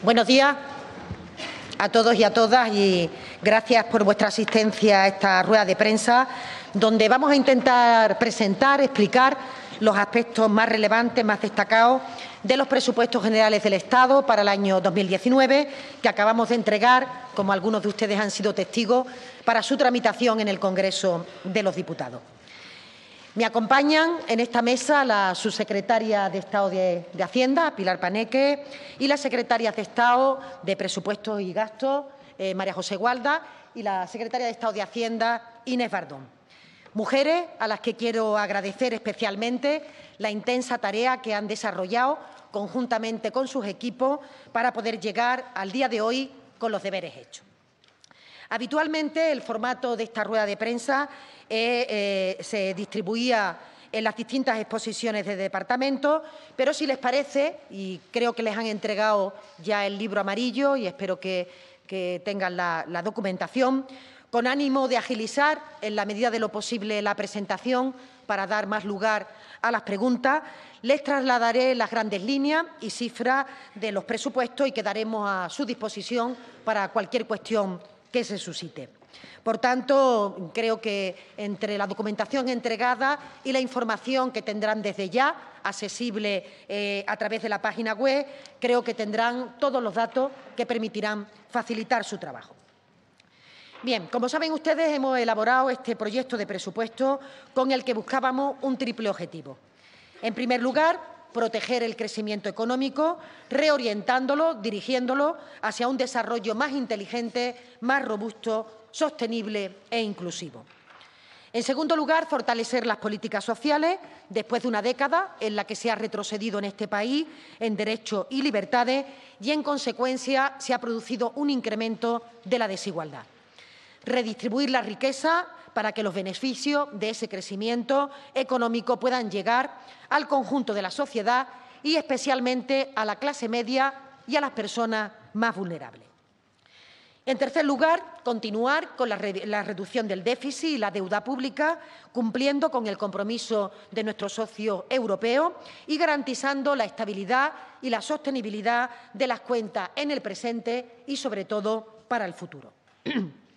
Buenos días a todos y a todas y gracias por vuestra asistencia a esta rueda de prensa donde vamos a intentar presentar, explicar los aspectos más relevantes, más destacados de los presupuestos generales del Estado para el año 2019 que acabamos de entregar, como algunos de ustedes han sido testigos, para su tramitación en el Congreso de los Diputados. Me acompañan en esta mesa la subsecretaria de Estado de, Hacienda, Pilar Paneque, y las secretarias de Estado de Presupuestos y Gastos, eh, María José Gualda, y la secretaria de Estado de Hacienda, Inés Bardón. Mujeres a las que quiero agradecer especialmente la intensa tarea que han desarrollado conjuntamente con sus equipos para poder llegar al día de hoy con los deberes hechos. Habitualmente el formato de esta rueda de prensa eh, eh, se distribuía en las distintas exposiciones de departamento, pero si les parece, y creo que les han entregado ya el libro amarillo y espero que, tengan la, la documentación, con ánimo de agilizar en la medida de lo posible la presentación para dar más lugar a las preguntas, les trasladaré las grandes líneas y cifras de los presupuestos y quedaremos a su disposición para cualquier cuestión que se suscite. Por tanto, creo que entre la documentación entregada y la información que tendrán desde ya, accesible eh, a través de la página web, creo que tendrán todos los datos que permitirán facilitar su trabajo. Bien, como saben ustedes, hemos elaborado este proyecto de presupuesto con el que buscábamos un triple objetivo. En primer lugar, proteger el crecimiento económico, reorientándolo, dirigiéndolo hacia un desarrollo más inteligente, más robusto, sostenible e inclusivo. En segundo lugar, fortalecer las políticas sociales después de una década en la que se ha retrocedido en este país en derechos y libertades y, en consecuencia, se ha producido un incremento de la desigualdad. Redistribuir la riqueza para que los beneficios de ese crecimiento económico puedan llegar al conjunto de la sociedad y especialmente a la clase media y a las personas más vulnerables. En tercer lugar, continuar con la, reducción del déficit y la deuda pública, cumpliendo con el compromiso de nuestro socio europeo y garantizando la estabilidad y la sostenibilidad de las cuentas en el presente y, sobre todo, para el futuro.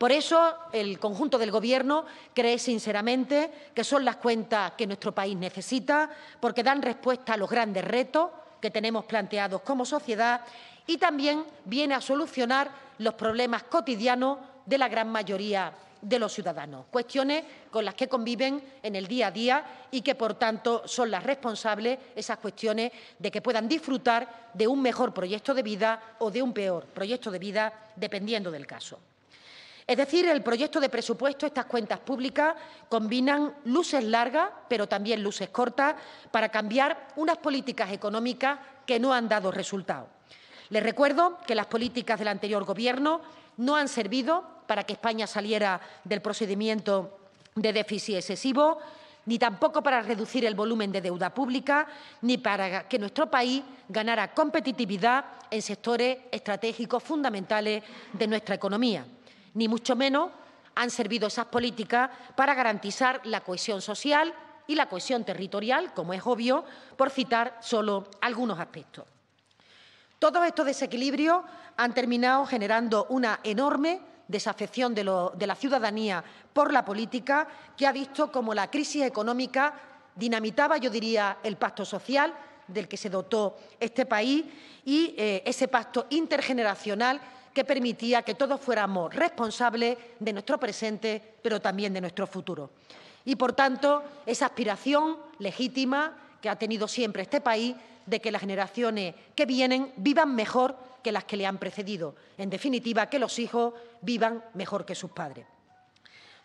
Por eso, el conjunto del Gobierno cree sinceramente que son las cuentas que nuestro país necesita, porque dan respuesta a los grandes retos que tenemos planteados como sociedad y también viene a solucionar los problemas cotidianos de la gran mayoría de los ciudadanos, cuestiones con las que conviven en el día a día y que, por tanto, son las responsables, esas cuestiones, de que puedan disfrutar de un mejor proyecto de vida o de un peor proyecto de vida, dependiendo del caso. Es decir, el proyecto de presupuesto, estas cuentas públicas, combinan luces largas, pero también luces cortas, para cambiar unas políticas económicas que no han dado resultado. Les recuerdo que las políticas del anterior Gobierno no han servido para que España saliera del procedimiento de déficit excesivo, ni tampoco para reducir el volumen de deuda pública, ni para que nuestro país ganara competitividad en sectores estratégicos fundamentales de nuestra economía ni mucho menos han servido esas políticas para garantizar la cohesión social y la cohesión territorial, como es obvio, por citar solo algunos aspectos. Todos estos desequilibrios han terminado generando una enorme desafección de, la ciudadanía por la política, que ha visto como la crisis económica dinamitaba, yo diría, el pacto social del que se dotó este país y eh, ese pacto intergeneracional que permitía que todos fuéramos responsables de nuestro presente, pero también de nuestro futuro. Y, por tanto, esa aspiración legítima que ha tenido siempre este país de que las generaciones que vienen vivan mejor que las que le han precedido. En definitiva, que los hijos vivan mejor que sus padres.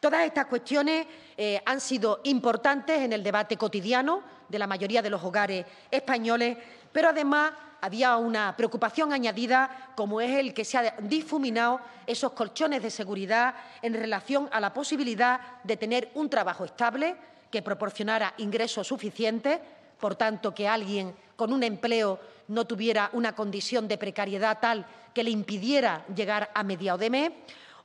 Todas estas cuestiones eh, han sido importantes en el debate cotidiano de la mayoría de los hogares españoles, pero además había una preocupación añadida, como es el que se han difuminado esos colchones de seguridad en relación a la posibilidad de tener un trabajo estable que proporcionara ingresos suficientes, por tanto, que alguien con un empleo no tuviera una condición de precariedad tal que le impidiera llegar a mediado de mes,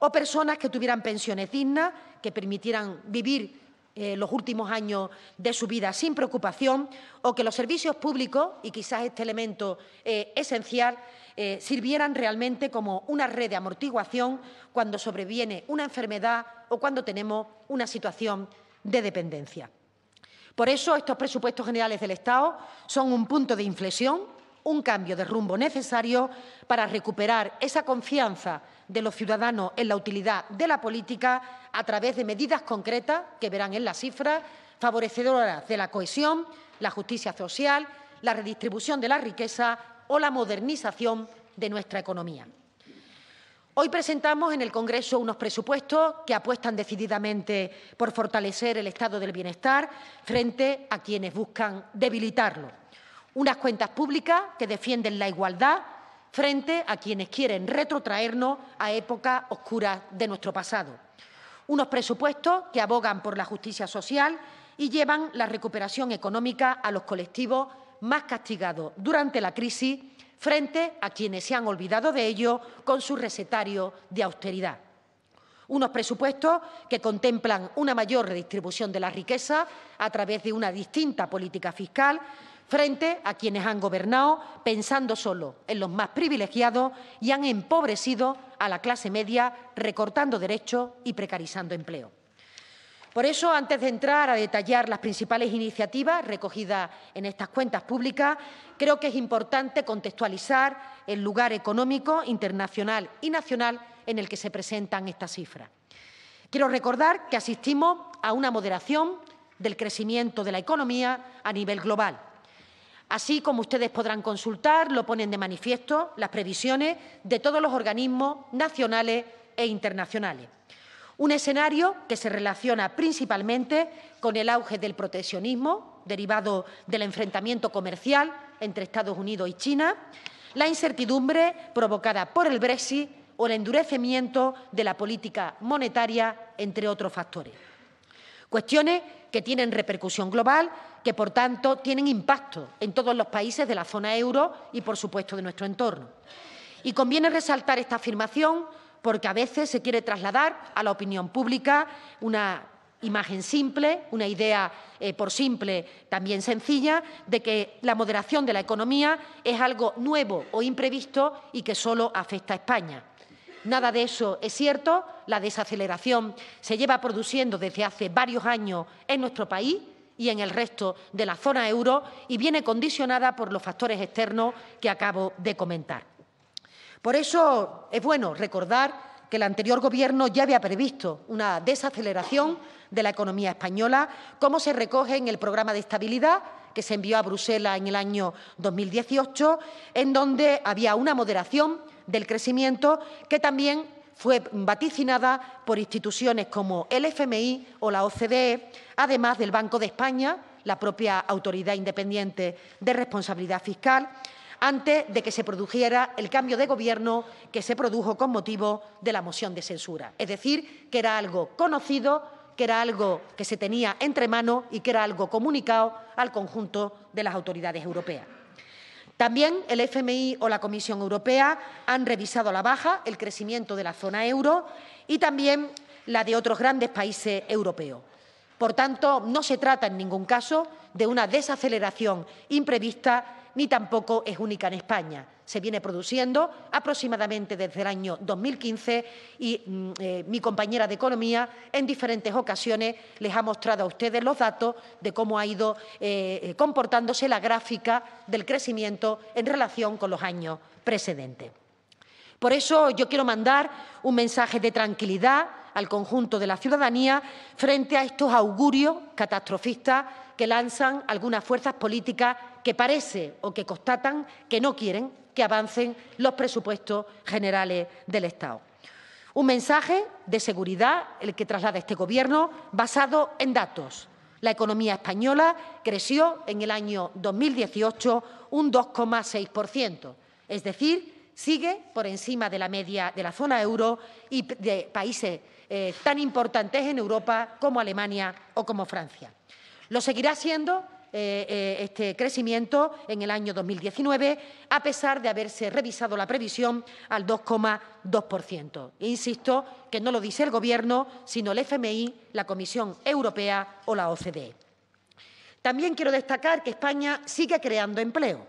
o personas que tuvieran pensiones dignas, que permitieran vivir eh, los últimos años de su vida sin preocupación o que los servicios públicos, y quizás este elemento eh, esencial, eh, sirvieran realmente como una red de amortiguación cuando sobreviene una enfermedad o cuando tenemos una situación de dependencia. Por eso, estos presupuestos generales del Estado son un punto de inflexión, un cambio de rumbo necesario para recuperar esa confianza de los ciudadanos en la utilidad de la política a través de medidas concretas que verán en las cifras favorecedoras de la cohesión, la justicia social, la redistribución de la riqueza o la modernización de nuestra economía. Hoy presentamos en el Congreso unos presupuestos que apuestan decididamente por fortalecer el estado del bienestar frente a quienes buscan debilitarlo. Unas cuentas públicas que defienden la igualdad frente a quienes quieren retrotraernos a épocas oscuras de nuestro pasado. Unos presupuestos que abogan por la justicia social y llevan la recuperación económica a los colectivos más castigados durante la crisis frente a quienes se han olvidado de ello con su recetario de austeridad. Unos presupuestos que contemplan una mayor redistribución de la riqueza a través de una distinta política fiscal frente a quienes han gobernado pensando solo en los más privilegiados y han empobrecido a la clase media, recortando derechos y precarizando empleo. Por eso, antes de entrar a detallar las principales iniciativas recogidas en estas cuentas públicas, creo que es importante contextualizar el lugar económico internacional y nacional en el que se presentan estas cifras. Quiero recordar que asistimos a una moderación del crecimiento de la economía a nivel global Así como ustedes podrán consultar, lo ponen de manifiesto las previsiones de todos los organismos nacionales e internacionales. Un escenario que se relaciona principalmente con el auge del proteccionismo derivado del enfrentamiento comercial entre Estados Unidos y China, la incertidumbre provocada por el Brexit o el endurecimiento de la política monetaria, entre otros factores. Cuestiones que tienen repercusión global que, por tanto, tienen impacto en todos los países de la zona euro y, por supuesto, de nuestro entorno. Y conviene resaltar esta afirmación porque a veces se quiere trasladar a la opinión pública una imagen simple, una idea eh, por simple también sencilla, de que la moderación de la economía es algo nuevo o imprevisto y que solo afecta a España. Nada de eso es cierto. La desaceleración se lleva produciendo desde hace varios años en nuestro país y en el resto de la zona euro y viene condicionada por los factores externos que acabo de comentar. Por eso es bueno recordar que el anterior Gobierno ya había previsto una desaceleración de la economía española, como se recoge en el programa de estabilidad que se envió a Bruselas en el año 2018, en donde había una moderación del crecimiento que también fue vaticinada por instituciones como el FMI o la OCDE, además del Banco de España, la propia Autoridad Independiente de Responsabilidad Fiscal, antes de que se produjera el cambio de gobierno que se produjo con motivo de la moción de censura. Es decir, que era algo conocido, que era algo que se tenía entre manos y que era algo comunicado al conjunto de las autoridades europeas. También el FMI o la Comisión Europea han revisado a la baja el crecimiento de la zona euro y también la de otros grandes países europeos. Por tanto, no se trata en ningún caso de una desaceleración imprevista ni tampoco es única en España. Se viene produciendo aproximadamente desde el año 2015 y mm, eh, mi compañera de Economía en diferentes ocasiones les ha mostrado a ustedes los datos de cómo ha ido eh, eh, comportándose la gráfica del crecimiento en relación con los años precedentes. Por eso yo quiero mandar un mensaje de tranquilidad al conjunto de la ciudadanía frente a estos augurios catastrofistas que lanzan algunas fuerzas políticas que parece o que constatan que no quieren que avancen los presupuestos generales del Estado. Un mensaje de seguridad, el que traslada este Gobierno, basado en datos. La economía española creció en el año 2018 un 2,6%, es decir, sigue por encima de la media de la zona euro y de países eh, tan importantes en Europa como Alemania o como Francia. Lo seguirá siendo eh, eh, este crecimiento en el año 2019, a pesar de haberse revisado la previsión al 2,2%. Insisto que no lo dice el Gobierno, sino el FMI, la Comisión Europea o la OCDE. También quiero destacar que España sigue creando empleo.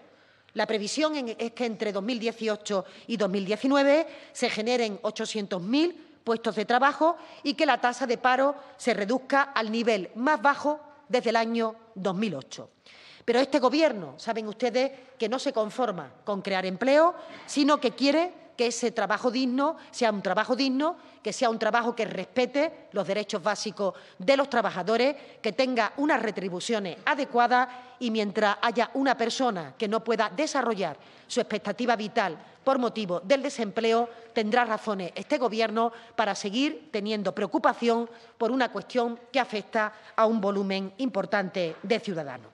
La previsión es que entre 2018 y 2019 se generen 800.000 puestos de trabajo y que la tasa de paro se reduzca al nivel más bajo desde el año 2008. Pero este Gobierno, saben ustedes, que no se conforma con crear empleo, sino que quiere que ese trabajo digno sea un trabajo digno, que sea un trabajo que respete los derechos básicos de los trabajadores, que tenga unas retribuciones adecuadas y mientras haya una persona que no pueda desarrollar su expectativa vital por motivo del desempleo, tendrá razones este Gobierno para seguir teniendo preocupación por una cuestión que afecta a un volumen importante de ciudadanos.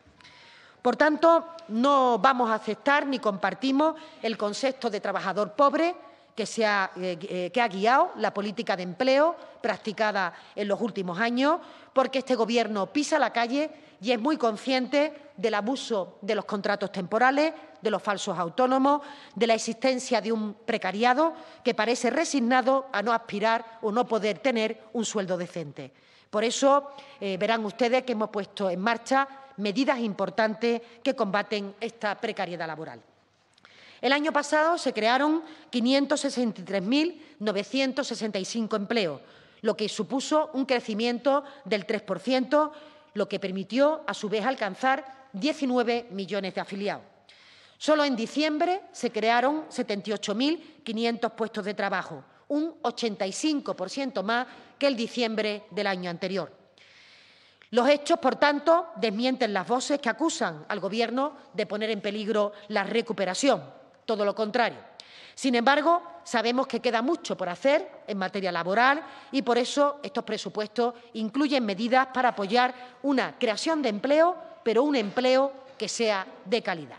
Por tanto, no vamos a aceptar ni compartimos el concepto de trabajador pobre que, eh, eh, que ha guiado la política de empleo practicada en los últimos años, porque este Gobierno pisa la calle y es muy consciente del abuso de los contratos temporales, de los falsos autónomos, de la existencia de un precariado que parece resignado a no aspirar o no poder tener un sueldo decente. Por eso eh, verán ustedes que hemos puesto en marcha medidas importantes que combaten esta precariedad laboral. El año pasado se crearon 563.965 empleos, lo que supuso un crecimiento del 3%, lo que permitió, a su vez, alcanzar 19 millones de afiliados. Solo en diciembre se crearon 78.500 puestos de trabajo, un 85% más que el diciembre del año anterior. Los hechos, por tanto, desmienten las voces que acusan al Gobierno de poner en peligro la recuperación, todo lo contrario. Sin embargo, sabemos que queda mucho por hacer en materia laboral y por eso estos presupuestos incluyen medidas para apoyar una creación de empleo, pero un empleo que sea de calidad.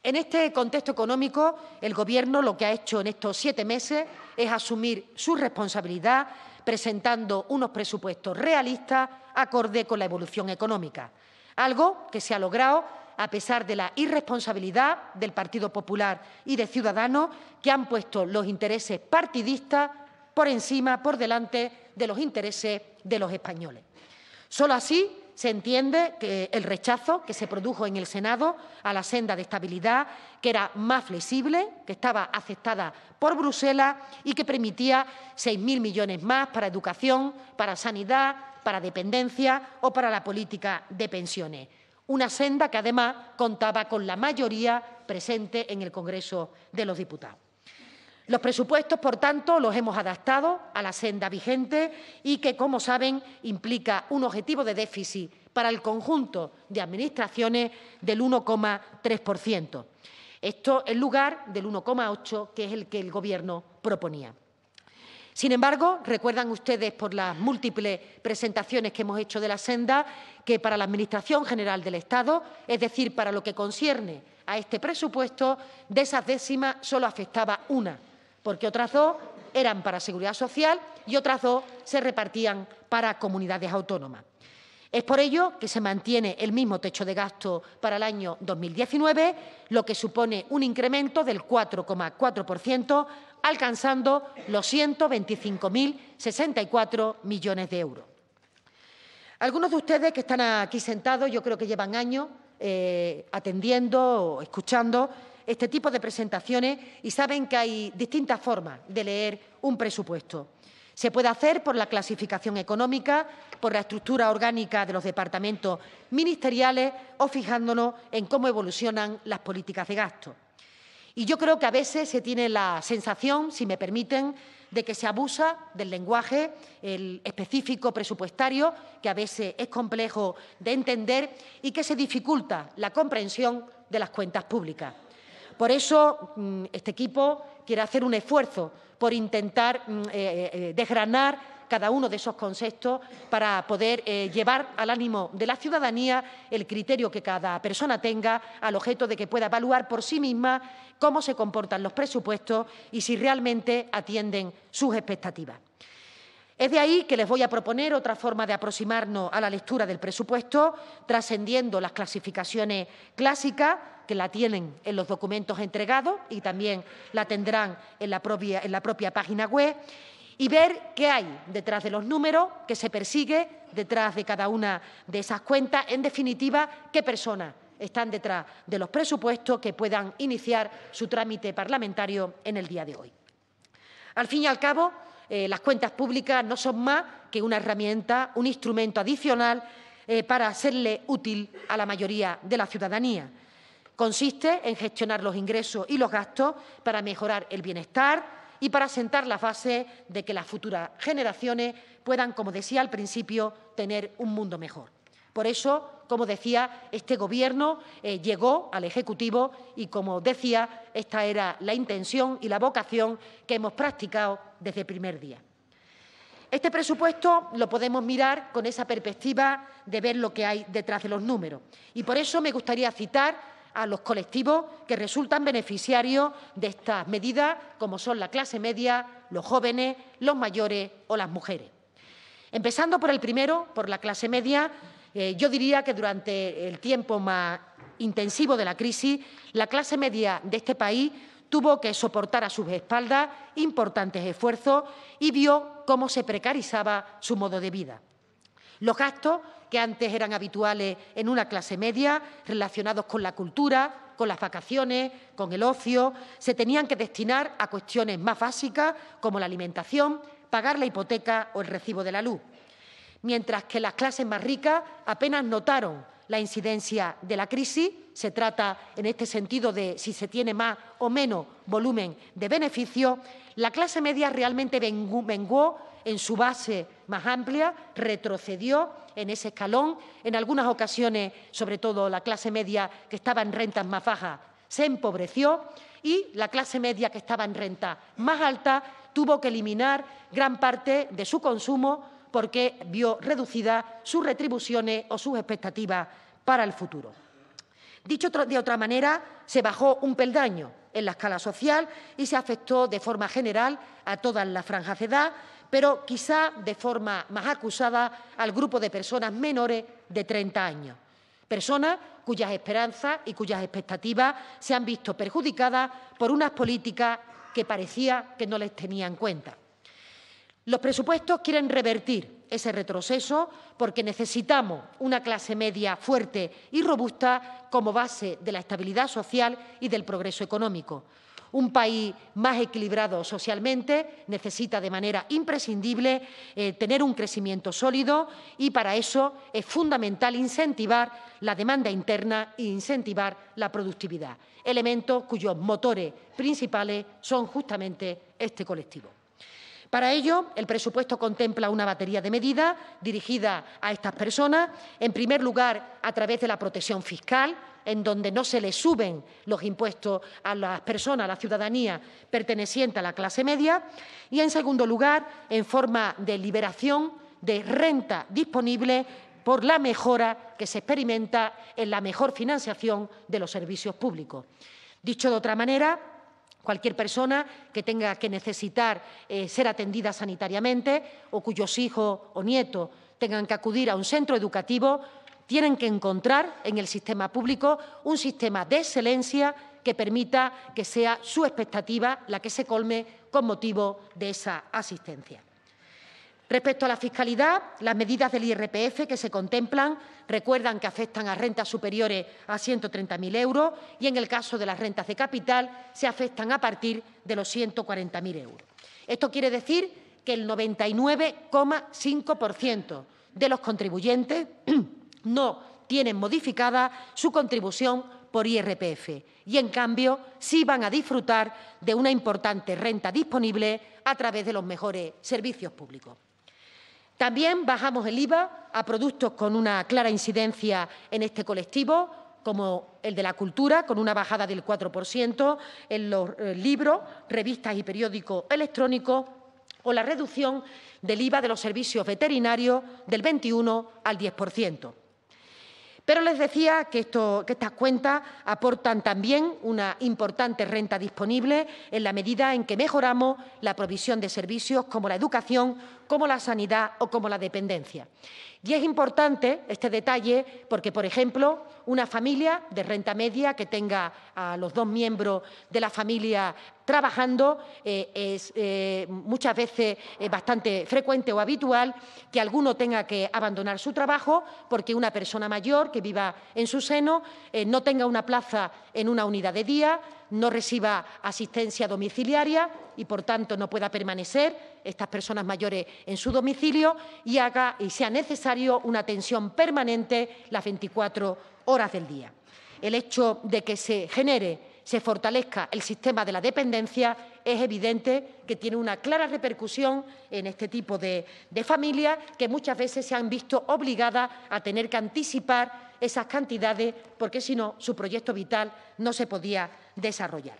En este contexto económico, el Gobierno lo que ha hecho en estos siete meses es asumir su responsabilidad presentando unos presupuestos realistas acorde con la evolución económica, algo que se ha logrado a pesar de la irresponsabilidad del Partido Popular y de Ciudadanos, que han puesto los intereses partidistas por encima, por delante de los intereses de los españoles. Solo así se entiende el rechazo que se produjo en el Senado a la senda de estabilidad, que era más flexible, que estaba aceptada por Bruselas y que permitía 6.000 millones más para educación, para sanidad, para dependencia o para la política de pensiones. Una senda que además contaba con la mayoría presente en el Congreso de los Diputados. Los presupuestos, por tanto, los hemos adaptado a la senda vigente y que, como saben, implica un objetivo de déficit para el conjunto de administraciones del 1,3%. Esto en lugar del 1,8%, que es el que el Gobierno proponía. Sin embargo, recuerdan ustedes por las múltiples presentaciones que hemos hecho de la senda que para la Administración General del Estado, es decir, para lo que concierne a este presupuesto, de esas décimas solo afectaba una, porque otras dos eran para Seguridad Social y otras dos se repartían para comunidades autónomas. Es por ello que se mantiene el mismo techo de gasto para el año 2019, lo que supone un incremento del 4,4%, alcanzando los 125.064 millones de euros. Algunos de ustedes que están aquí sentados, yo creo que llevan años eh, atendiendo o escuchando este tipo de presentaciones y saben que hay distintas formas de leer un presupuesto. Se puede hacer por la clasificación económica, por la estructura orgánica de los departamentos ministeriales o fijándonos en cómo evolucionan las políticas de gasto. Y yo creo que a veces se tiene la sensación, si me permiten, de que se abusa del lenguaje el específico presupuestario, que a veces es complejo de entender y que se dificulta la comprensión de las cuentas públicas. Por eso, mm, este equipo quiere hacer un esfuerzo por intentar mm, eh, eh, eh, desgranar cada uno de esos conceptos para poder llevar al ánimo de la ciudadanía el criterio que cada persona tenga al objeto de que pueda evaluar por sí misma cómo se comportan los presupuestos y si realmente atienden sus expectativas. Es de ahí que les voy a proponer otra forma de aproximarnos a la lectura del presupuesto, trascendiendo las clasificaciones clásicas, que la tienen en los documentos entregados y también la tendrán en la propia, en la propia página web, y ver qué hay detrás de los números, que se persigue detrás de cada una de esas cuentas, en definitiva, qué personas están detrás de los presupuestos que puedan iniciar su trámite parlamentario en el día de hoy. Al fin y al cabo, eh, las cuentas públicas no son más que una herramienta, un instrumento adicional eh, para serle útil a la mayoría de la ciudadanía. Consiste en gestionar los ingresos y los gastos para mejorar el bienestar y para sentar la base de que las futuras generaciones puedan, como decía al principio, tener un mundo mejor. Por eso, como decía, este Gobierno eh, llegó al Ejecutivo y, como decía, esta era la intención y la vocación que hemos practicado desde el primer día. Este presupuesto lo podemos mirar con esa perspectiva de ver lo que hay detrás de los números. Y por eso me gustaría citar a los colectivos que resultan beneficiarios de estas medidas, como son la clase media, los jóvenes, los mayores o las mujeres. Empezando por el primero, por la clase media, eh, yo diría que durante el tiempo más intensivo de la crisis, la clase media de este país tuvo que soportar a sus espaldas importantes esfuerzos y vio cómo se precarizaba su modo de vida. Los gastos que antes eran habituales en una clase media, relacionados con la cultura, con las vacaciones, con el ocio, se tenían que destinar a cuestiones más básicas como la alimentación, pagar la hipoteca o el recibo de la luz mientras que las clases más ricas apenas notaron la incidencia de la crisis. Se trata, en este sentido, de si se tiene más o menos volumen de beneficio. La clase media realmente menguó en su base más amplia, retrocedió en ese escalón. En algunas ocasiones, sobre todo la clase media que estaba en rentas más bajas, se empobreció y la clase media que estaba en renta más alta tuvo que eliminar gran parte de su consumo porque vio reducidas sus retribuciones o sus expectativas para el futuro. Dicho de otra manera, se bajó un peldaño en la escala social y se afectó de forma general a todas las franjas de edad, pero quizá de forma más acusada al grupo de personas menores de 30 años, personas cuyas esperanzas y cuyas expectativas se han visto perjudicadas por unas políticas que parecía que no les tenían en cuenta. Los presupuestos quieren revertir ese retroceso porque necesitamos una clase media fuerte y robusta como base de la estabilidad social y del progreso económico. Un país más equilibrado socialmente necesita de manera imprescindible eh, tener un crecimiento sólido y para eso es fundamental incentivar la demanda interna e incentivar la productividad, elementos cuyos motores principales son justamente este colectivo. Para ello, el presupuesto contempla una batería de medidas dirigidas a estas personas, en primer lugar, a través de la protección fiscal, en donde no se le suben los impuestos a las personas, a la ciudadanía perteneciente a la clase media, y, en segundo lugar, en forma de liberación de renta disponible por la mejora que se experimenta en la mejor financiación de los servicios públicos. Dicho de otra manera, Cualquier persona que tenga que necesitar eh, ser atendida sanitariamente o cuyos hijos o nietos tengan que acudir a un centro educativo, tienen que encontrar en el sistema público un sistema de excelencia que permita que sea su expectativa la que se colme con motivo de esa asistencia. Respecto a la fiscalidad, las medidas del IRPF que se contemplan recuerdan que afectan a rentas superiores a 130.000 euros y, en el caso de las rentas de capital, se afectan a partir de los 140.000 euros. Esto quiere decir que el 99,5% de los contribuyentes no tienen modificada su contribución por IRPF y, en cambio, sí van a disfrutar de una importante renta disponible a través de los mejores servicios públicos. También bajamos el IVA a productos con una clara incidencia en este colectivo, como el de la cultura, con una bajada del 4% en los eh, libros, revistas y periódicos electrónicos, o la reducción del IVA de los servicios veterinarios del 21 al 10%. Pero les decía que, estas cuentas aportan también una importante renta disponible en la medida en que mejoramos la provisión de servicios como la educación, como la sanidad o como la dependencia. Y es importante este detalle porque, por ejemplo, una familia de renta media que tenga a los dos miembros de la familia trabajando eh, es eh, muchas veces eh, bastante frecuente o habitual que alguno tenga que abandonar su trabajo porque una persona mayor que viva en su seno no tenga una plaza en una unidad de día, no reciba asistencia domiciliaria y, por tanto, no pueda permanecer estas personas mayores en su domicilio y haga y sea necesario una atención permanente las 24 horas del día. El hecho de que se genere se fortalezca el sistema de la dependencia, es evidente que tiene una clara repercusión en este tipo de, de familias que muchas veces se han visto obligadas a tener que anticipar esas cantidades porque si no su proyecto vital no se podía desarrollar.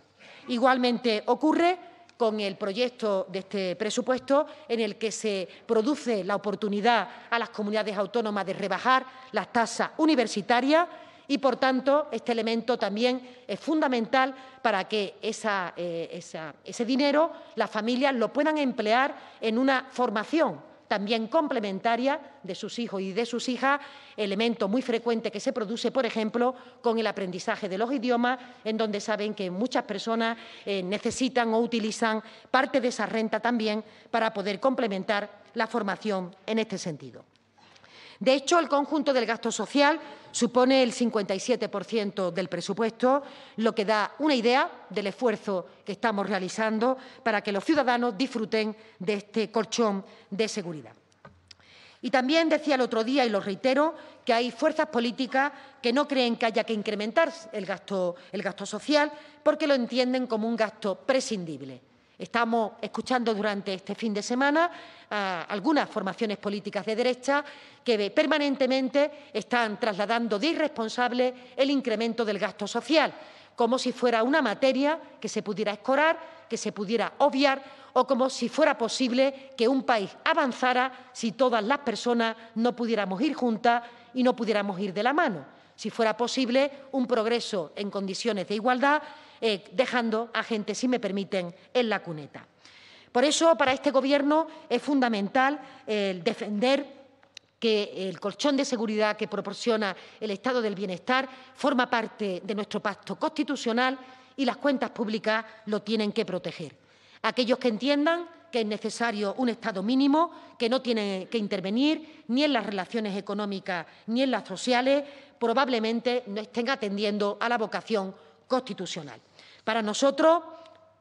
Igualmente ocurre con el proyecto de este presupuesto en el que se produce la oportunidad a las comunidades autónomas de rebajar las tasas universitarias y, por tanto, este elemento también es fundamental para que eh, ese dinero las familias lo puedan emplear en una formación también complementaria de sus hijos y de sus hijas, elemento muy frecuente que se produce, por ejemplo, con el aprendizaje de los idiomas, en donde saben que muchas personas eh, necesitan o utilizan parte de esa renta también para poder complementar la formación en este sentido. De hecho, el conjunto del gasto social supone el 57% del presupuesto, lo que da una idea del esfuerzo que estamos realizando para que los ciudadanos disfruten de este colchón de seguridad. Y también decía el otro día, y lo reitero, que hay fuerzas políticas que no creen que haya que incrementar el gasto, el gasto social porque lo entienden como un gasto prescindible. Estamos escuchando durante este fin de semana a algunas formaciones políticas de derecha que permanentemente están trasladando de irresponsable el incremento del gasto social, como si fuera una materia que se pudiera escorar, que se pudiera obviar o como si fuera posible que un país avanzara si todas las personas no pudiéramos ir juntas y no pudiéramos ir de la mano, si fuera posible un progreso en condiciones de igualdad eh, dejando a gente, si me permiten, en la cuneta. Por eso, para este Gobierno es fundamental defender que el colchón de seguridad que proporciona el Estado del Bienestar forma parte de nuestro pacto constitucional y las cuentas públicas lo tienen que proteger. Aquellos que entiendan que es necesario un Estado mínimo, que no tiene que intervenir ni en las relaciones económicas ni en las sociales, probablemente no estén atendiendo a la vocación constitucional. Para nosotros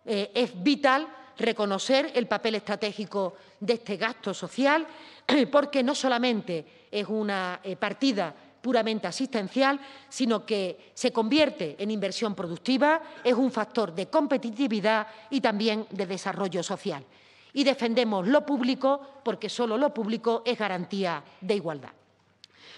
eh, es vital reconocer el papel estratégico de este gasto social, porque no solamente es una eh, partida puramente asistencial, sino que se convierte en inversión productiva, es un factor de competitividad y también de desarrollo social. Y defendemos lo público porque solo lo público es garantía de igualdad.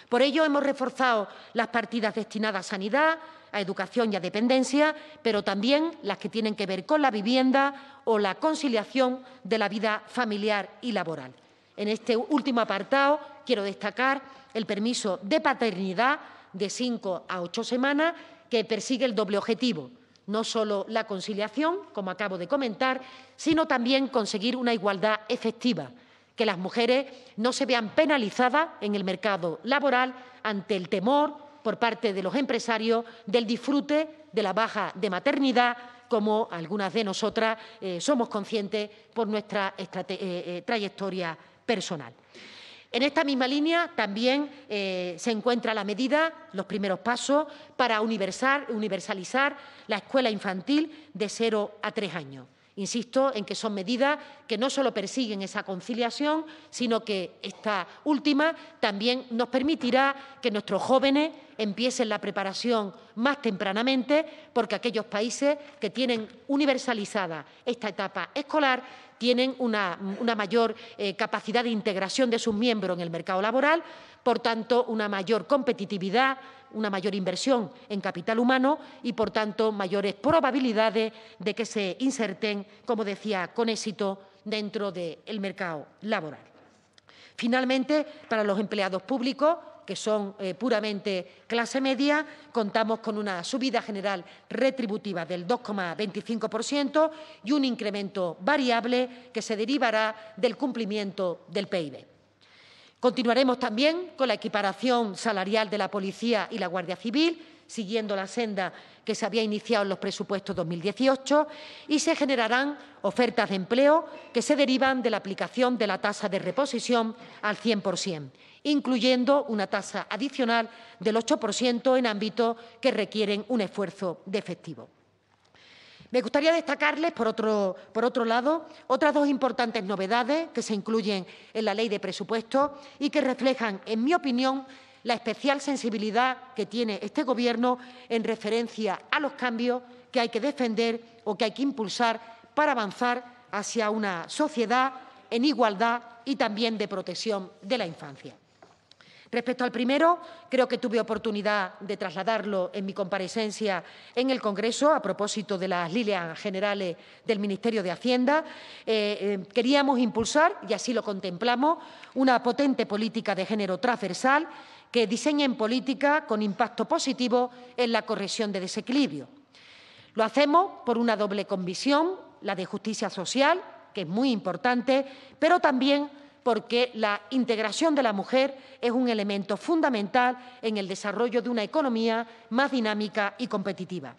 Por ello hemos reforzado las partidas destinadas a sanidad, a educación y a dependencia, pero también las que tienen que ver con la vivienda o la conciliación de la vida familiar y laboral. En este último apartado quiero destacar el permiso de paternidad de cinco a ocho semanas que persigue el doble objetivo, no solo la conciliación, como acabo de comentar, sino también conseguir una igualdad efectiva, que las mujeres no se vean penalizadas en el mercado laboral ante el temor por parte de los empresarios del disfrute de la baja de maternidad, como algunas de nosotras eh, somos conscientes por nuestra eh, eh, trayectoria personal. En esta misma línea también se encuentra la medida, los primeros pasos, para universalizar la escuela infantil de cero a tres años. Insisto en que son medidas que no solo persiguen esa conciliación, sino que esta última también nos permitirá que nuestros jóvenes empiecen la preparación más tempranamente, porque aquellos países que tienen universalizada esta etapa escolar tienen una, mayor eh, capacidad de integración de sus miembros en el mercado laboral, por tanto, una mayor competitividad, una mayor inversión en capital humano y, por tanto, mayores probabilidades de que se inserten, como decía, con éxito dentro del mercado laboral. Finalmente, para los empleados públicos, que son eh, puramente clase media, contamos con una subida general retributiva del 2,25% y un incremento variable que se derivará del cumplimiento del PIB. Continuaremos también con la equiparación salarial de la Policía y la Guardia Civil, siguiendo la senda que se había iniciado en los presupuestos 2018 y se generarán ofertas de empleo que se derivan de la aplicación de la tasa de reposición al 100%, incluyendo una tasa adicional del 8% en ámbitos que requieren un esfuerzo de efectivo. Me gustaría destacarles, por otro, lado, otras dos importantes novedades que se incluyen en la Ley de Presupuestos y que reflejan, en mi opinión, la especial sensibilidad que tiene este Gobierno en referencia a los cambios que hay que defender o que hay que impulsar para avanzar hacia una sociedad en igualdad y también de protección de la infancia. Respecto al primero, creo que tuve oportunidad de trasladarlo en mi comparecencia en el Congreso a propósito de las líneas generales del Ministerio de Hacienda. Eh, eh, queríamos impulsar, y así lo contemplamos, una potente política de género transversal que diseñen política con impacto positivo en la corrección de desequilibrio. Lo hacemos por una doble convicción, la de justicia social, que es muy importante, pero también porque la integración de la mujer es un elemento fundamental en el desarrollo de una economía más dinámica y competitiva.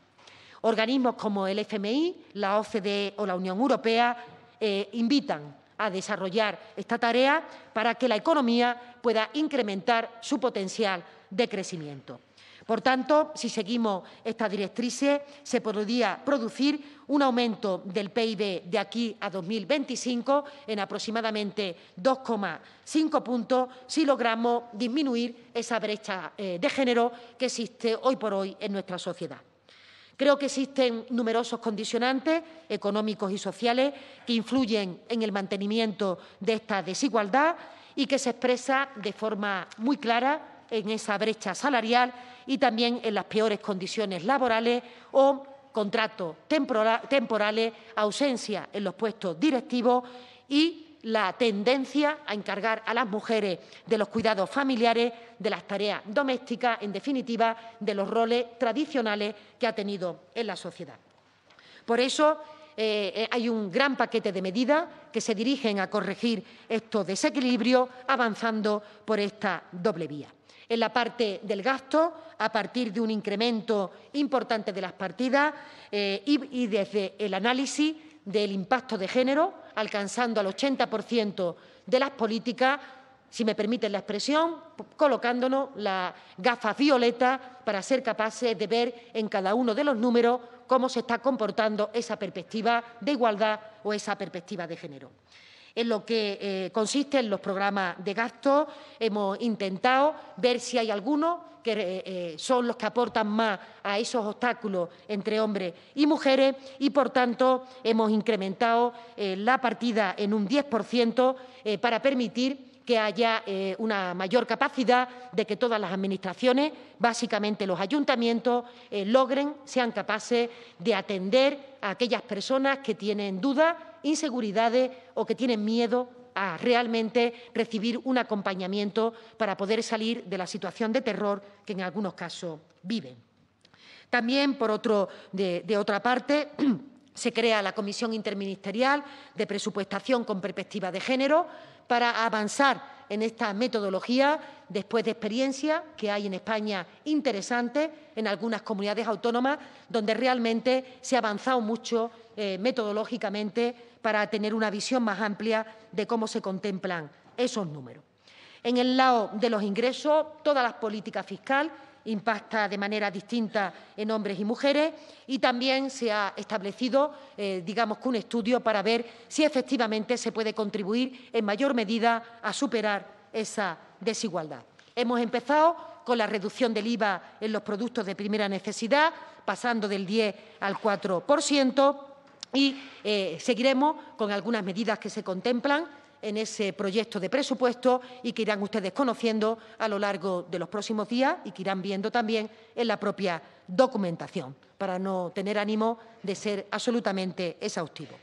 Organismos como el FMI, la OCDE o la Unión Europea eh, invitan a desarrollar esta tarea para que la economía pueda incrementar su potencial de crecimiento. Por tanto, si seguimos esta directrices, se podría producir un aumento del PIB de aquí a 2025 en aproximadamente 2,5 puntos si logramos disminuir esa brecha eh, de género que existe hoy por hoy en nuestra sociedad. Creo que existen numerosos condicionantes económicos y sociales que influyen en el mantenimiento de esta desigualdad y que se expresa de forma muy clara en esa brecha salarial y también en las peores condiciones laborales o contratos temporales, ausencia en los puestos directivos y la tendencia a encargar a las mujeres de los cuidados familiares, de las tareas domésticas, en definitiva, de los roles tradicionales que ha tenido en la sociedad. Por eso, eh, eh, hay un gran paquete de medidas que se dirigen a corregir estos desequilibrios, avanzando por esta doble vía. En la parte del gasto, a partir de un incremento importante de las partidas eh, y desde el análisis del impacto de género, alcanzando al 80% de las políticas, si me permiten la expresión, colocándonos la gafas violetas para ser capaces de ver en cada uno de los números cómo se está comportando esa perspectiva de igualdad o esa perspectiva de género en lo que eh, consiste en los programas de gasto. Hemos intentado ver si hay algunos que eh, eh, son los que aportan más a esos obstáculos entre hombres y mujeres y, por tanto, hemos incrementado la partida en un 10% para permitir que haya una mayor capacidad de que todas las administraciones, básicamente los ayuntamientos, logren, sean capaces de atender a aquellas personas que tienen dudas inseguridades o que tienen miedo a realmente recibir un acompañamiento para poder salir de la situación de terror que en algunos casos viven. También, por otro, de, otra parte, se crea la Comisión Interministerial de Presupuestación con Perspectiva de Género para avanzar en esta metodología después de experiencias que hay en España interesantes en algunas comunidades autónomas donde realmente se ha avanzado mucho eh, metodológicamente para tener una visión más amplia de cómo se contemplan esos números. En el lado de los ingresos, todas las políticas fiscales impacta de manera distinta en hombres y mujeres y también se ha establecido, eh, digamos, un estudio para ver si efectivamente se puede contribuir en mayor medida a superar esa desigualdad. Hemos empezado con la reducción del IVA en los productos de primera necesidad, pasando del 10 al 4%, y eh, seguiremos con algunas medidas que se contemplan en ese proyecto de presupuesto y que irán ustedes conociendo a lo largo de los próximos días y que irán viendo también en la propia documentación, para no tener ánimo de ser absolutamente exhaustivo.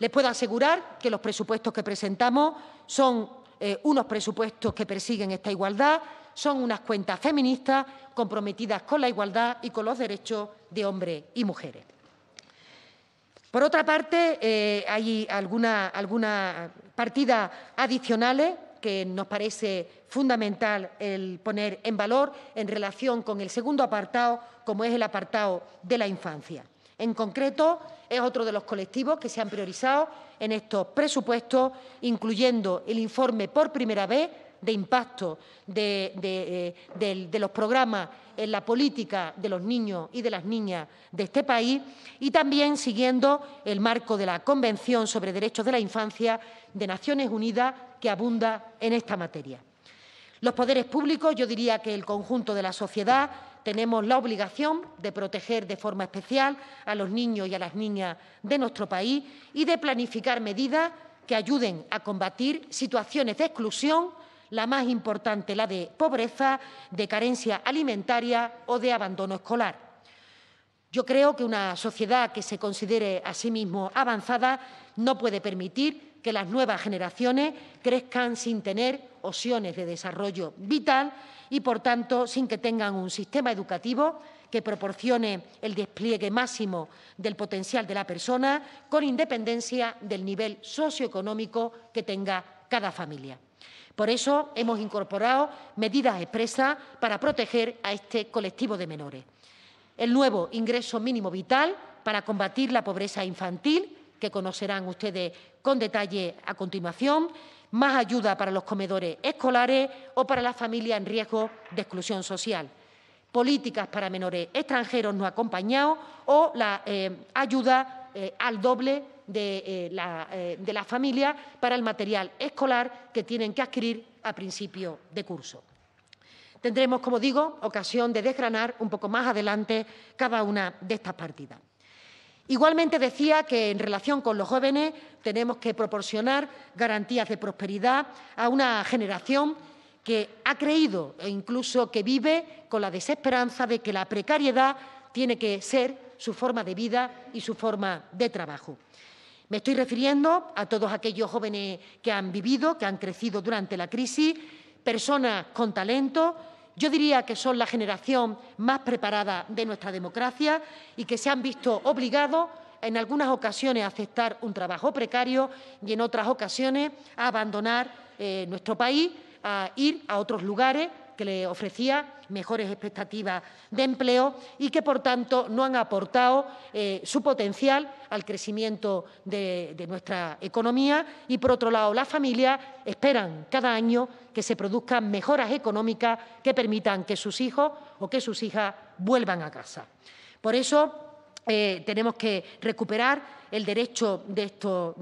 Les puedo asegurar que los presupuestos que presentamos son eh, unos presupuestos que persiguen esta igualdad, son unas cuentas feministas comprometidas con la igualdad y con los derechos de hombres y mujeres. Por otra parte, eh, hay algunas alguna partidas adicionales que nos parece fundamental el poner en valor en relación con el segundo apartado, como es el apartado de la infancia. En concreto, es otro de los colectivos que se han priorizado en estos presupuestos, incluyendo el informe por primera vez de impacto de, eh, los programas en la política de los niños y de las niñas de este país y también siguiendo el marco de la Convención sobre Derechos de la Infancia de Naciones Unidas que abunda en esta materia. Los poderes públicos, yo diría que el conjunto de la sociedad, tenemos la obligación de proteger de forma especial a los niños y a las niñas de nuestro país y de planificar medidas que ayuden a combatir situaciones de exclusión la más importante, la de pobreza, de carencia alimentaria o de abandono escolar. Yo creo que una sociedad que se considere a sí mismo avanzada no puede permitir que las nuevas generaciones crezcan sin tener opciones de desarrollo vital y, por tanto, sin que tengan un sistema educativo que proporcione el despliegue máximo del potencial de la persona con independencia del nivel socioeconómico que tenga cada familia. Por eso hemos incorporado medidas expresas para proteger a este colectivo de menores. El nuevo ingreso mínimo vital para combatir la pobreza infantil, que conocerán ustedes con detalle a continuación, más ayuda para los comedores escolares o para las familias en riesgo de exclusión social, políticas para menores extranjeros no acompañados o la eh, ayuda eh, al doble de, la, eh, la familia para el material escolar que tienen que adquirir a principio de curso. Tendremos, como digo, ocasión de desgranar un poco más adelante cada una de estas partidas. Igualmente decía que en relación con los jóvenes tenemos que proporcionar garantías de prosperidad a una generación que ha creído e incluso que vive con la desesperanza de que la precariedad tiene que ser su forma de vida y su forma de trabajo. Me estoy refiriendo a todos aquellos jóvenes que han vivido, que han crecido durante la crisis, personas con talento, yo diría que son la generación más preparada de nuestra democracia y que se han visto obligados en algunas ocasiones a aceptar un trabajo precario y en otras ocasiones a abandonar eh, nuestro país, a ir a otros lugares que le ofrecía mejores expectativas de empleo y que, por tanto, no han aportado eh, su potencial al crecimiento de, nuestra economía y, por otro lado, las familias esperan cada año que se produzcan mejoras económicas que permitan que sus hijos o que sus hijas vuelvan a casa. Por eso, eh, tenemos que recuperar el derecho de,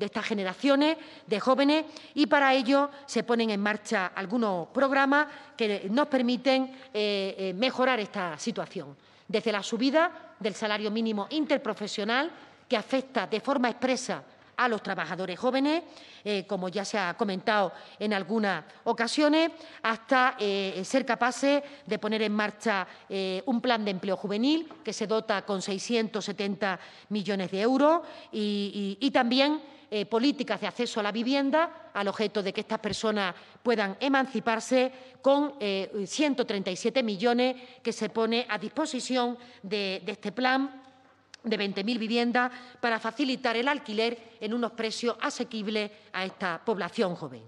estas generaciones de jóvenes y para ello se ponen en marcha algunos programas que nos permiten eh, eh, mejorar esta situación. Desde la subida del salario mínimo interprofesional, que afecta de forma expresa a los trabajadores jóvenes, eh, como ya se ha comentado en algunas ocasiones, hasta eh, ser capaces de poner en marcha eh, un plan de empleo juvenil que se dota con 670 millones de euros y, también políticas de acceso a la vivienda al objeto de que estas personas puedan emanciparse con 137 millones que se pone a disposición de este plan de 20.000 viviendas para facilitar el alquiler en unos precios asequibles a esta población joven.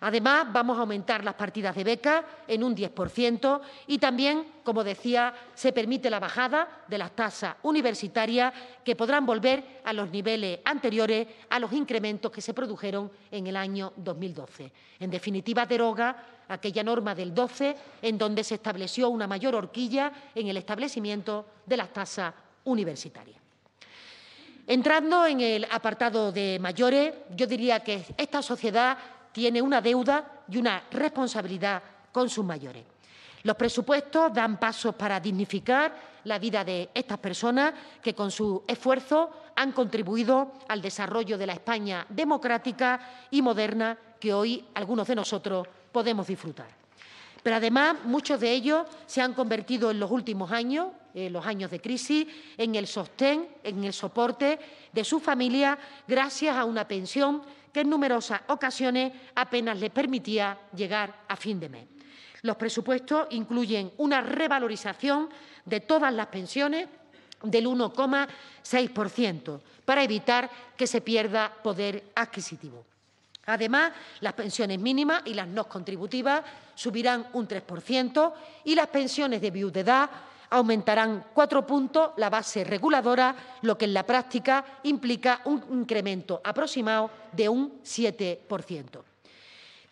Además, vamos a aumentar las partidas de beca en un 10% y también, como decía, se permite la bajada de las tasas universitarias que podrán volver a los niveles anteriores a los incrementos que se produjeron en el año 2012. En definitiva, deroga aquella norma del 12 en donde se estableció una mayor horquilla en el establecimiento de las tasas universitaria. Entrando en el apartado de mayores, yo diría que esta sociedad tiene una deuda y una responsabilidad con sus mayores. Los presupuestos dan pasos para dignificar la vida de estas personas que con su esfuerzo han contribuido al desarrollo de la España democrática y moderna que hoy algunos de nosotros podemos disfrutar. Pero además muchos de ellos se han convertido en los últimos años, en los años de crisis, en el sostén, en el soporte de su familia gracias a una pensión que en numerosas ocasiones apenas les permitía llegar a fin de mes. Los presupuestos incluyen una revalorización de todas las pensiones del 1,6% para evitar que se pierda poder adquisitivo. Además, las pensiones mínimas y las no contributivas subirán un 3% y las pensiones de viudedad aumentarán cuatro puntos la base reguladora, lo que en la práctica implica un incremento aproximado de un 7%.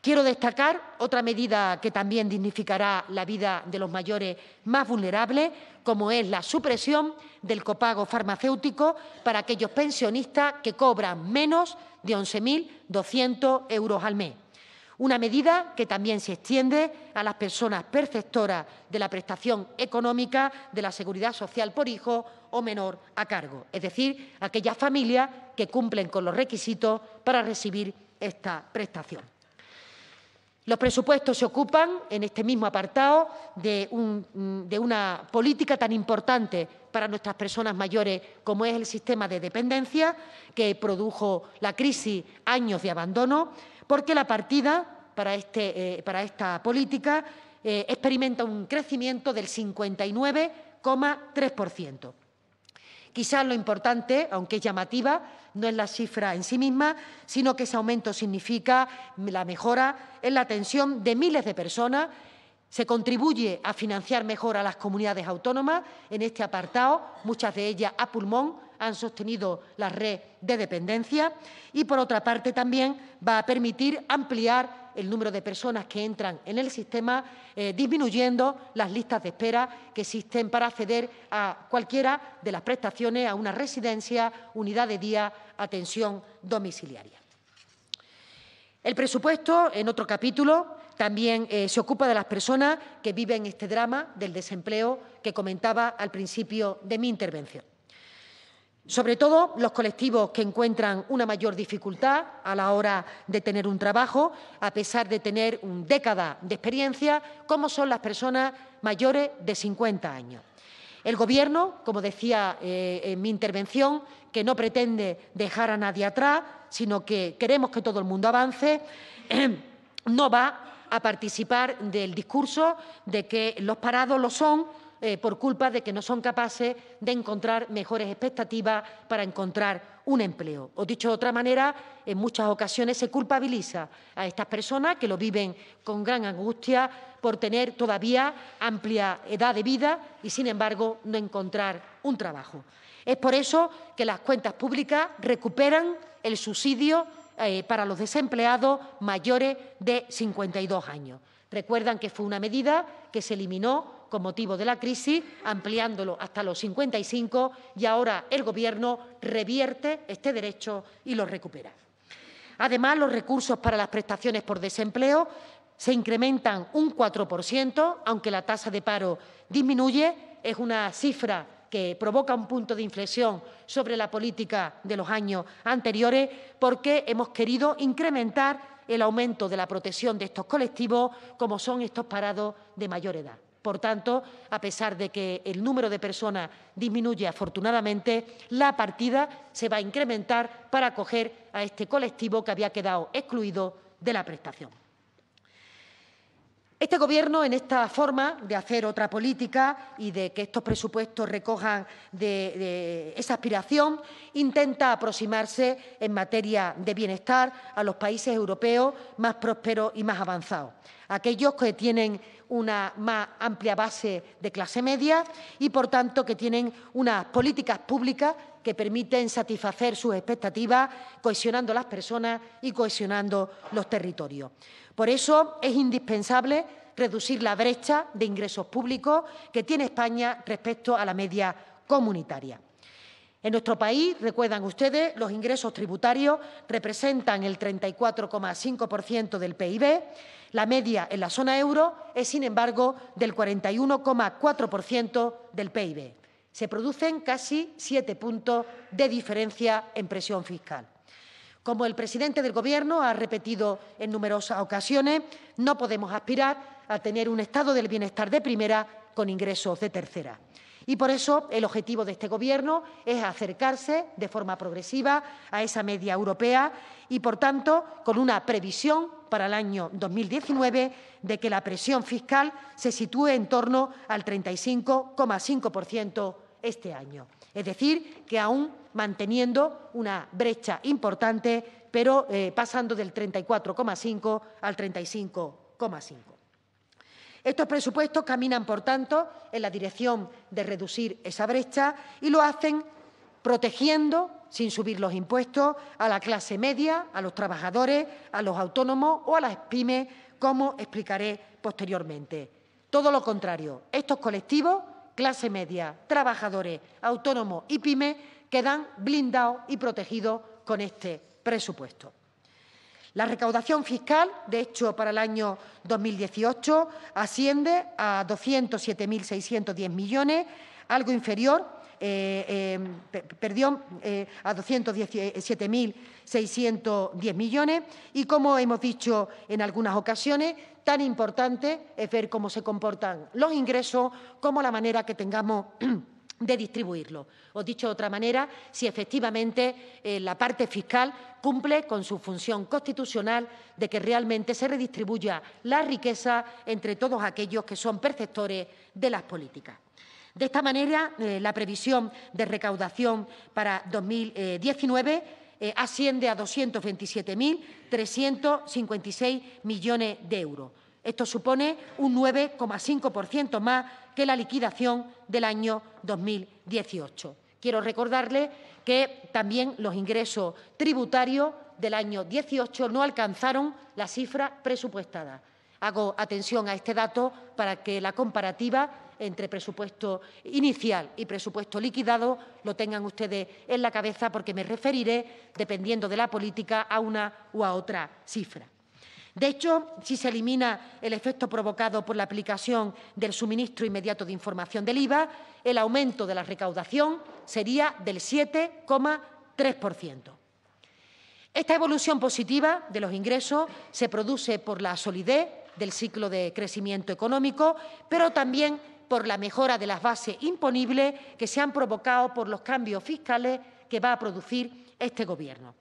Quiero destacar otra medida que también dignificará la vida de los mayores más vulnerables, como es la supresión del copago farmacéutico para aquellos pensionistas que cobran menos de 11.200 euros al mes. Una medida que también se extiende a las personas perceptoras de la prestación económica de la seguridad social por hijo o menor a cargo, es decir, aquellas familias que cumplen con los requisitos para recibir esta prestación. Los presupuestos se ocupan, en este mismo apartado, de, de, una política tan importante para nuestras personas mayores como es el sistema de dependencia que produjo la crisis años de abandono, porque la partida para, este, eh, esta política eh, experimenta un crecimiento del 59,3%. Quizás lo importante, aunque es llamativa, no es la cifra en sí misma, sino que ese aumento significa la mejora en la atención de miles de personas. Se contribuye a financiar mejor a las comunidades autónomas. En este apartado, muchas de ellas a pulmón han sostenido la red de dependencia y, por otra parte, también va a permitir ampliar el número de personas que entran en el sistema, eh, disminuyendo las listas de espera que existen para acceder a cualquiera de las prestaciones, a una residencia, unidad de día, atención domiciliaria. El presupuesto, en otro capítulo, también eh, se ocupa de las personas que viven este drama del desempleo que comentaba al principio de mi intervención. Sobre todo los colectivos que encuentran una mayor dificultad a la hora de tener un trabajo, a pesar de tener décadas de experiencia, como son las personas mayores de 50 años. El Gobierno, como decía eh, en mi intervención, que no pretende dejar a nadie atrás, sino que queremos que todo el mundo avance, no va a participar del discurso de que los parados lo son eh, por culpa de que no son capaces de encontrar mejores expectativas para encontrar un empleo. O dicho de otra manera, en muchas ocasiones se culpabiliza a estas personas que lo viven con gran angustia por tener todavía amplia edad de vida y, sin embargo, no encontrar un trabajo. Es por eso que las cuentas públicas recuperan el subsidio eh, para los desempleados mayores de 52 años. Recuerdan que fue una medida que se eliminó con motivo de la crisis, ampliándolo hasta los 55 y ahora el Gobierno revierte este derecho y lo recupera. Además, los recursos para las prestaciones por desempleo se incrementan un 4%, aunque la tasa de paro disminuye. Es una cifra que provoca un punto de inflexión sobre la política de los años anteriores, porque hemos querido incrementar el aumento de la protección de estos colectivos, como son estos parados de mayor edad. Por tanto, a pesar de que el número de personas disminuye afortunadamente, la partida se va a incrementar para acoger a este colectivo que había quedado excluido de la prestación. Este Gobierno, en esta forma de hacer otra política y de que estos presupuestos recojan esa aspiración, intenta aproximarse en materia de bienestar a los países europeos más prósperos y más avanzados, aquellos que tienen una más amplia base de clase media y, por tanto, que tienen unas políticas públicas que permiten satisfacer sus expectativas, cohesionando las personas y cohesionando los territorios. Por eso es indispensable reducir la brecha de ingresos públicos que tiene España respecto a la media comunitaria. En nuestro país, recuerdan ustedes, los ingresos tributarios representan el 34,5% del PIB. La media en la zona euro es, sin embargo, del 41,4% del PIB. Se producen casi siete puntos de diferencia en presión fiscal. Como el presidente del Gobierno ha repetido en numerosas ocasiones, no podemos aspirar a tener un estado del bienestar de primera con ingresos de tercera. Y por eso el objetivo de este Gobierno es acercarse de forma progresiva a esa media europea y, por tanto, con una previsión para el año 2019 de que la presión fiscal se sitúe en torno al 35,5% este año. Es decir, que aún manteniendo una brecha importante, pero eh, pasando del 34,5 al 35,5. Estos presupuestos caminan, por tanto, en la dirección de reducir esa brecha y lo hacen protegiendo, sin subir los impuestos, a la clase media, a los trabajadores, a los autónomos o a las pymes, como explicaré posteriormente. Todo lo contrario, estos colectivos, clase media, trabajadores, autónomos y pymes, quedan blindados y protegidos con este presupuesto. La recaudación fiscal, de hecho, para el año 2018 asciende a 207.610 millones, algo inferior eh, perdió eh, a 217.610 millones. Y, como hemos dicho en algunas ocasiones, tan importante es ver cómo se comportan los ingresos como la manera que tengamos de distribuirlo. O dicho de otra manera, si efectivamente la parte fiscal cumple con su función constitucional de que realmente se redistribuya la riqueza entre todos aquellos que son perceptores de las políticas. De esta manera, eh, la previsión de recaudación para 2019 eh, asciende a 227.356 millones de euros. Esto supone un 9,5% más que la liquidación del año 2018. Quiero recordarle que también los ingresos tributarios del año 18 no alcanzaron la cifra presupuestada. Hago atención a este dato para que la comparativa entre presupuesto inicial y presupuesto liquidado lo tengan ustedes en la cabeza porque me referiré, dependiendo de la política, a una u a otra cifra. De hecho, si se elimina el efecto provocado por la aplicación del suministro inmediato de información del IVA, el aumento de la recaudación sería del 7,3%. Esta evolución positiva de los ingresos se produce por la solidez del ciclo de crecimiento económico, pero también por la mejora de las bases imponibles que se han provocado por los cambios fiscales que va a producir este Gobierno.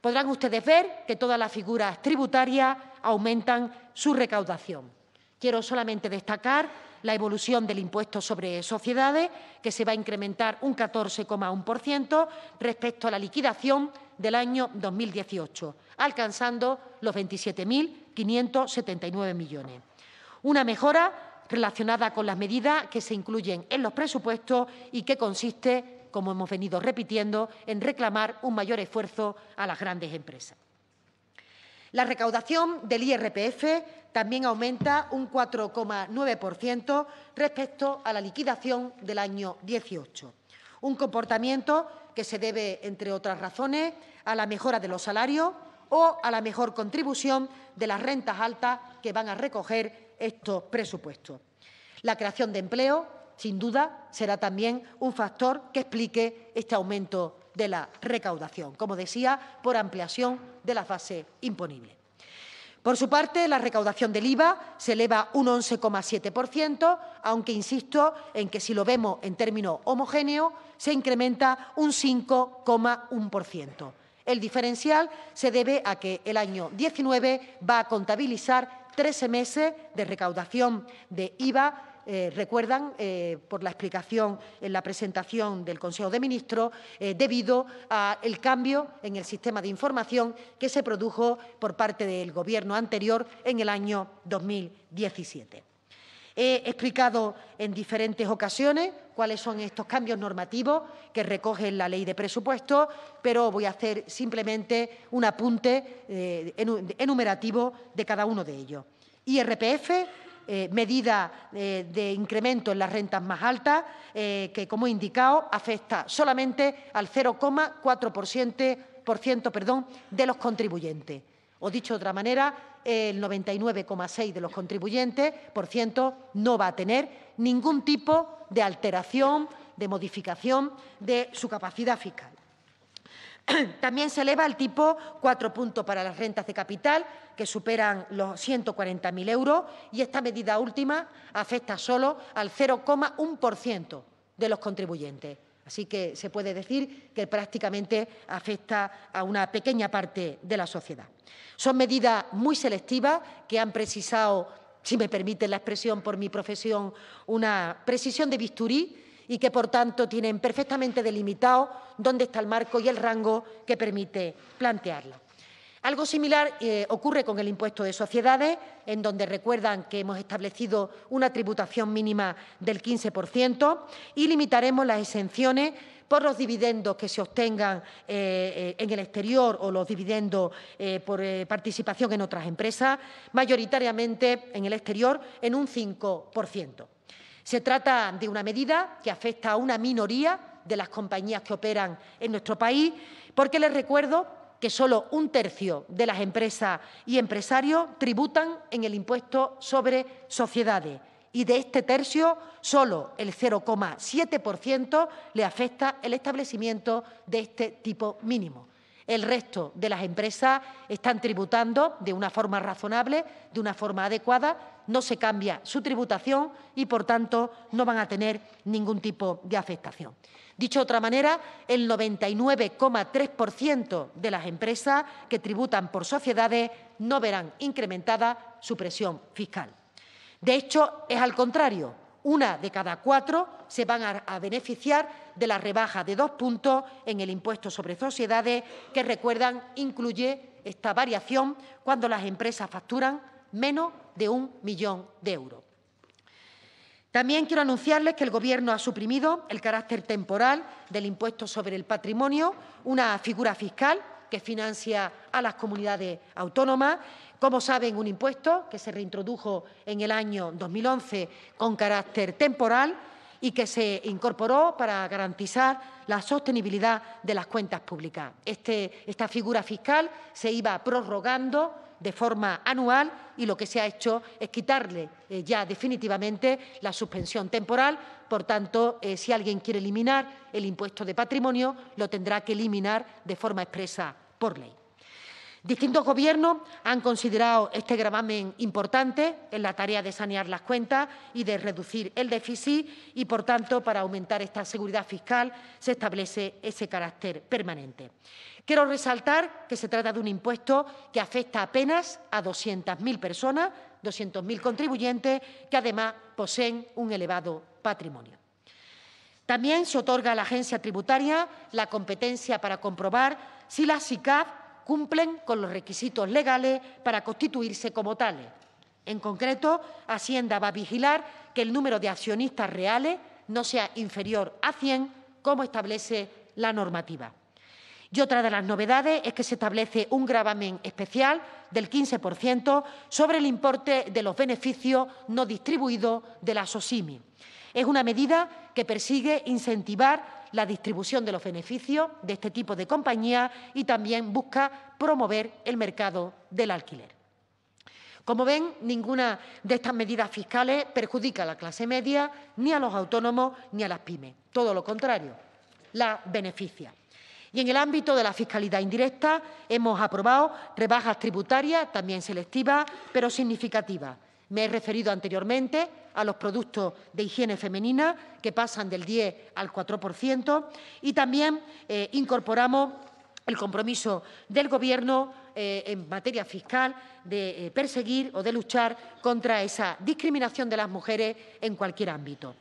Podrán ustedes ver que todas las figuras tributarias aumentan su recaudación. Quiero solamente destacar la evolución del impuesto sobre sociedades, que se va a incrementar un 14,1% respecto a la liquidación del año 2018, alcanzando los 27.579 millones. Una mejora relacionada con las medidas que se incluyen en los presupuestos y que consiste, como hemos venido repitiendo, en reclamar un mayor esfuerzo a las grandes empresas. La recaudación del IRPF también aumenta un 4,9% respecto a la liquidación del año 18. Un comportamiento que se debe, entre otras razones, a la mejora de los salarios o a la mejor contribución de las rentas altas que van a recoger estos presupuestos. La creación de empleo, sin duda, será también un factor que explique este aumento de la recaudación, como decía, por ampliación de la fase imponible. Por su parte, la recaudación del IVA se eleva un 11,7%, aunque insisto en que si lo vemos en términos homogéneos, se incrementa un 5,1%. El diferencial se debe a que el año 19 va a contabilizar 13 meses de recaudación de IVA eh, recuerdan, eh, por la explicación en la presentación del Consejo de Ministros, eh, debido al cambio en el sistema de información que se produjo por parte del Gobierno anterior en el año 2017. He explicado en diferentes ocasiones cuáles son estos cambios normativos que recoge la ley de presupuestos, pero voy a hacer simplemente un apunte eh, enumerativo de cada uno de ellos. IRPF, eh, medida eh, de incremento en las rentas más altas, que, como he indicado, afecta solamente al 0,4% de los contribuyentes. O dicho de otra manera, el 99,6 de los contribuyentes, por ciento, no va a tener ningún tipo de alteración, de modificación de su capacidad fiscal. También se eleva el tipo cuatro puntos para las rentas de capital, que superan los 140.000 euros, y esta medida última afecta solo al 0,1% de los contribuyentes. Así que se puede decir que prácticamente afecta a una pequeña parte de la sociedad. Son medidas muy selectivas que han precisado, si me permiten la expresión por mi profesión, una precisión de bisturí y que, por tanto, tienen perfectamente delimitado dónde está el marco y el rango que permite plantearla. Algo similar eh, ocurre con el impuesto de sociedades, en donde recuerdan que hemos establecido una tributación mínima del 15% y limitaremos las exenciones por los dividendos que se obtengan eh, eh, en el exterior o los dividendos por participación en otras empresas, mayoritariamente en el exterior en un 5%. Se trata de una medida que afecta a una minoría de las compañías que operan en nuestro país, porque les recuerdo que solo un tercio de las empresas y empresarios tributan en el impuesto sobre sociedades y de este tercio solo el 0,7% le afecta el establecimiento de este tipo mínimo. El resto de las empresas están tributando de una forma razonable, de una forma adecuada, no se cambia su tributación y, por tanto, no van a tener ningún tipo de afectación. Dicho de otra manera, el 99,3% de las empresas que tributan por sociedades no verán incrementada su presión fiscal. De hecho, es al contrario una de cada cuatro se van a, beneficiar de la rebaja de dos puntos en el impuesto sobre sociedades, que recuerdan incluye esta variación cuando las empresas facturan menos de un millón de euros. También quiero anunciarles que el Gobierno ha suprimido el carácter temporal del impuesto sobre el patrimonio, una figura fiscal que financia a las comunidades autónomas como saben, un impuesto que se reintrodujo en el año 2011 con carácter temporal y que se incorporó para garantizar la sostenibilidad de las cuentas públicas. Este, esta figura fiscal se iba prorrogando de forma anual y lo que se ha hecho es quitarle eh, ya definitivamente la suspensión temporal. Por tanto, eh, si alguien quiere eliminar el impuesto de patrimonio, lo tendrá que eliminar de forma expresa por ley. Distintos gobiernos han considerado este gravamen importante en la tarea de sanear las cuentas y de reducir el déficit y, por tanto, para aumentar esta seguridad fiscal se establece ese carácter permanente. Quiero resaltar que se trata de un impuesto que afecta apenas a 200.000 personas, 200.000 contribuyentes, que además poseen un elevado patrimonio. También se otorga a la agencia tributaria la competencia para comprobar si la SICAP cumplen con los requisitos legales para constituirse como tales. En concreto, Hacienda va a vigilar que el número de accionistas reales no sea inferior a 100, como establece la normativa. Y otra de las novedades es que se establece un gravamen especial del 15% sobre el importe de los beneficios no distribuidos de la SOSIMI. Es una medida que persigue incentivar la distribución de los beneficios de este tipo de compañía y también busca promover el mercado del alquiler. Como ven, ninguna de estas medidas fiscales perjudica a la clase media, ni a los autónomos, ni a las pymes. Todo lo contrario, la beneficia. Y en el ámbito de la fiscalidad indirecta hemos aprobado rebajas tributarias, también selectivas, pero significativas. Me he referido anteriormente a los productos de higiene femenina, que pasan del 10 al 4%, y también eh, incorporamos el compromiso del Gobierno eh, en materia fiscal de eh, perseguir o de luchar contra esa discriminación de las mujeres en cualquier ámbito.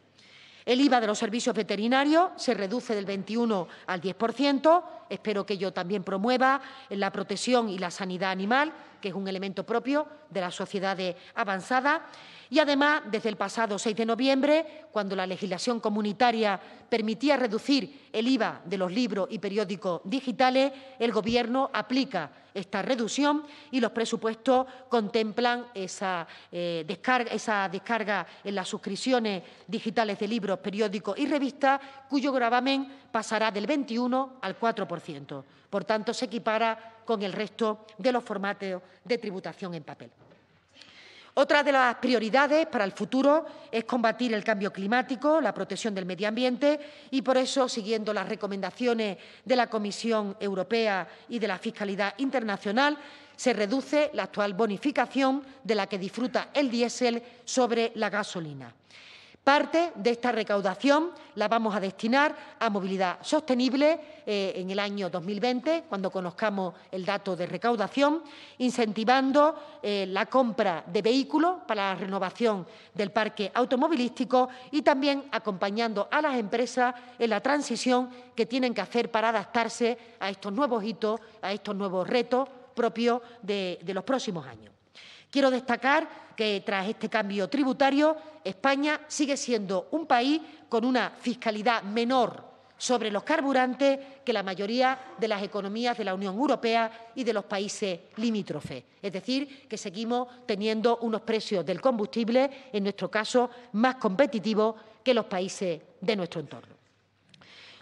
El IVA de los servicios veterinarios se reduce del 21 al 10%. Espero que ello también promueva la protección y la sanidad animal, que es un elemento propio de las sociedades avanzadas. Y además, desde el pasado 6 de noviembre, cuando la legislación comunitaria permitía reducir el IVA de los libros y periódicos digitales, el Gobierno aplica esta reducción y los presupuestos contemplan esa, eh, descarga, esa descarga en las suscripciones digitales de libros, periódicos y revistas, cuyo gravamen pasará del 21 al 4%. Por tanto, se equipara con el resto de los formatos de tributación en papel. Otra de las prioridades para el futuro es combatir el cambio climático, la protección del medio ambiente y, por eso, siguiendo las recomendaciones de la Comisión Europea y de la Fiscalidad Internacional, se reduce la actual bonificación de la que disfruta el diésel sobre la gasolina. Parte de esta recaudación la vamos a destinar a movilidad sostenible eh, en el año 2020, cuando conozcamos el dato de recaudación, incentivando eh, la compra de vehículos para la renovación del parque automovilístico y también acompañando a las empresas en la transición que tienen que hacer para adaptarse a estos nuevos hitos, a estos nuevos retos propios de los próximos años. Quiero destacar que tras este cambio tributario, España sigue siendo un país con una fiscalidad menor sobre los carburantes que la mayoría de las economías de la Unión Europea y de los países limítrofes. Es decir, que seguimos teniendo unos precios del combustible, en nuestro caso, más competitivos que los países de nuestro entorno.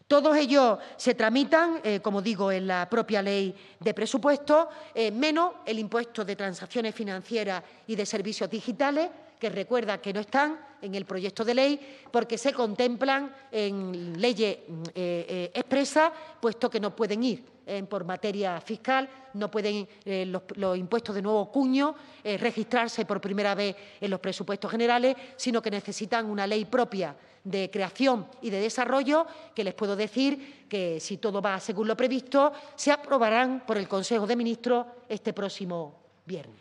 Todos ellos se tramitan, eh, como digo, en la propia ley de presupuestos, eh, menos el impuesto de transacciones financieras y de servicios digitales, que recuerda que no están en el proyecto de ley porque se contemplan en leyes eh, expresas, puesto que no pueden ir por materia fiscal, no pueden los, los, impuestos de nuevo cuño registrarse por primera vez en los presupuestos generales, sino que necesitan una ley propia de creación y de desarrollo que les puedo decir que, si todo va según lo previsto, se aprobarán por el Consejo de Ministros este próximo viernes.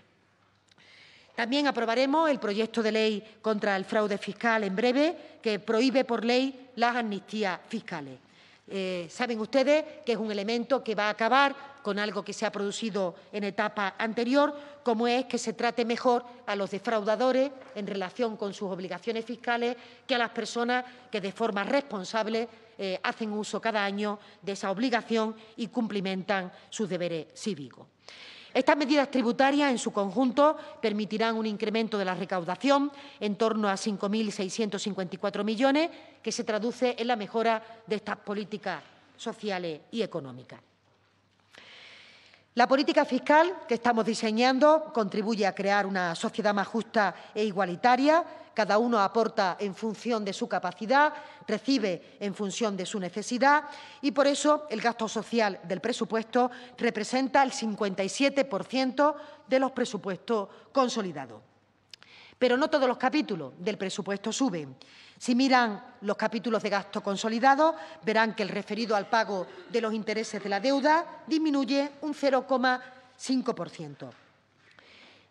También aprobaremos el proyecto de ley contra el fraude fiscal en breve, que prohíbe por ley las amnistías fiscales. Eh, saben ustedes que es un elemento que va a acabar con algo que se ha producido en etapa anterior, como es que se trate mejor a los defraudadores en relación con sus obligaciones fiscales que a las personas que de forma responsable eh, hacen uso cada año de esa obligación y cumplimentan sus deberes cívicos. Estas medidas tributarias, en su conjunto, permitirán un incremento de la recaudación en torno a 5.654 millones, que se traduce en la mejora de estas políticas sociales y económicas. La política fiscal que estamos diseñando contribuye a crear una sociedad más justa e igualitaria. Cada uno aporta en función de su capacidad, recibe en función de su necesidad y por eso el gasto social del presupuesto representa el 57% de los presupuestos consolidados. Pero no todos los capítulos del presupuesto suben. Si miran los capítulos de gasto consolidado, verán que el referido al pago de los intereses de la deuda disminuye un 0,5%.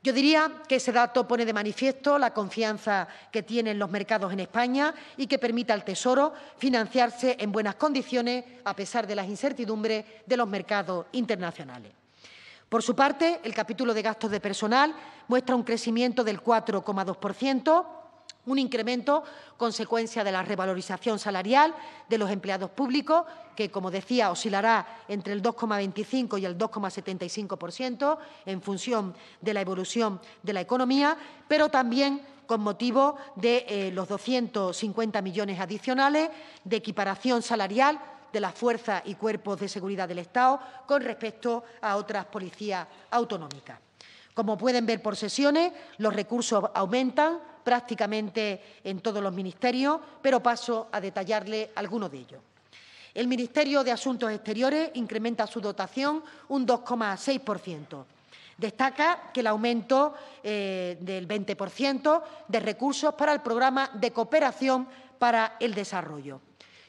Yo diría que ese dato pone de manifiesto la confianza que tienen los mercados en España y que permite al Tesoro financiarse en buenas condiciones a pesar de las incertidumbres de los mercados internacionales. Por su parte, el capítulo de gastos de personal muestra un crecimiento del 4,2%, un incremento consecuencia de la revalorización salarial de los empleados públicos, que, como decía, oscilará entre el 2,25 y el 2,75% en función de la evolución de la economía, pero también con motivo de eh, los 250 millones adicionales de equiparación salarial de las fuerzas y cuerpos de seguridad del Estado con respecto a otras policías autonómicas. Como pueden ver por sesiones, los recursos aumentan prácticamente en todos los ministerios, pero paso a detallarle algunos de ellos. El Ministerio de Asuntos Exteriores incrementa su dotación un 2,6%. Destaca que el aumento eh, del 20% de recursos para el programa de cooperación para el desarrollo.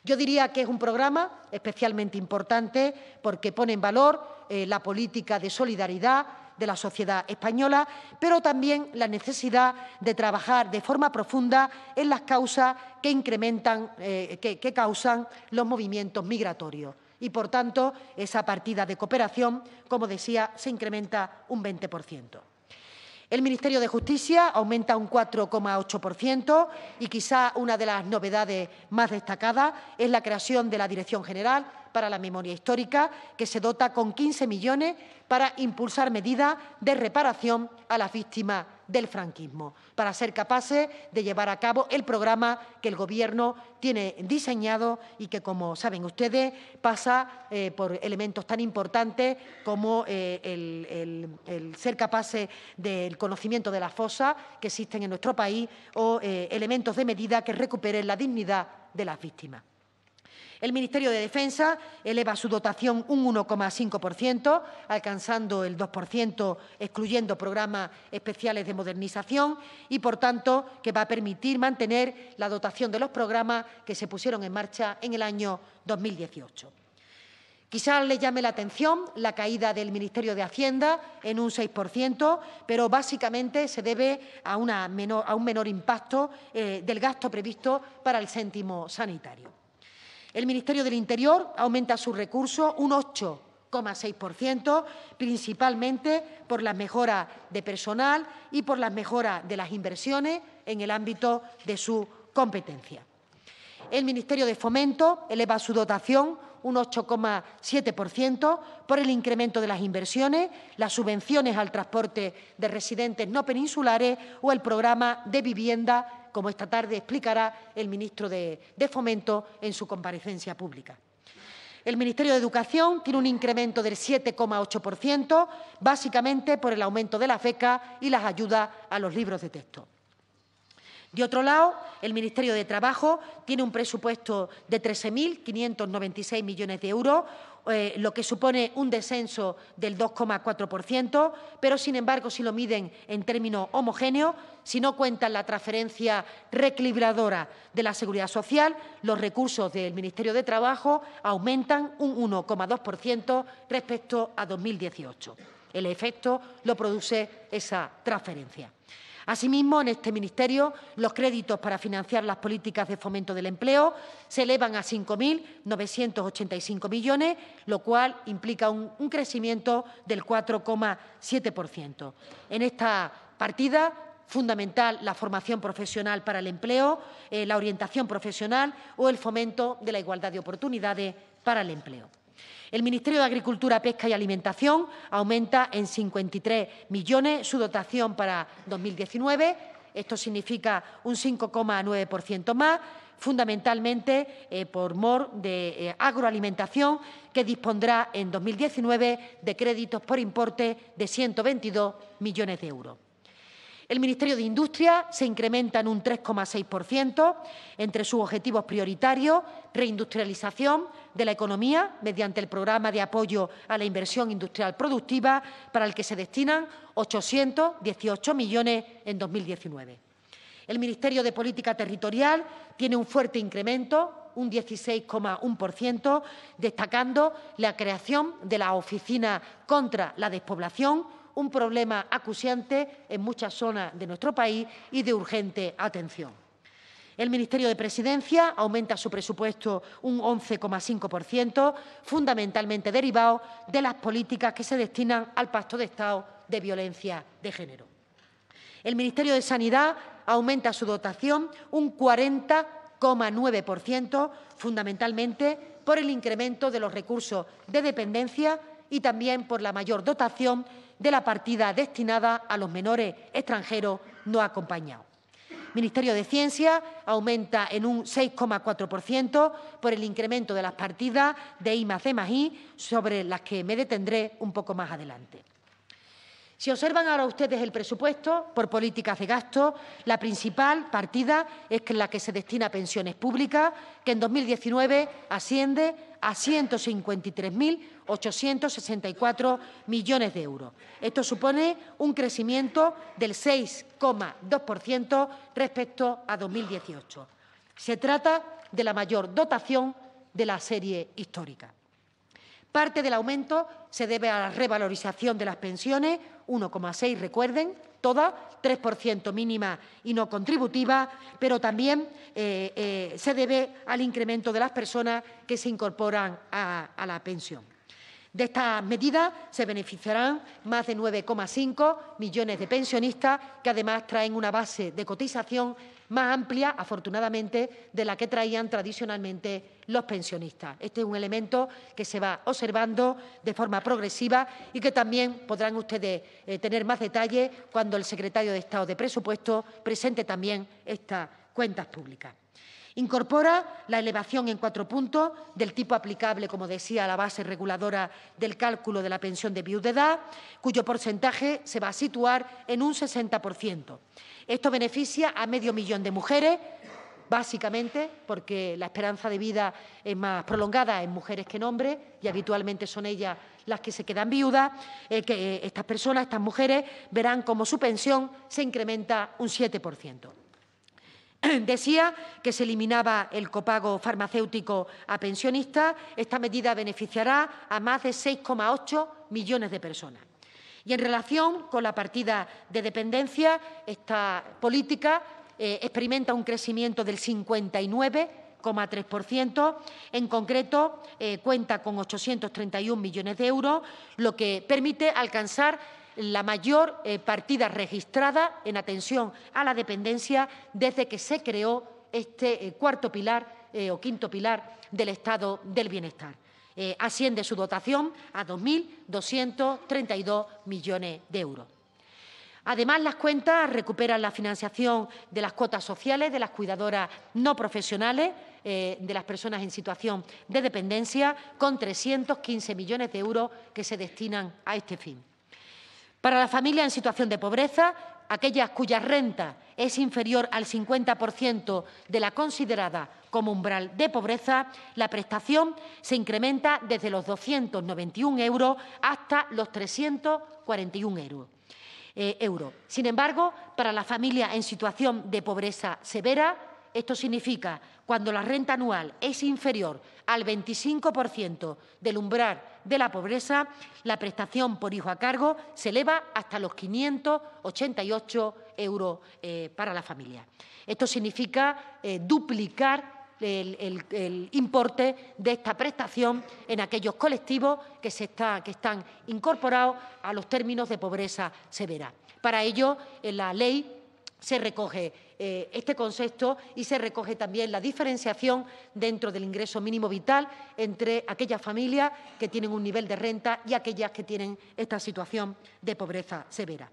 Yo diría que es un programa especialmente importante porque pone en valor eh, la política de solidaridad de la sociedad española, pero también la necesidad de trabajar de forma profunda en las causas que incrementan, eh, que causan los movimientos migratorios. Y, por tanto, esa partida de cooperación, como decía, se incrementa un 20%. El Ministerio de Justicia aumenta un 4,8% y quizá una de las novedades más destacadas es la creación de la Dirección General para la Memoria Histórica, que se dota con 15 millones para impulsar medidas de reparación a las víctimas del franquismo, para ser capaces de llevar a cabo el programa que el Gobierno tiene diseñado y que, como saben ustedes, pasa eh, por elementos tan importantes como eh, el, ser capaces del conocimiento de las fosas que existen en nuestro país o eh, elementos de medida que recuperen la dignidad de las víctimas. El Ministerio de Defensa eleva su dotación un 1,5%, alcanzando el 2%, excluyendo programas especiales de modernización y, por tanto, que va a permitir mantener la dotación de los programas que se pusieron en marcha en el año 2018. Quizás le llame la atención la caída del Ministerio de Hacienda en un 6%, pero básicamente se debe a, un menor impacto eh, del gasto previsto para el céntimo sanitario. El Ministerio del Interior aumenta sus recursos un 8,6%, principalmente por las mejoras de personal y por las mejoras de las inversiones en el ámbito de su competencia. El Ministerio de Fomento eleva su dotación un 8,7%, por el incremento de las inversiones, las subvenciones al transporte de residentes no peninsulares o el programa de vivienda como esta tarde explicará el ministro de, Fomento en su comparecencia pública. El Ministerio de Educación tiene un incremento del 7,8%, básicamente por el aumento de la feca y las ayudas a los libros de texto. De otro lado, el Ministerio de Trabajo tiene un presupuesto de 13.596 millones de euros, eh, lo que supone un descenso del 2,4%, pero, sin embargo, si lo miden en términos homogéneos, si no cuentan la transferencia reequilibradora de la Seguridad Social, los recursos del Ministerio de Trabajo aumentan un 1,2% respecto a 2018. El efecto lo produce esa transferencia. Asimismo, en este Ministerio, los créditos para financiar las políticas de fomento del empleo se elevan a 5.985 millones, lo cual implica un, crecimiento del 4,7%. En esta partida fundamental la formación profesional para el empleo, eh, la orientación profesional o el fomento de la igualdad de oportunidades para el empleo. El Ministerio de Agricultura, Pesca y Alimentación aumenta en 53 millones su dotación para 2019. Esto significa un 5,9% más, fundamentalmente eh, por mor de eh, agroalimentación, que dispondrá en 2019 de créditos por importe de 122 millones de euros. El Ministerio de Industria se incrementa en un 3,6%, entre sus objetivos prioritarios, reindustrialización de la economía mediante el programa de apoyo a la inversión industrial productiva, para el que se destinan 818 millones en 2019. El Ministerio de Política Territorial tiene un fuerte incremento, un 16,1%, destacando la creación de la Oficina contra la Despoblación, un problema acuciante en muchas zonas de nuestro país y de urgente atención. El Ministerio de Presidencia aumenta su presupuesto un 11,5%, fundamentalmente derivado de las políticas que se destinan al Pacto de Estado de Violencia de Género. El Ministerio de Sanidad aumenta su dotación un 40,9%, fundamentalmente por el incremento de los recursos de dependencia y también por la mayor dotación de la partida destinada a los menores extranjeros no acompañados. Ministerio de Ciencia aumenta en un 6,4% por el incremento de las partidas de I I, sobre las que me detendré un poco más adelante. Si observan ahora ustedes el presupuesto por políticas de gasto, la principal partida es la que se destina a pensiones públicas, que en 2019 asciende a 153.864 millones de euros. Esto supone un crecimiento del 6,2% respecto a 2018. Se trata de la mayor dotación de la serie histórica. Parte del aumento se debe a la revalorización de las pensiones, 1,6, recuerden, todas, 3% mínima y no contributiva, pero también eh, eh, se debe al incremento de las personas que se incorporan a la pensión. De estas medidas se beneficiarán más de 9,5 millones de pensionistas que además traen una base de cotización más amplia, afortunadamente, de la que traían tradicionalmente los pensionistas. Este es un elemento que se va observando de forma progresiva y que también podrán ustedes eh, tener más detalle cuando el secretario de Estado de Presupuestos presente también estas cuentas públicas. Incorpora la elevación en cuatro puntos del tipo aplicable, como decía, a la base reguladora del cálculo de la pensión de viudedad, cuyo porcentaje se va a situar en un 60%. Esto beneficia a medio millón de mujeres básicamente porque la esperanza de vida es más prolongada en mujeres que en hombres y habitualmente son ellas las que se quedan viudas, eh, que estas personas, estas mujeres, verán como su pensión se incrementa un 7%. Decía que se eliminaba el copago farmacéutico a pensionistas. Esta medida beneficiará a más de 6,8 millones de personas. Y en relación con la partida de dependencia, esta política eh, experimenta un crecimiento del 59,3%. En concreto, eh, cuenta con 831 millones de euros, lo que permite alcanzar la mayor eh, partida registrada en atención a la dependencia desde que se creó este cuarto pilar o quinto pilar del Estado del Bienestar. asciende su dotación a 2.232 millones de euros. Además, las cuentas recuperan la financiación de las cuotas sociales de las cuidadoras no profesionales, eh, de las personas en situación de dependencia, con 315 millones de euros que se destinan a este fin. Para las familias en situación de pobreza, aquellas cuya renta es inferior al 50% de la considerada como umbral de pobreza, la prestación se incrementa desde los 291 euros hasta los 341 euros. Eh, Sin embargo, para la familia en situación de pobreza severa, esto significa cuando la renta anual es inferior al 25% del umbral de la pobreza, la prestación por hijo a cargo se eleva hasta los 588 euros eh, para la familia. Esto significa eh, duplicar el, importe de esta prestación en aquellos colectivos que, se están incorporados a los términos de pobreza severa. Para ello, en la ley se recoge eh, este concepto y se recoge también la diferenciación dentro del ingreso mínimo vital entre aquellas familias que tienen un nivel de renta y aquellas que tienen esta situación de pobreza severa.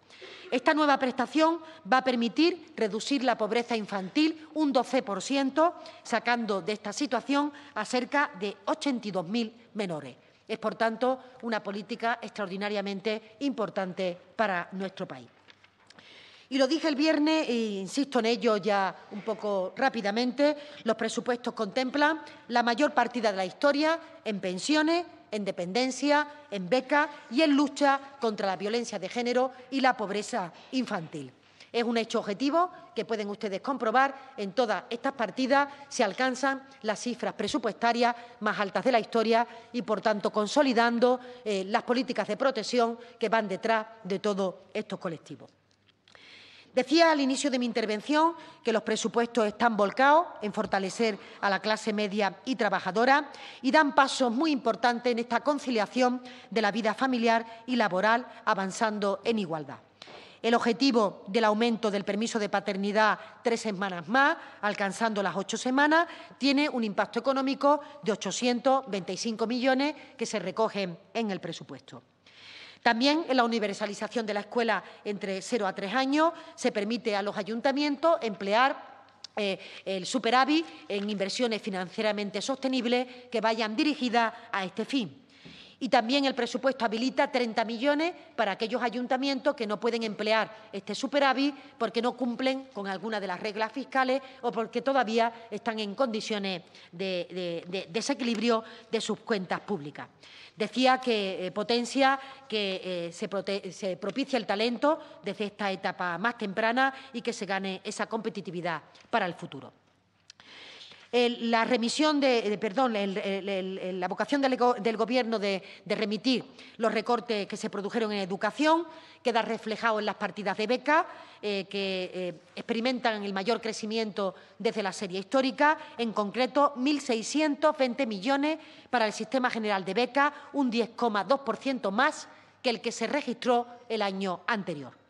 Esta nueva prestación va a permitir reducir la pobreza infantil un 12%, sacando de esta situación a cerca de 82.000 menores. Es, por tanto, una política extraordinariamente importante para nuestro país. Y lo dije el viernes e insisto en ello ya un poco rápidamente, los presupuestos contemplan la mayor partida de la historia en pensiones, en dependencia, en becas y en lucha contra la violencia de género y la pobreza infantil. Es un hecho objetivo que pueden ustedes comprobar. En todas estas partidas se alcanzan las cifras presupuestarias más altas de la historia y, por tanto, consolidando eh, las políticas de protección que van detrás de todos estos colectivos. Decía al inicio de mi intervención que los presupuestos están volcados en fortalecer a la clase media y trabajadora y dan pasos muy importantes en esta conciliación de la vida familiar y laboral, avanzando en igualdad. El objetivo del aumento del permiso de paternidad tres semanas más, alcanzando las ocho semanas, tiene un impacto económico de 825 millones que se recogen en el presupuesto. También en la universalización de la escuela entre cero a tres años se permite a los ayuntamientos emplear eh, el superávit en inversiones financieramente sostenibles que vayan dirigidas a este fin. Y también el presupuesto habilita 30 millones para aquellos ayuntamientos que no pueden emplear este superávit porque no cumplen con alguna de las reglas fiscales o porque todavía están en condiciones de, desequilibrio de sus cuentas públicas. Decía que eh, potencia que eh, se propicia el talento desde esta etapa más temprana y que se gane esa competitividad para el futuro la remisión de, perdón, la vocación del, Gobierno de, remitir los recortes que se produjeron en educación queda reflejado en las partidas de beca, eh, que eh, experimentan el mayor crecimiento desde la serie histórica, en concreto 1.620 millones para el Sistema General de Becas, un 10,2% más que el que se registró el año anterior.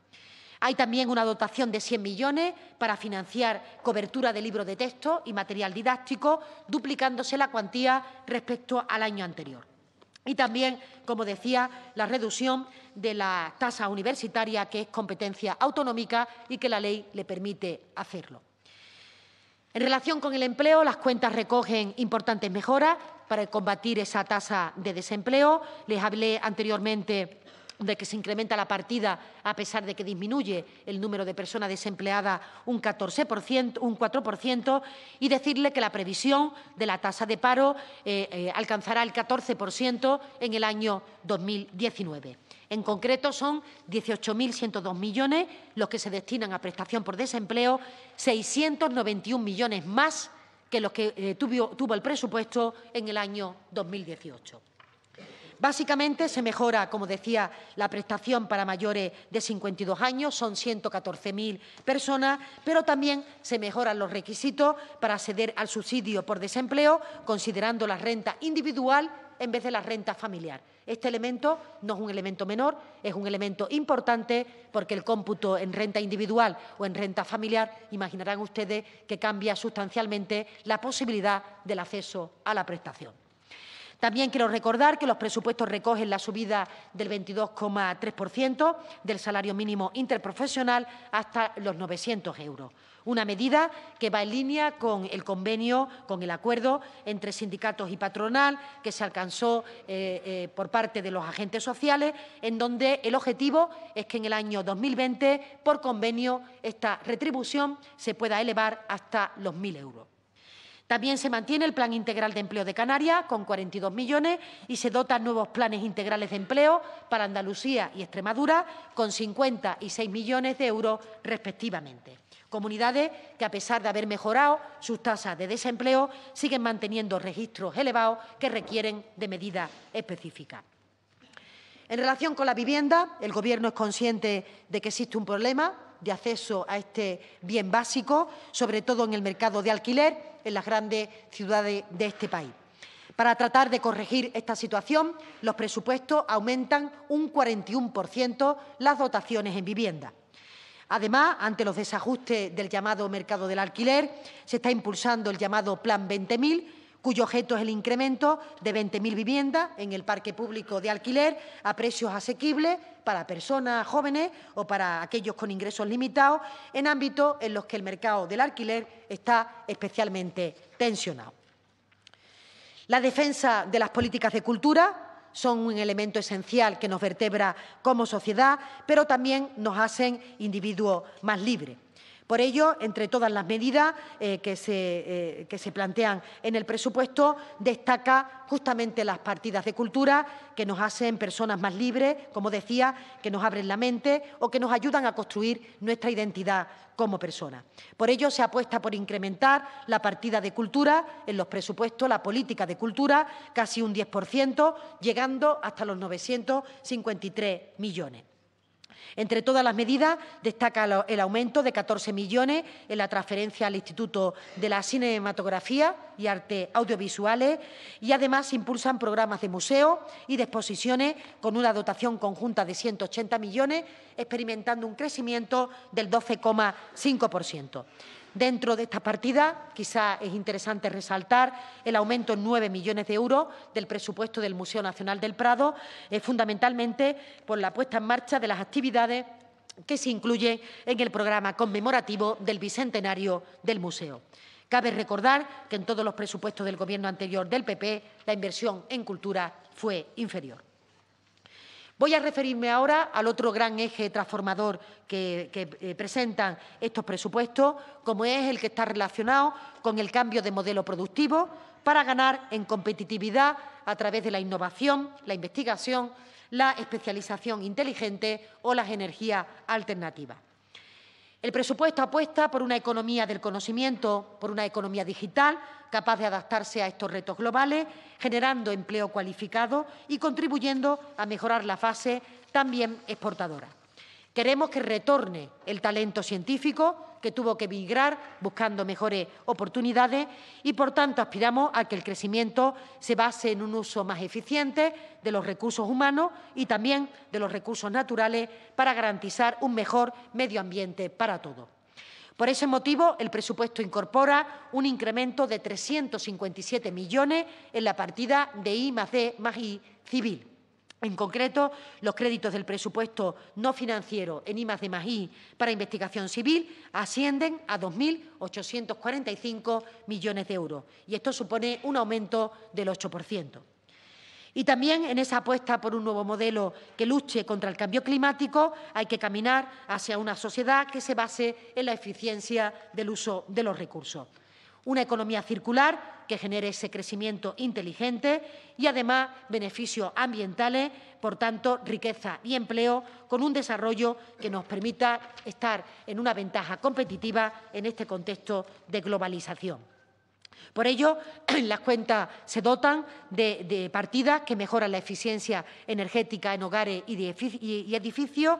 Hay también una dotación de 100 millones para financiar cobertura de libros de texto y material didáctico, duplicándose la cuantía respecto al año anterior. Y también, como decía, la reducción de la tasa universitaria, que es competencia autonómica y que la ley le permite hacerlo. En relación con el empleo, las cuentas recogen importantes mejoras para combatir esa tasa de desempleo. Les hablé anteriormente de que se incrementa la partida a pesar de que disminuye el número de personas desempleadas un 14%, un 4%, y decirle que la previsión de la tasa de paro eh, eh, alcanzará el 14% en el año 2019. En concreto, son 18.102 millones los que se destinan a prestación por desempleo, 691 millones más que los que eh, tuvo el presupuesto en el año 2018. Básicamente se mejora, como decía, la prestación para mayores de 52 años, son 114.000 personas, pero también se mejoran los requisitos para acceder al subsidio por desempleo, considerando la renta individual en vez de la renta familiar. Este elemento no es un elemento menor, es un elemento importante porque el cómputo en renta individual o en renta familiar, imaginarán ustedes que cambia sustancialmente la posibilidad del acceso a la prestación. También quiero recordar que los presupuestos recogen la subida del 22,3% del salario mínimo interprofesional hasta los 900 euros. Una medida que va en línea con el convenio, con el acuerdo entre sindicatos y patronal que se alcanzó eh, eh, por parte de los agentes sociales, en donde el objetivo es que en el año 2020, por convenio, esta retribución se pueda elevar hasta los 1.000 euros. También se mantiene el Plan Integral de Empleo de Canarias con 42 millones y se dotan nuevos planes integrales de empleo para Andalucía y Extremadura con 56 millones de euros respectivamente. Comunidades que, a pesar de haber mejorado sus tasas de desempleo, siguen manteniendo registros elevados que requieren de medidas específicas. En relación con la vivienda, el Gobierno es consciente de que existe un problema de acceso a este bien básico, sobre todo en el mercado de alquiler en las grandes ciudades de este país. Para tratar de corregir esta situación, los presupuestos aumentan un 41% las dotaciones en vivienda. Además, ante los desajustes del llamado mercado del alquiler, se está impulsando el llamado Plan 20.000, cuyo objeto es el incremento de 20.000 viviendas en el parque público de alquiler a precios asequibles para personas jóvenes o para aquellos con ingresos limitados en ámbitos en los que el mercado del alquiler está especialmente tensionado. La defensa de las políticas de cultura son un elemento esencial que nos vertebra como sociedad, pero también nos hacen individuos más libres. Por ello, entre todas las medidas eh, que, se, eh, que, se, plantean en el presupuesto, destaca justamente las partidas de cultura que nos hacen personas más libres, como decía, que nos abren la mente o que nos ayudan a construir nuestra identidad como personas. Por ello, se apuesta por incrementar la partida de cultura en los presupuestos, la política de cultura, casi un 10%, llegando hasta los 953 millones. Entre todas las medidas destaca el aumento de 14 millones en la transferencia al Instituto de la Cinematografía y Arte Audiovisuales y además se impulsan programas de museo y de exposiciones con una dotación conjunta de 180 millones, experimentando un crecimiento del 12,5%. Dentro de esta partida, quizá es interesante resaltar el aumento en 9 millones de euros del presupuesto del Museo Nacional del Prado, eh, fundamentalmente por la puesta en marcha de las actividades que se incluyen en el programa conmemorativo del bicentenario del museo. Cabe recordar que en todos los presupuestos del Gobierno anterior del PP la inversión en cultura fue inferior. Voy a referirme ahora al otro gran eje transformador que, eh, presentan estos presupuestos, como es el que está relacionado con el cambio de modelo productivo para ganar en competitividad a través de la innovación, la investigación, la especialización inteligente o las energías alternativas. El presupuesto apuesta por una economía del conocimiento, por una economía digital capaz de adaptarse a estos retos globales, generando empleo cualificado y contribuyendo a mejorar la fase también exportadora. Queremos que retorne el talento científico que tuvo que migrar buscando mejores oportunidades y, por tanto, aspiramos a que el crecimiento se base en un uso más eficiente de los recursos humanos y también de los recursos naturales para garantizar un mejor medio ambiente para todos. Por ese motivo, el presupuesto incorpora un incremento de 357 millones en la partida de I más D más I civil en concreto, los créditos del presupuesto no financiero en I de I para investigación civil ascienden a 2.845 millones de euros y esto supone un aumento del 8%. Y también en esa apuesta por un nuevo modelo que luche contra el cambio climático hay que caminar hacia una sociedad que se base en la eficiencia del uso de los recursos. Una economía circular que genere ese crecimiento inteligente y, además, beneficios ambientales, por tanto, riqueza y empleo, con un desarrollo que nos permita estar en una ventaja competitiva en este contexto de globalización. Por ello, las cuentas se dotan de, partidas que mejoran la eficiencia energética en hogares y, edificios,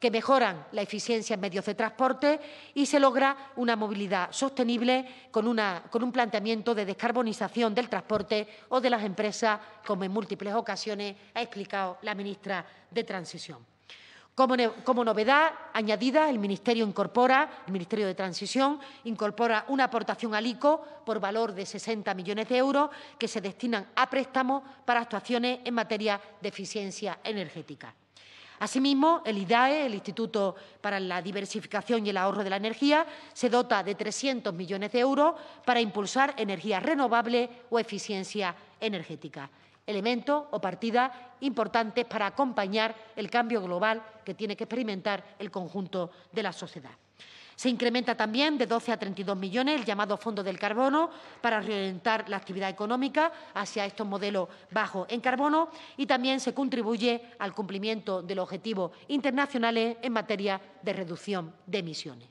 que mejoran la eficiencia en medios de transporte y se logra una movilidad sostenible con, con, un planteamiento de descarbonización del transporte o de las empresas, como en múltiples ocasiones ha explicado la ministra de Transición. Como, novedad añadida, el Ministerio incorpora, el Ministerio de Transición incorpora una aportación al ICO por valor de 60 millones de euros que se destinan a préstamos para actuaciones en materia de eficiencia energética. Asimismo, el IDAE, el Instituto para la Diversificación y el Ahorro de la Energía, se dota de 300 millones de euros para impulsar energías renovables o eficiencia energética elementos o partidas importantes para acompañar el cambio global que tiene que experimentar el conjunto de la sociedad. Se incrementa también de 12 a 32 millones el llamado Fondo del Carbono para reorientar la actividad económica hacia estos modelos bajos en carbono y también se contribuye al cumplimiento de los objetivos internacionales en materia de reducción de emisiones.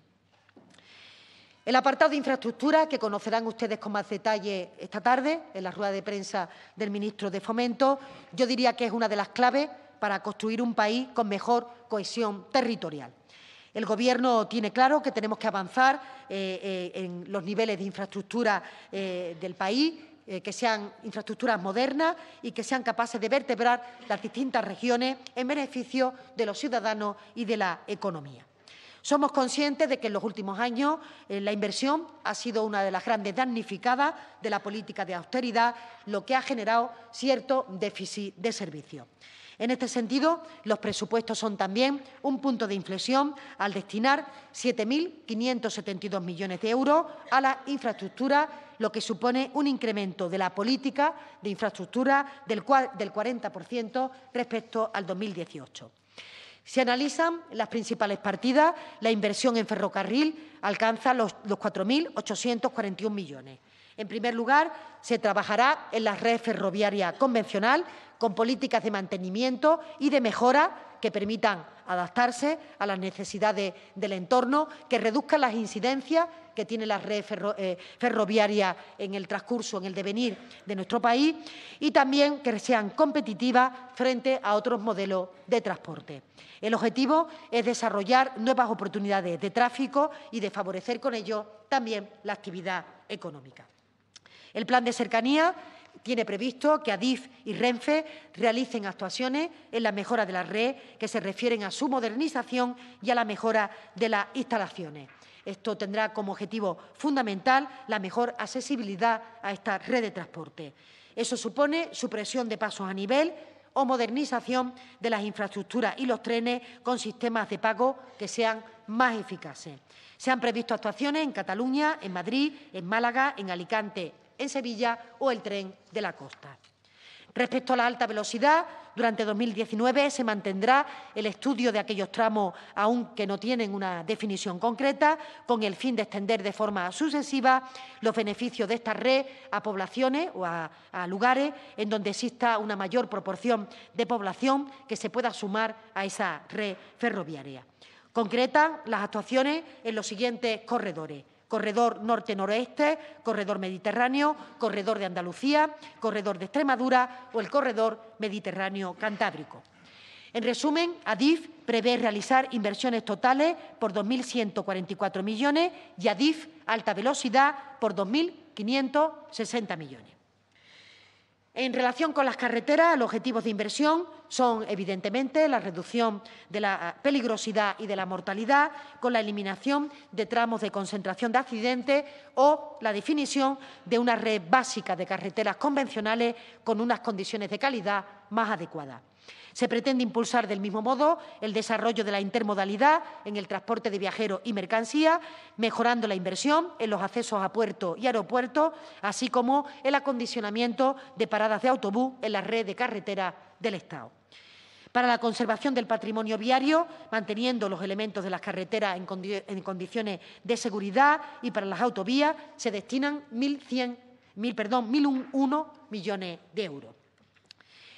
El apartado de infraestructura, que conocerán ustedes con más detalle esta tarde en la rueda de prensa del ministro de Fomento, yo diría que es una de las claves para construir un país con mejor cohesión territorial. El Gobierno tiene claro que tenemos que avanzar eh, eh, en los niveles de infraestructura eh, del país, que sean infraestructuras modernas y que sean capaces de vertebrar las distintas regiones en beneficio de los ciudadanos y de la economía. Somos conscientes de que en los últimos años la inversión ha sido una de las grandes damnificadas de la política de austeridad, lo que ha generado cierto déficit de servicio. En este sentido, los presupuestos son también un punto de inflexión al destinar 7.572 millones de euros a la infraestructura, lo que supone un incremento de la política de infraestructura del 40% respecto al 2018. Si analizan las principales partidas, la inversión en ferrocarril alcanza los, 4.841 millones. En primer lugar, se trabajará en la red ferroviaria convencional con políticas de mantenimiento y de mejora que permitan adaptarse a las necesidades del entorno, que reduzcan las incidencias que tiene la red eh, ferroviaria en el transcurso, en el devenir de nuestro país y también que sean competitivas frente a otros modelos de transporte. El objetivo es desarrollar nuevas oportunidades de tráfico y de favorecer con ello también la actividad económica. El plan de cercanía tiene previsto que Adif y Renfe realicen actuaciones en la mejora de la red que se refieren a su modernización y a la mejora de las instalaciones. Esto tendrá como objetivo fundamental la mejor accesibilidad a esta red de transporte. Eso supone supresión de pasos a nivel o modernización de las infraestructuras y los trenes con sistemas de pago que sean más eficaces. Se han previsto actuaciones en Cataluña, en Madrid, en Málaga, en Alicante, en Sevilla o el tren de la costa. Respecto a la alta velocidad, durante 2019 se mantendrá el estudio de aquellos tramos aún que no tienen una definición concreta, con el fin de extender de forma sucesiva los beneficios de esta red a poblaciones o a, lugares en donde exista una mayor proporción de población que se pueda sumar a esa red ferroviaria. Concretan las actuaciones en los siguientes corredores corredor norte-noroeste, corredor mediterráneo, corredor de Andalucía, corredor de Extremadura o el corredor mediterráneo cantábrico. En resumen, ADIF prevé realizar inversiones totales por 2.144 millones y ADIF alta velocidad por 2.560 millones. En relación con las carreteras, los objetivos de inversión son, evidentemente, la reducción de la peligrosidad y de la mortalidad con la eliminación de tramos de concentración de accidentes o la definición de una red básica de carreteras convencionales con unas condiciones de calidad más adecuadas. Se pretende impulsar del mismo modo el desarrollo de la intermodalidad en el transporte de viajeros y mercancías, mejorando la inversión en los accesos a puertos y aeropuertos, así como el acondicionamiento de paradas de autobús en la red de carreteras del Estado para la conservación del patrimonio viario, manteniendo los elementos de las carreteras en, condiciones de seguridad y para las autovías se destinan 1.100, perdón, 1.001 millones de euros.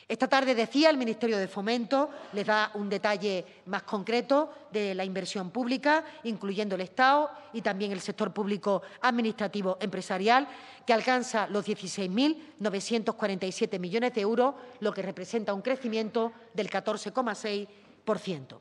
Esta tarde decía el Ministerio de Fomento, les da un detalle más concreto de la inversión pública, incluyendo el Estado y también el sector público administrativo empresarial, que alcanza los 16.947 millones de euros, lo que representa un crecimiento del 14,6%.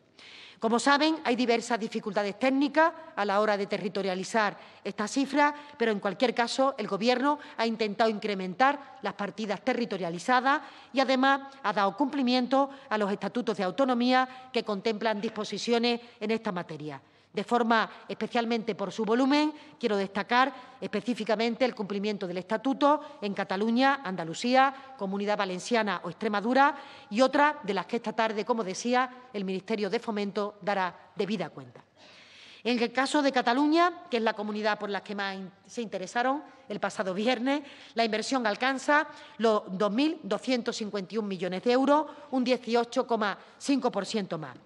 Como saben, hay diversas dificultades técnicas a la hora de territorializar estas cifras, pero en cualquier caso el Gobierno ha intentado incrementar las partidas territorializadas y además ha dado cumplimiento a los estatutos de autonomía que contemplan disposiciones en esta materia. De forma especialmente por su volumen, quiero destacar específicamente el cumplimiento del Estatuto en Cataluña, Andalucía, Comunidad Valenciana o Extremadura y otras de las que esta tarde, como decía, el Ministerio de Fomento dará debida cuenta. En el caso de Cataluña, que es la comunidad por la que más se interesaron el pasado viernes, la inversión alcanza los 2.251 millones de euros, un 18,5% más.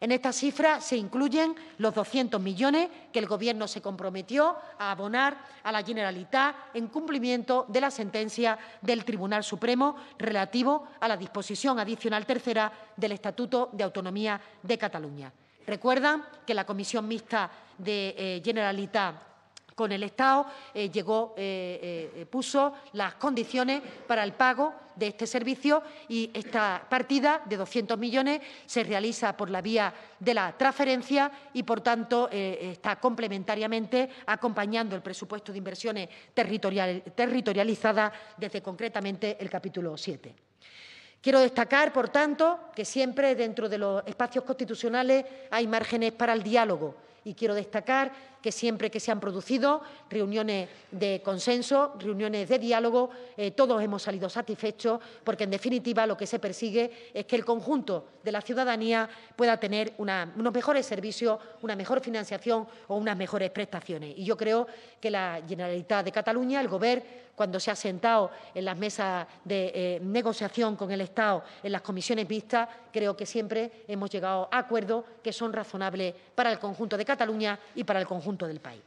En esta cifra se incluyen los 200 millones que el Gobierno se comprometió a abonar a la Generalitat en cumplimiento de la sentencia del Tribunal Supremo relativo a la disposición adicional tercera del Estatuto de Autonomía de Cataluña. Recuerdan que la Comisión Mixta de eh, Generalitat con el Estado, eh, llegó, eh, eh, puso las condiciones para el pago de este servicio y esta partida de 200 millones se realiza por la vía de la transferencia y, por tanto, está complementariamente acompañando el presupuesto de inversiones territorializadas desde concretamente el capítulo 7. Quiero destacar, por tanto, que siempre dentro de los espacios constitucionales hay márgenes para el diálogo y quiero destacar que siempre que se han producido reuniones de consenso, reuniones de diálogo, eh, todos hemos salido satisfechos porque, en definitiva, lo que se persigue es que el conjunto de la ciudadanía pueda tener unos mejores servicios, una mejor financiación o unas mejores prestaciones. Y yo creo que la Generalitat de Cataluña, el Gobierno, cuando se ha sentado en las mesas de eh, negociación con el Estado, en las comisiones vistas, creo que siempre hemos llegado a acuerdos que son razonables para el conjunto de Cataluña y para el conjunto del país.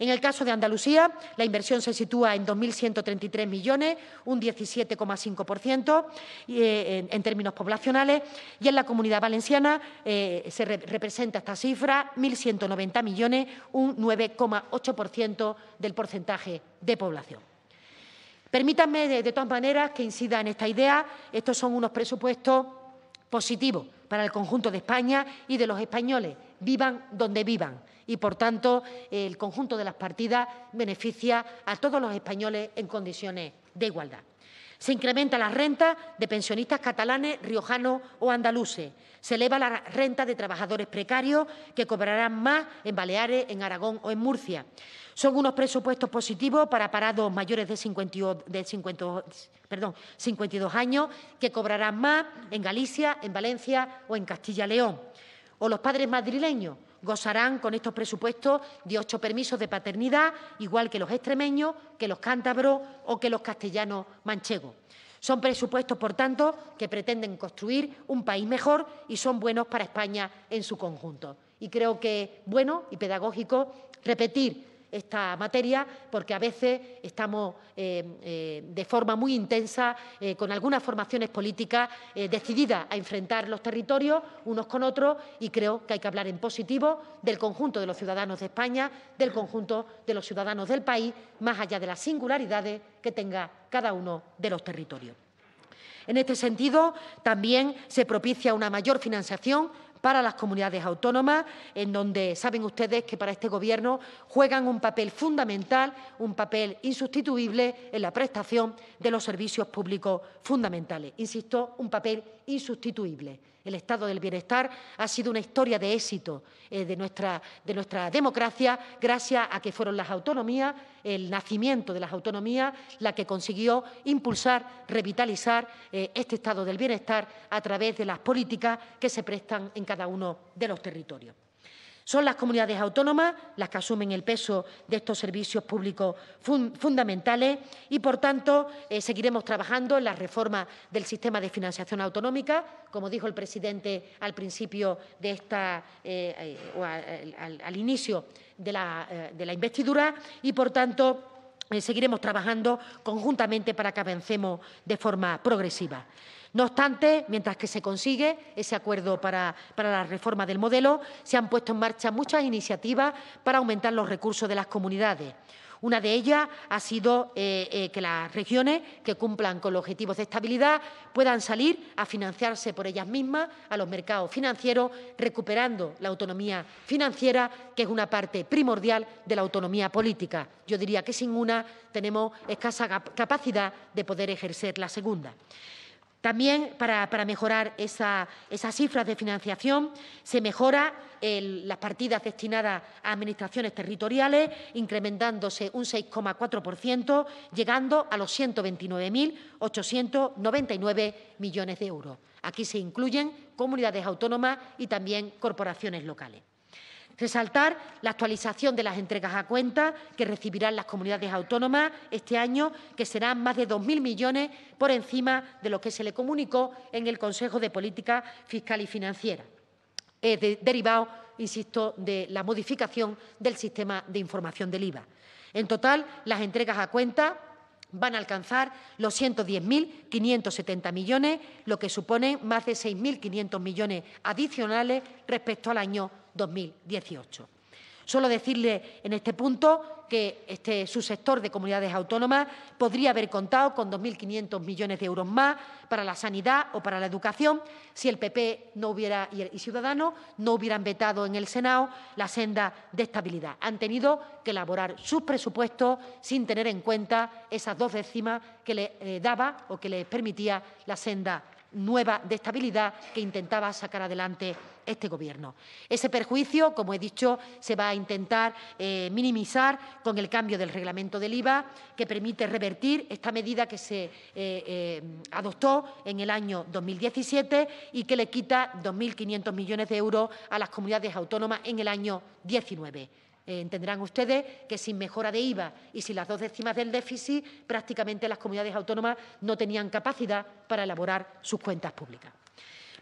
En el caso de Andalucía, la inversión se sitúa en 2.133 millones, un 17,5% eh, en, términos poblacionales, y en la Comunidad Valenciana eh, se representa esta cifra, 1.190 millones, un 9,8% del porcentaje de población. Permítanme, de todas maneras, que incida en esta idea. Estos son unos presupuestos positivos para el conjunto de España y de los españoles, vivan donde vivan y, por tanto, el conjunto de las partidas beneficia a todos los españoles en condiciones de igualdad. Se incrementa la renta de pensionistas catalanes, riojanos o andaluces. Se eleva la renta de trabajadores precarios que cobrarán más en Baleares, en Aragón o en Murcia. Son unos presupuestos positivos para parados mayores de, 52 años que cobrarán más en Galicia, en Valencia o en Castilla-León. O los padres madrileños gozarán con estos presupuestos de ocho permisos de paternidad, igual que los extremeños, que los cántabros o que los castellanos manchegos. Son presupuestos, por tanto, que pretenden construir un país mejor y son buenos para España en su conjunto. Y creo que bueno y pedagógico repetir esta materia porque a veces estamos eh, eh, de forma muy intensa eh, con algunas formaciones políticas decididas a enfrentar los territorios unos con otros y creo que hay que hablar en positivo del conjunto de los ciudadanos de España, del conjunto de los ciudadanos del país, más allá de las singularidades que tenga cada uno de los territorios. En este sentido, también se propicia una mayor financiación para las comunidades autónomas, en donde saben ustedes que para este Gobierno juegan un papel fundamental, un papel insustituible en la prestación de los servicios públicos fundamentales. Insisto, un papel insustituible. El estado del bienestar ha sido una historia de éxito eh, de, nuestra, de nuestra democracia gracias a que fueron las autonomías, el nacimiento de las autonomías, la que consiguió impulsar, revitalizar eh, este estado del bienestar a través de las políticas que se prestan en cada uno de los territorios. Son las comunidades autónomas las que asumen el peso de estos servicios públicos fundamentales y, por tanto, eh, seguiremos trabajando en la reforma del sistema de financiación autonómica, como dijo el presidente al principio de esta, eh, eh, al, inicio de la investidura y, por tanto, seguiremos trabajando conjuntamente para que avancemos de forma progresiva. No obstante, mientras que se consigue ese acuerdo para, la reforma del modelo, se han puesto en marcha muchas iniciativas para aumentar los recursos de las comunidades. Una de ellas ha sido eh, eh, que las regiones que cumplan con los objetivos de estabilidad puedan salir a financiarse por ellas mismas a los mercados financieros, recuperando la autonomía financiera, que es una parte primordial de la autonomía política. Yo diría que sin una tenemos escasa capacidad de poder ejercer la segunda. También para, mejorar esas cifras de financiación se mejora las partidas destinadas a administraciones territoriales, incrementándose un 6,4%, llegando a los 129.899 millones de euros. Aquí se incluyen comunidades autónomas y también corporaciones locales. Resaltar la actualización de las entregas a cuenta que recibirán las comunidades autónomas este año, que serán más de 2.000 millones por encima de lo que se le comunicó en el Consejo de Política Fiscal y Financiera, derivado, insisto, de la modificación del sistema de información del IVA. En total, las entregas a cuenta van a alcanzar los 110.570 millones, lo que supone más de 6.500 millones adicionales respecto al año 2018. Solo decirle en este punto que este subsector de comunidades autónomas podría haber contado con 2.500 millones de euros más para la sanidad o para la educación si el PP no hubiera, y Ciudadanos no hubieran vetado en el Senado la senda de estabilidad. Han tenido que elaborar sus presupuestos sin tener en cuenta esas dos décimas que le eh, daba o que les permitía la senda nueva de estabilidad que intentaba sacar adelante este Gobierno. Ese perjuicio, como he dicho, se va a intentar eh, minimizar con el cambio del reglamento del IVA, que permite revertir esta medida que se eh, eh, adoptó en el año 2017 y que le quita 2.500 millones de euros a las comunidades autónomas en el año 19. Eh, entenderán ustedes que sin mejora de IVA y sin las dos décimas del déficit, prácticamente las comunidades autónomas no tenían capacidad para elaborar sus cuentas públicas.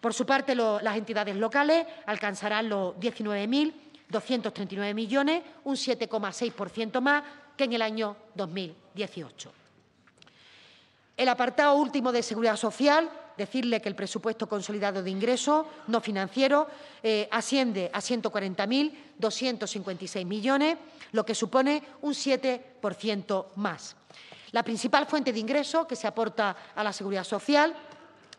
Por su parte, las entidades locales alcanzarán los 19.239 millones, un 7,6% más que en el año 2018. El apartado último de Seguridad Social decirle que el presupuesto consolidado de ingresos no financieros eh, asciende a 140.256 millones, lo que supone un 7% más. La principal fuente de ingresos que se aporta a la seguridad social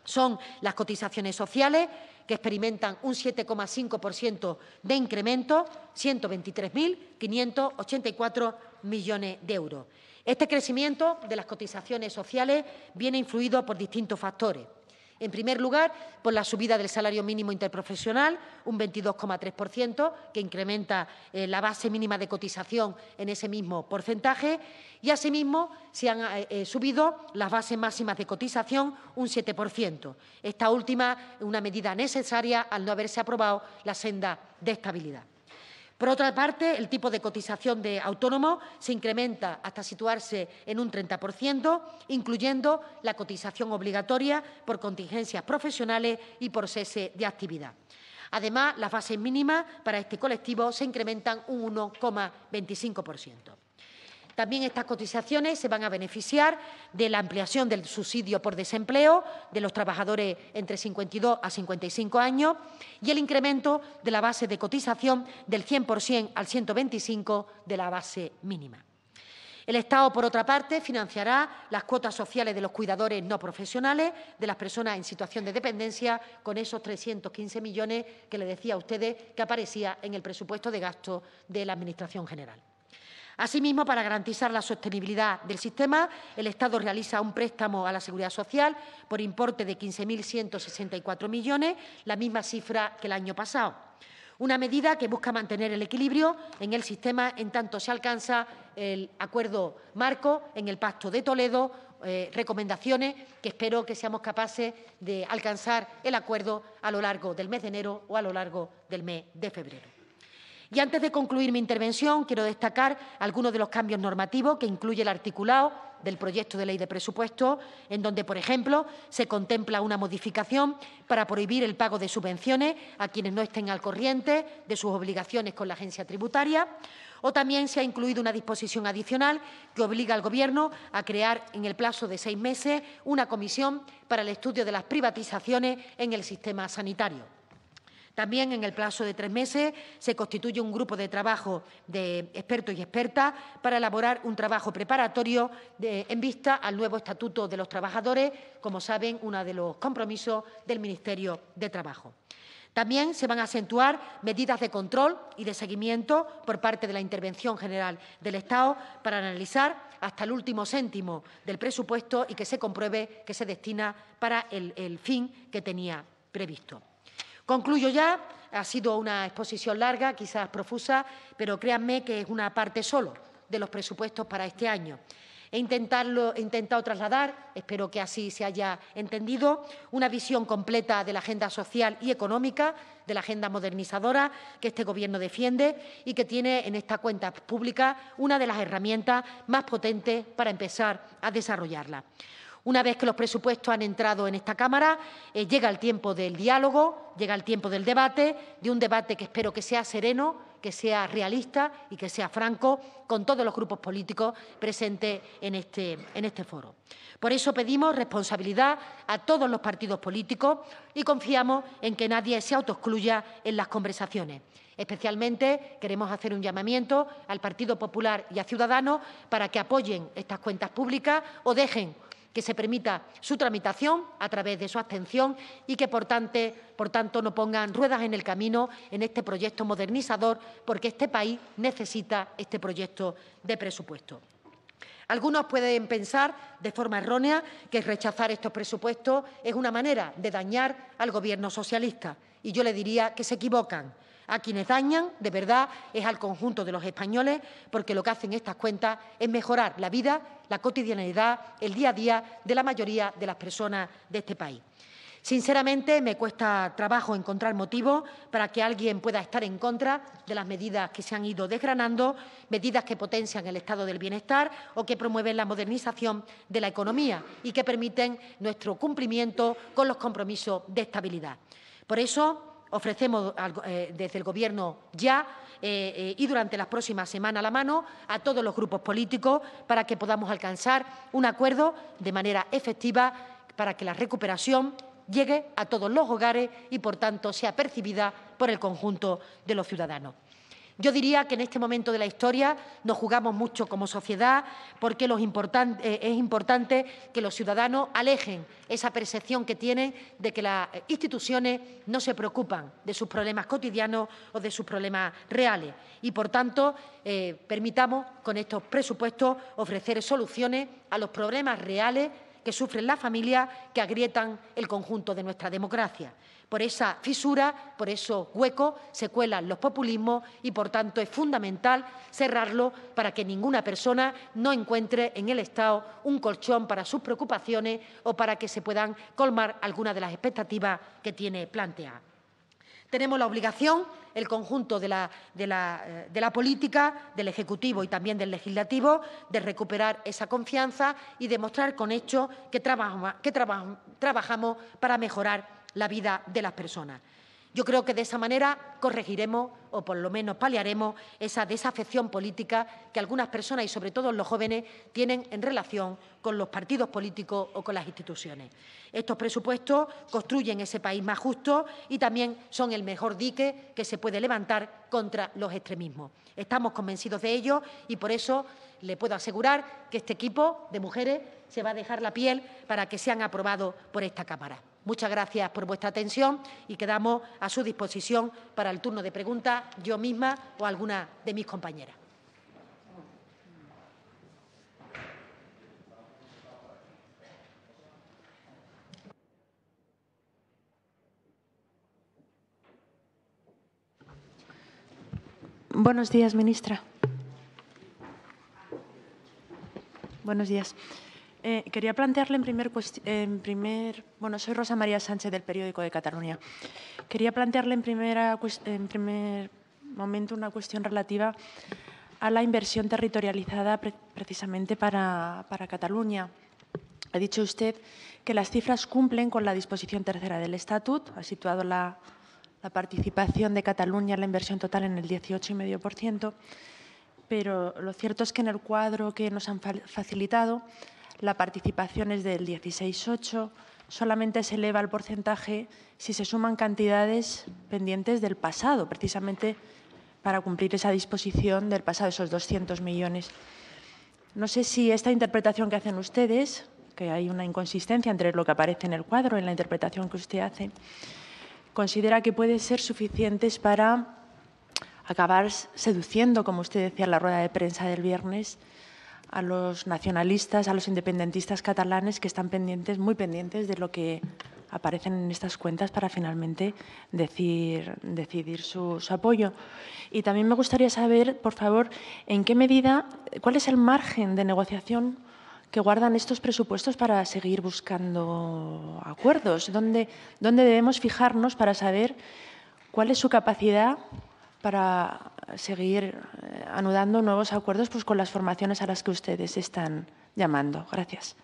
son las cotizaciones sociales, que experimentan un 7,5% de incremento, 123.584 millones de euros. Este crecimiento de las cotizaciones sociales viene influido por distintos factores. En primer lugar, por la subida del salario mínimo interprofesional, un 22,3%, que incrementa eh, la base mínima de cotización en ese mismo porcentaje, y asimismo se han eh, eh, subido las bases máximas de cotización un 7%. Esta última, una medida necesaria al no haberse aprobado la senda de estabilidad. Por otra parte, el tipo de cotización de autónomo se incrementa hasta situarse en un 30%, incluyendo la cotización obligatoria por contingencias profesionales y por cese de actividad. Además, las bases mínimas para este colectivo se incrementan un 1,25%. También estas cotizaciones se van a beneficiar de la ampliación del subsidio por desempleo de los trabajadores entre 52 a 55 años y el incremento de la base de cotización del 100% al 125% de la base mínima. El Estado, por otra parte, financiará las cuotas sociales de los cuidadores no profesionales, de las personas en situación de dependencia, con esos 315 millones que le decía a ustedes que aparecía en el presupuesto de gasto de la Administración General. Asimismo, para garantizar la sostenibilidad del sistema, el Estado realiza un préstamo a la Seguridad Social por importe de 15.164 millones, la misma cifra que el año pasado. Una medida que busca mantener el equilibrio en el sistema en tanto se alcanza el acuerdo marco en el Pacto de Toledo, eh, recomendaciones que espero que seamos capaces de alcanzar el acuerdo a lo largo del mes de enero o a lo largo del mes de febrero. Y antes de concluir mi intervención, quiero destacar algunos de los cambios normativos que incluye el articulado del proyecto de ley de presupuesto, en donde, por ejemplo, se contempla una modificación para prohibir el pago de subvenciones a quienes no estén al corriente de sus obligaciones con la agencia tributaria, o también se ha incluido una disposición adicional que obliga al Gobierno a crear en el plazo de seis meses una comisión para el estudio de las privatizaciones en el sistema sanitario. También en el plazo de tres meses se constituye un grupo de trabajo de expertos y expertas para elaborar un trabajo preparatorio en vista al nuevo Estatuto de los Trabajadores, como saben, uno de los compromisos del Ministerio de Trabajo. También se van a acentuar medidas de control y de seguimiento por parte de la Intervención General del Estado para analizar hasta el último céntimo del presupuesto y que se compruebe que se destina para el, el fin que tenía previsto. Concluyo ya. Ha sido una exposición larga, quizás profusa, pero créanme que es una parte solo de los presupuestos para este año. He, intentado trasladar, espero que así se haya entendido, una visión completa de la agenda social y económica, de la agenda modernizadora que este Gobierno defiende y que tiene en esta cuenta pública una de las herramientas más potentes para empezar a desarrollarla. Una vez que los presupuestos han entrado en esta Cámara, eh, llega el tiempo del diálogo, llega el tiempo del debate, de un debate que espero que sea sereno, que sea realista y que sea franco con todos los grupos políticos presentes en este, en este foro. Por eso pedimos responsabilidad a todos los partidos políticos y confiamos en que nadie se autoexcluya en las conversaciones. Especialmente queremos hacer un llamamiento al Partido Popular y a Ciudadanos para que apoyen estas cuentas públicas o dejen que se permita su tramitación a través de su abstención y que, por tanto, por tanto, no pongan ruedas en el camino en este proyecto modernizador, porque este país necesita este proyecto de presupuesto. Algunos pueden pensar de forma errónea que rechazar estos presupuestos es una manera de dañar al Gobierno socialista, y yo le diría que se equivocan. A quienes dañan, de verdad, es al conjunto de los españoles, porque lo que hacen estas cuentas es mejorar la vida, la cotidianidad, el día a día de la mayoría de las personas de este país. Sinceramente, me cuesta trabajo encontrar motivos para que alguien pueda estar en contra de las medidas que se han ido desgranando, medidas que potencian el estado del bienestar o que promueven la modernización de la economía y que permiten nuestro cumplimiento con los compromisos de estabilidad. Por eso, ofrecemos eh, desde el Gobierno ya eh, eh, y durante las próximas semanas la mano a todos los grupos políticos para que podamos alcanzar un acuerdo de manera efectiva para que la recuperación llegue a todos los hogares y, por tanto, sea percibida por el conjunto de los ciudadanos. Yo diría que en este momento de la historia nos jugamos mucho como sociedad porque eh, es importante que los ciudadanos alejen esa percepción que tienen de que las instituciones no se preocupan de sus problemas cotidianos o de sus problemas reales. Y, por tanto, eh, permitamos con estos presupuestos ofrecer soluciones a los problemas reales que sufren las familias que agrietan el conjunto de nuestra democracia. Por esa fisura, por esos huecos, se cuelan los populismos y, por tanto, es fundamental cerrarlo para que ninguna persona no encuentre en el Estado un colchón para sus preocupaciones o para que se puedan colmar algunas de las expectativas que tiene planteadas. Tenemos la obligación, el conjunto de la, eh, política, del Ejecutivo y también del Legislativo, de recuperar esa confianza y demostrar con hechos que trabajamos para mejorar la vida de las personas. Yo creo que de esa manera corregiremos o por lo menos paliaremos esa desafección política que algunas personas y sobre todo los jóvenes tienen en relación con los partidos políticos o con las instituciones. Estos presupuestos construyen ese país más justo y también son el mejor dique que se puede levantar contra los extremismos. Estamos convencidos de ello y por eso le puedo asegurar que este equipo de mujeres se va a dejar la piel para que sean aprobados por esta Cámara. Muchas gracias por vuestra atención y quedamos a su disposición para el turno de preguntas, yo misma o alguna de mis compañeras. Buenos días, ministra. Buenos días. Eh, quería plantearle en primer, en primer, Bueno, soy Rosa María Sánchez del periódico de Cataluña. Quería plantearle en, primera, en primer momento una cuestión relativa a la inversión territorializada precisamente para, para Cataluña. Ha dicho usted que las cifras cumplen con la disposición tercera del Estatut. Ha situado la, la participación de Cataluña en la inversión total en el 18,5%, pero lo cierto es que en el cuadro que nos han facilitado la participación es del 16,8%, solamente se eleva el porcentaje si se suman cantidades pendientes del pasado, precisamente para cumplir esa disposición del pasado, esos 200 millones. No sé si esta interpretación que hacen ustedes, que hay una inconsistencia entre lo que aparece en el cuadro y la interpretación que usted hace, considera que puede ser suficientes para acabar seduciendo, como usted decía en la rueda de prensa del viernes, a los nacionalistas, a los independentistas catalanes que están pendientes, muy pendientes de lo que aparecen en estas cuentas para finalmente decidir su, apoyo. Y también me gustaría saber, por favor, en qué medida, cuál es el margen de negociación que guardan estos presupuestos para seguir buscando acuerdos. ¿Dónde, dónde debemos fijarnos para saber cuál es su capacidad para seguir eh, anudando nuevos acuerdos pues, con las formaciones a las que ustedes están llamando. Gracias.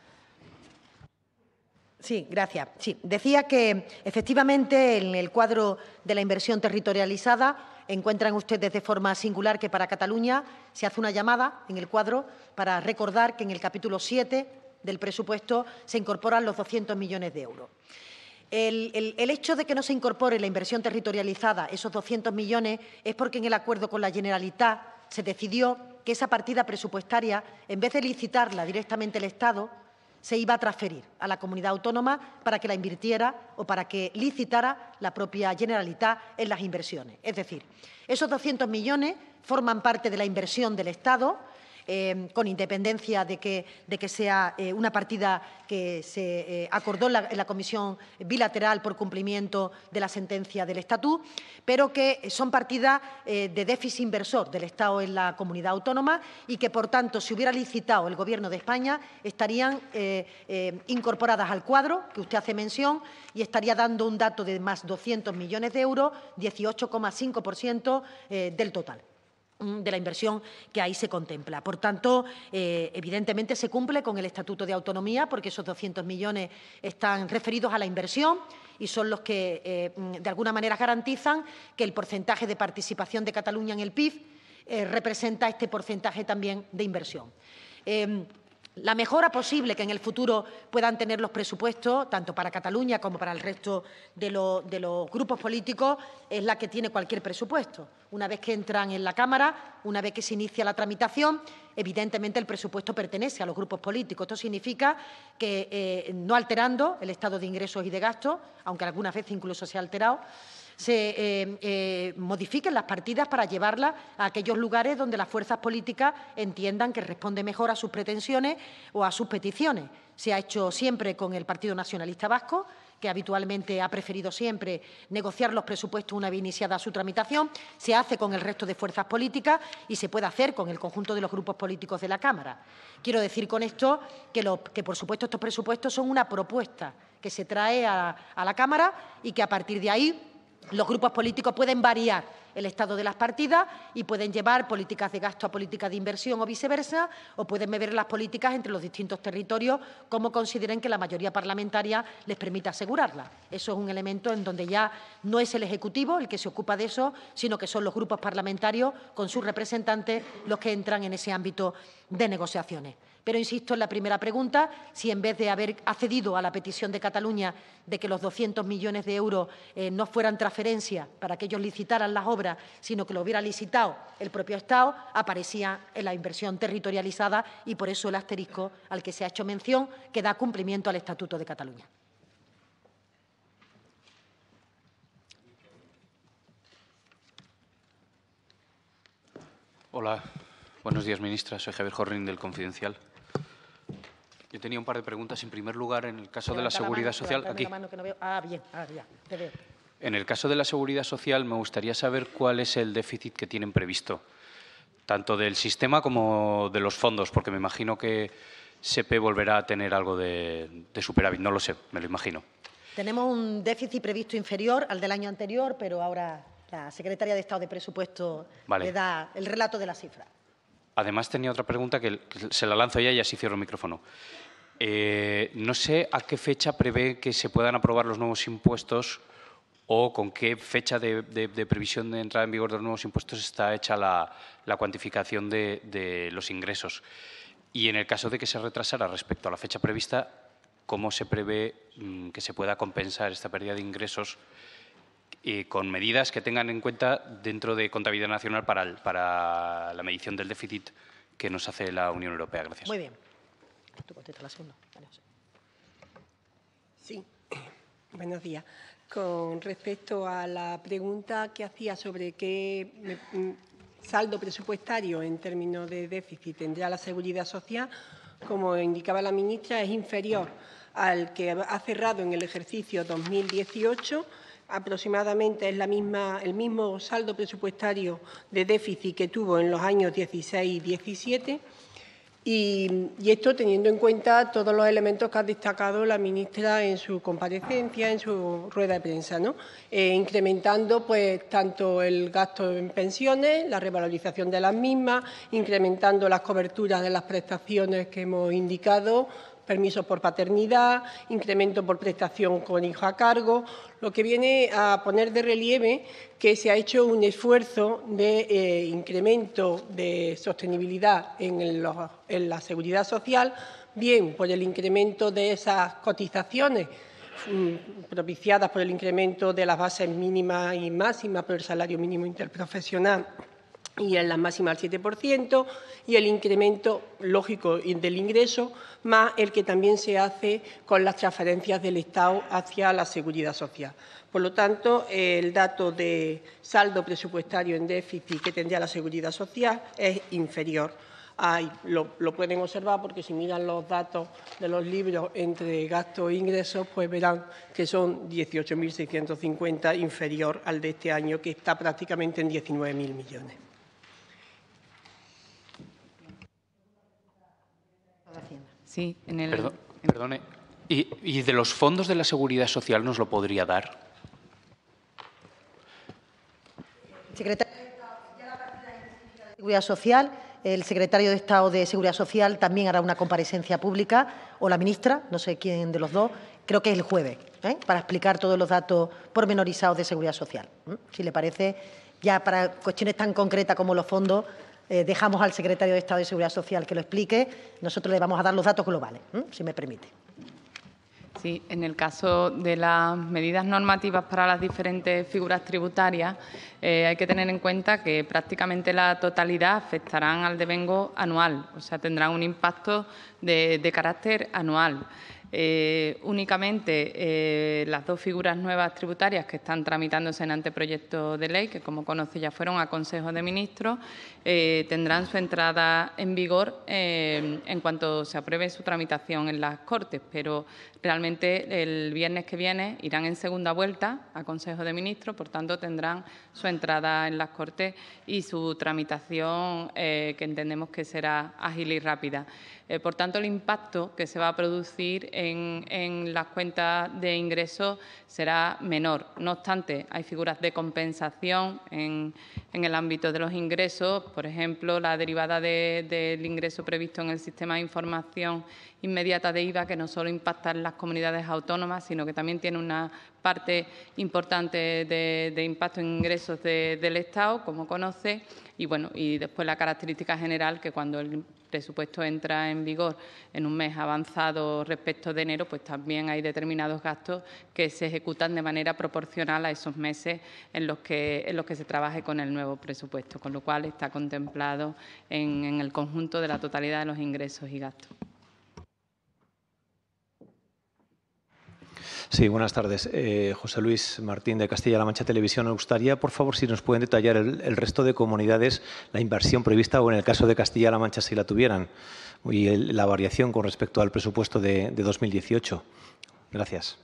Sí, gracias. Sí, decía que efectivamente en el cuadro de la inversión territorializada encuentran ustedes de forma singular que para Cataluña se hace una llamada en el cuadro para recordar que en el capítulo 7 del presupuesto se incorporan los 200 millones de euros. El, hecho de que no se incorpore la inversión territorializada, esos 200 millones, es porque en el acuerdo con la Generalitat se decidió que esa partida presupuestaria, en vez de licitarla directamente el Estado, se iba a transferir a la comunidad autónoma para que la invirtiera o para que licitara la propia Generalitat en las inversiones. Es decir, esos 200 millones forman parte de la inversión del Estado Em, con independencia de que, sea eh, una partida que se eh, acordó en la, Comisión bilateral por cumplimiento de la sentencia del Estatut, pero que son partidas eh, de déficit inversor del Estado en la comunidad autónoma y que, por tanto, si hubiera licitado el Gobierno de España, estarían incorporadas al cuadro que usted hace mención y estaría dando un dato de más 200 millones de euros, 18,5% del total. Mm, de la inversión que ahí se contempla. Por tanto, eh, evidentemente se cumple con el Estatuto de Autonomía porque esos 200 millones están referidos a la inversión y son los que, eh, mm, de alguna manera, garantizan que el porcentaje de participación de Cataluña en el PIB eh, representa este porcentaje también de inversión. La mejora posible que en el futuro puedan tener los presupuestos, tanto para Cataluña como para el resto de, los grupos políticos, es la que tiene cualquier presupuesto. Una vez que entran en la Cámara, una vez que se inicia la tramitación, evidentemente el presupuesto pertenece a los grupos políticos. Esto significa que, eh, no alterando el estado de ingresos y de gastos, aunque algunas veces incluso se ha alterado, se eh, eh, modifiquen las partidas para llevarlas a aquellos lugares donde las fuerzas políticas entiendan que responde mejor a sus pretensiones o a sus peticiones. Se ha hecho siempre con el Partido Nacionalista Vasco, que habitualmente ha preferido siempre negociar los presupuestos una vez iniciada su tramitación, se hace con el resto de fuerzas políticas y se puede hacer con el conjunto de los grupos políticos de la Cámara. Quiero decir con esto que, por supuesto, estos presupuestos son una propuesta que se trae a la Cámara y que, a partir de ahí, los grupos políticos pueden variar el estado de las partidas y pueden llevar políticas de gasto a políticas de inversión o viceversa, o pueden mover las políticas entre los distintos territorios como consideren que la mayoría parlamentaria les permita asegurarlas. Eso es un elemento en donde ya no es el Ejecutivo el que se ocupa de eso, sino que son los grupos parlamentarios con sus representantes los que entran en ese ámbito de negociaciones. Pero insisto en la primera pregunta, si en vez de haber accedido a la petición de Cataluña de que los 200 millones de euros eh, no fueran transferencias para que ellos licitaran las obras, sino que lo hubiera licitado el propio Estado, aparecía en la inversión territorializada y por eso el asterisco al que se ha hecho mención que da cumplimiento al Estatuto de Cataluña. Hola, buenos días, ministra. Soy Javier Jorrin del Confidencial. Yo tenía un par de preguntas. En primer lugar, en el caso de la seguridad social. Aquí. Ah, bien, ah, ya, te veo. En el caso de la seguridad social, me gustaría saber cuál es el déficit que tienen previsto, tanto del sistema como de los fondos, porque me imagino que SEPE volverá a tener algo de, superávit. No lo sé, me lo imagino. Tenemos un déficit previsto inferior al del año anterior, pero ahora la Secretaria de Estado de Presupuesto le da el relato de la cifra. Además, tenía otra pregunta que se la lanzo ya y así cierro el micrófono. Eh, no sé a qué fecha prevé que se puedan aprobar los nuevos impuestos o con qué fecha de, previsión de entrada en vigor de los nuevos impuestos está hecha la, cuantificación de, los ingresos. Y en el caso de que se retrasara respecto a la fecha prevista, ¿cómo se prevé mm, que se pueda compensar esta pérdida de ingresos eh, con medidas que tengan en cuenta dentro de contabilidad nacional para, para la medición del déficit que nos hace la Unión Europea? Gracias. Muy bien. Tú la segunda. Sí. Buenos días. Con respecto a la pregunta que hacía sobre qué mm, saldo presupuestario en términos de déficit tendrá la seguridad social, como indicaba la ministra, es inferior al que ha cerrado en el ejercicio 2018. Aproximadamente es la misma, el mismo saldo presupuestario de déficit que tuvo en los años 16 y 17 y, esto teniendo en cuenta todos los elementos que ha destacado la ministra en su comparecencia, en su rueda de prensa, ¿no? Eh, incrementando pues tanto el gasto en pensiones, la revalorización de las mismas, incrementando las coberturas de las prestaciones que hemos indicado, permisos por paternidad, incremento por prestación con hijo a cargo, lo que viene a poner de relieve que se ha hecho un esfuerzo de eh, incremento de sostenibilidad en, la seguridad social, bien por el incremento de esas cotizaciones mm, propiciadas por el incremento de las bases mínimas y máximas por el salario mínimo interprofesional y en la máxima al 7%, y el incremento lógico del ingreso, más el que también se hace con las transferencias del Estado hacia la seguridad social. Por lo tanto, el dato de saldo presupuestario en déficit que tendría la seguridad social es inferior. lo, lo, pueden observar porque si miran los datos de los libros entre gastos e ingresos, pues verán que son 18.650 inferior al de este año, que está prácticamente en 19.000 millones. Sí, en el. perdone. ¿Y, de los fondos de la seguridad social nos lo podría dar? Secretario de Seguridad Social, el secretario de Estado de Seguridad Social también hará una comparecencia pública, o la ministra, no sé quién de los dos, creo que es el jueves, ¿eh? para explicar todos los datos pormenorizados de seguridad social. Si le parece, ya para cuestiones tan concretas como los fondos, eh, dejamos al secretario de Estado de Seguridad Social que lo explique. Nosotros le vamos a dar los datos globales, si me permite. Sí, en el caso de las medidas normativas para las diferentes figuras tributarias, eh, hay que tener en cuenta que prácticamente la totalidad afectarán al devengo anual, o sea, tendrán un impacto de carácter anual. Eh, únicamente eh, las dos figuras nuevas tributarias que están tramitándose en anteproyecto de ley, que como conoce ya fueron a Consejo de Ministros, eh, tendrán su entrada en vigor en cuanto se apruebe su tramitación en las Cortes, pero realmente el viernes que viene irán en segunda vuelta a Consejo de Ministros, por tanto tendrán su entrada en las Cortes y su tramitación que entendemos que será ágil y rápida. Eh, por tanto, el impacto que se va a producir en, las cuentas de ingresos será menor. No obstante, hay figuras de compensación en, el ámbito de los ingresos, por ejemplo, la derivada del ingreso previsto en el sistema de información inmediata de IVA, que no solo impacta en las comunidades autónomas, sino que también tiene una parte importante de, impacto en ingresos del Estado, como conoce, y bueno, y después la característica general que cuando el presupuesto entra en vigor en un mes avanzado respecto de enero, pues también hay determinados gastos que se ejecutan de manera proporcional a esos meses en los que, en los que se trabaje con el nuevo presupuesto, con lo cual está contemplado en el conjunto de la totalidad de los ingresos y gastos. Sí, buenas tardes. Eh, José Luis Martín de Castilla-La Mancha Televisión. Me gustaría, por favor, si nos pueden detallar el, resto de comunidades, la inversión prevista o en el caso de Castilla-La Mancha si la tuvieran y la variación con respecto al presupuesto de, 2018. Gracias.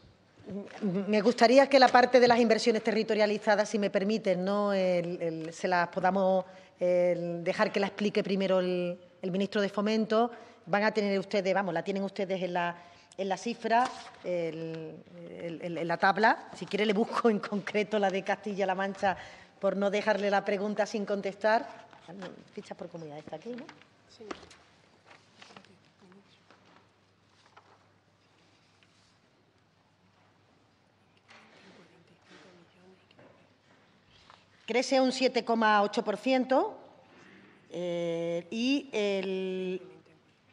Me gustaría que la parte de las inversiones territorializadas, si me permiten, ¿no? se las podamos dejar que la explique primero el, el ministro de Fomento van a tener ustedes, vamos, la tienen ustedes en la, en la cifra, en la tabla. Si quiere le busco en concreto la de Castilla-La Mancha por no dejarle la pregunta sin contestar. Fichas por comunidad está aquí, ¿no? Sí. crece un 7,8% eh, y,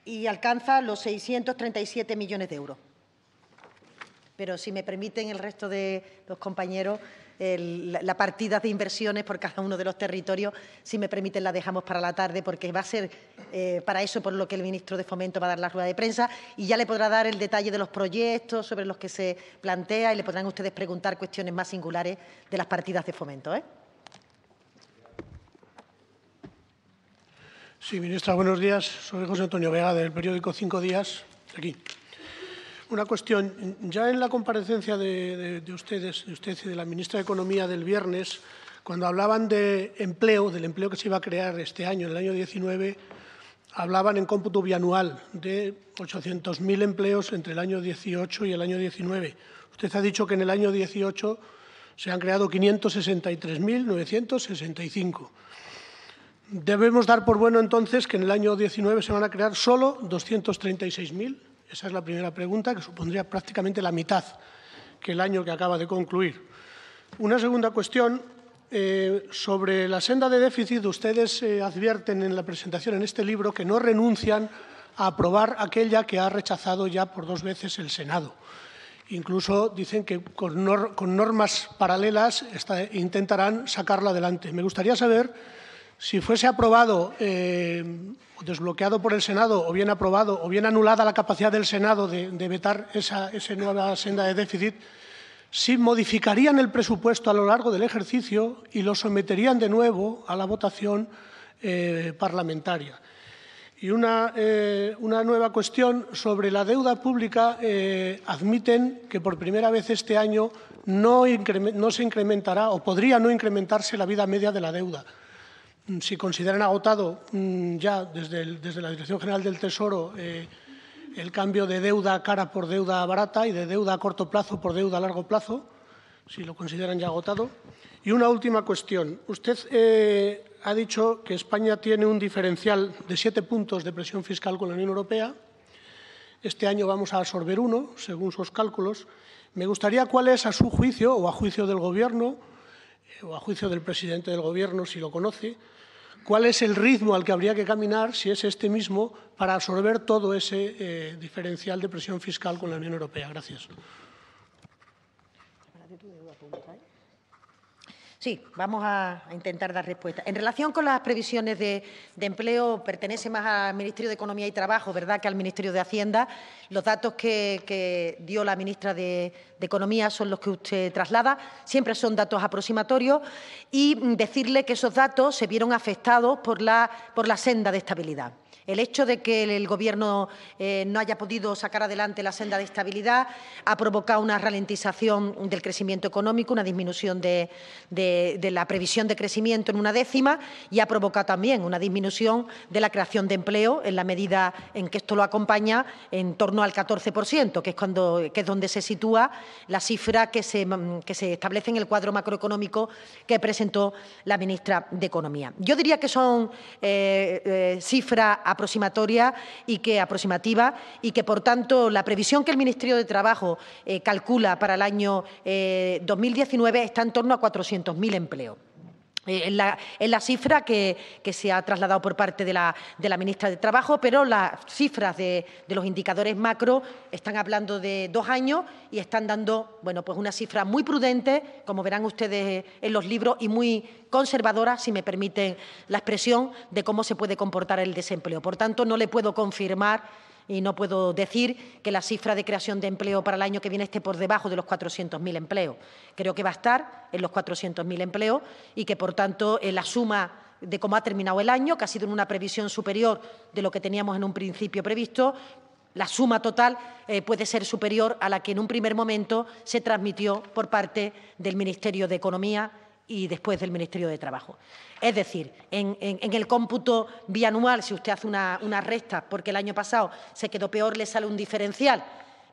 y alcanza los 637 millones de euros. Pero si me permiten el resto de los compañeros, la, partida de inversiones por cada uno de los territorios, si me permiten, la dejamos para la tarde, porque va a ser eh, para eso por lo que el ministro de Fomento va a dar la rueda de prensa y ya le podrá dar el detalle de los proyectos sobre los que se plantea y le podrán ustedes preguntar cuestiones más singulares de las partidas de fomento. ¿eh? Sí, ministra, buenos días. Soy José Antonio Vega, del periódico Cinco Días, aquí. Una cuestión. Ya en la comparecencia de, ustedes, de usted y de la ministra de Economía del viernes, cuando hablaban de empleo, del empleo que se iba a crear este año, en el año 19, hablaban en cómputo bianual de 800.000 empleos entre el año 18 y el año 19. Usted ha dicho que en el año 18 se han creado 563.965. Debemos dar por bueno entonces que en el año 19 se van a crear solo 236.000. Esa es la primera pregunta, que supondría prácticamente la mitad que el año que acaba de concluir. Una segunda cuestión eh, sobre la senda de déficit. Ustedes eh, advierten en la presentación en este libro que no renuncian a aprobar aquella que ha rechazado ya por dos veces el Senado. Incluso dicen que con, normas paralelas intentarán sacarla adelante. Me gustaría saber si fuese aprobado, eh, desbloqueado por el Senado, o bien aprobado, o bien anulada la capacidad del Senado de, vetar esa, nueva senda de déficit, si modificarían el presupuesto a lo largo del ejercicio y lo someterían de nuevo a la votación eh, parlamentaria. Y una, eh, una, nueva cuestión sobre la deuda pública. admiten que por primera vez este año no se incrementará o podría no incrementarse la vida media de la deuda si consideran agotado mm, ya desde, la Dirección General del Tesoro eh, el cambio de deuda cara por deuda barata y de deuda a corto plazo por deuda a largo plazo, si lo consideran ya agotado. Y una última cuestión. Usted eh, ha dicho que España tiene un diferencial de siete puntos de presión fiscal con la Unión Europea. Este año vamos a absorber uno, según sus cálculos. Me gustaría cuál es, a su juicio o a juicio del Gobierno, eh, o a juicio del presidente del Gobierno, si lo conoce, cuál es el ritmo al que habría que caminar, si es este mismo, para absorber todo ese eh, diferencial de presión fiscal con la Unión Europea. Gracias. Sí, vamos a, intentar dar respuesta. En relación con las previsiones de, empleo, pertenece más al Ministerio de Economía y Trabajo, ¿verdad?, que al Ministerio de Hacienda. Los datos que, dio la ministra de, Economía son los que usted traslada. Siempre son datos aproximatorios y decirle que esos datos se vieron afectados por la senda de estabilidad. El hecho de que el Gobierno eh, no haya podido sacar adelante la senda de estabilidad ha provocado una ralentización del crecimiento económico, una disminución de, la previsión de crecimiento en una décima y ha provocado también una disminución de la creación de empleo en la medida en que esto lo acompaña en torno al 14%, que es, cuando, que es donde se sitúa la cifra que se, que se establece en el cuadro macroeconómico que presentó la ministra de Economía. Yo diría que son eh, eh, cifras aproximatoria y que aproximativa y que, por tanto, la previsión que el Ministerio de Trabajo eh, calcula para el año 2019 eh, está en torno a 400.000 empleos. Eh, en la, cifra que, se ha trasladado por parte de la, ministra de Trabajo, pero las cifras de, los indicadores macro están hablando de dos años y están dando bueno, pues una cifra muy prudente, como verán ustedes en los libros, y muy conservadora, si me permiten la expresión, de cómo se puede comportar el desempleo. Por tanto, no le puedo confirmar y no puedo decir que la cifra de creación de empleo para el año que viene esté por debajo de los 400.000 empleos. Creo que va a estar en los 400.000 empleos y que, por tanto, la suma de cómo ha terminado el año, que ha sido en una previsión superior de lo que teníamos en un principio previsto, la suma total eh, puede ser superior a la que en un primer momento se transmitió por parte del Ministerio de Economía y después del Ministerio de Trabajo. Es decir, en, el cómputo bianual, si usted hace una, una porque el año pasado se quedó peor, le sale un diferencial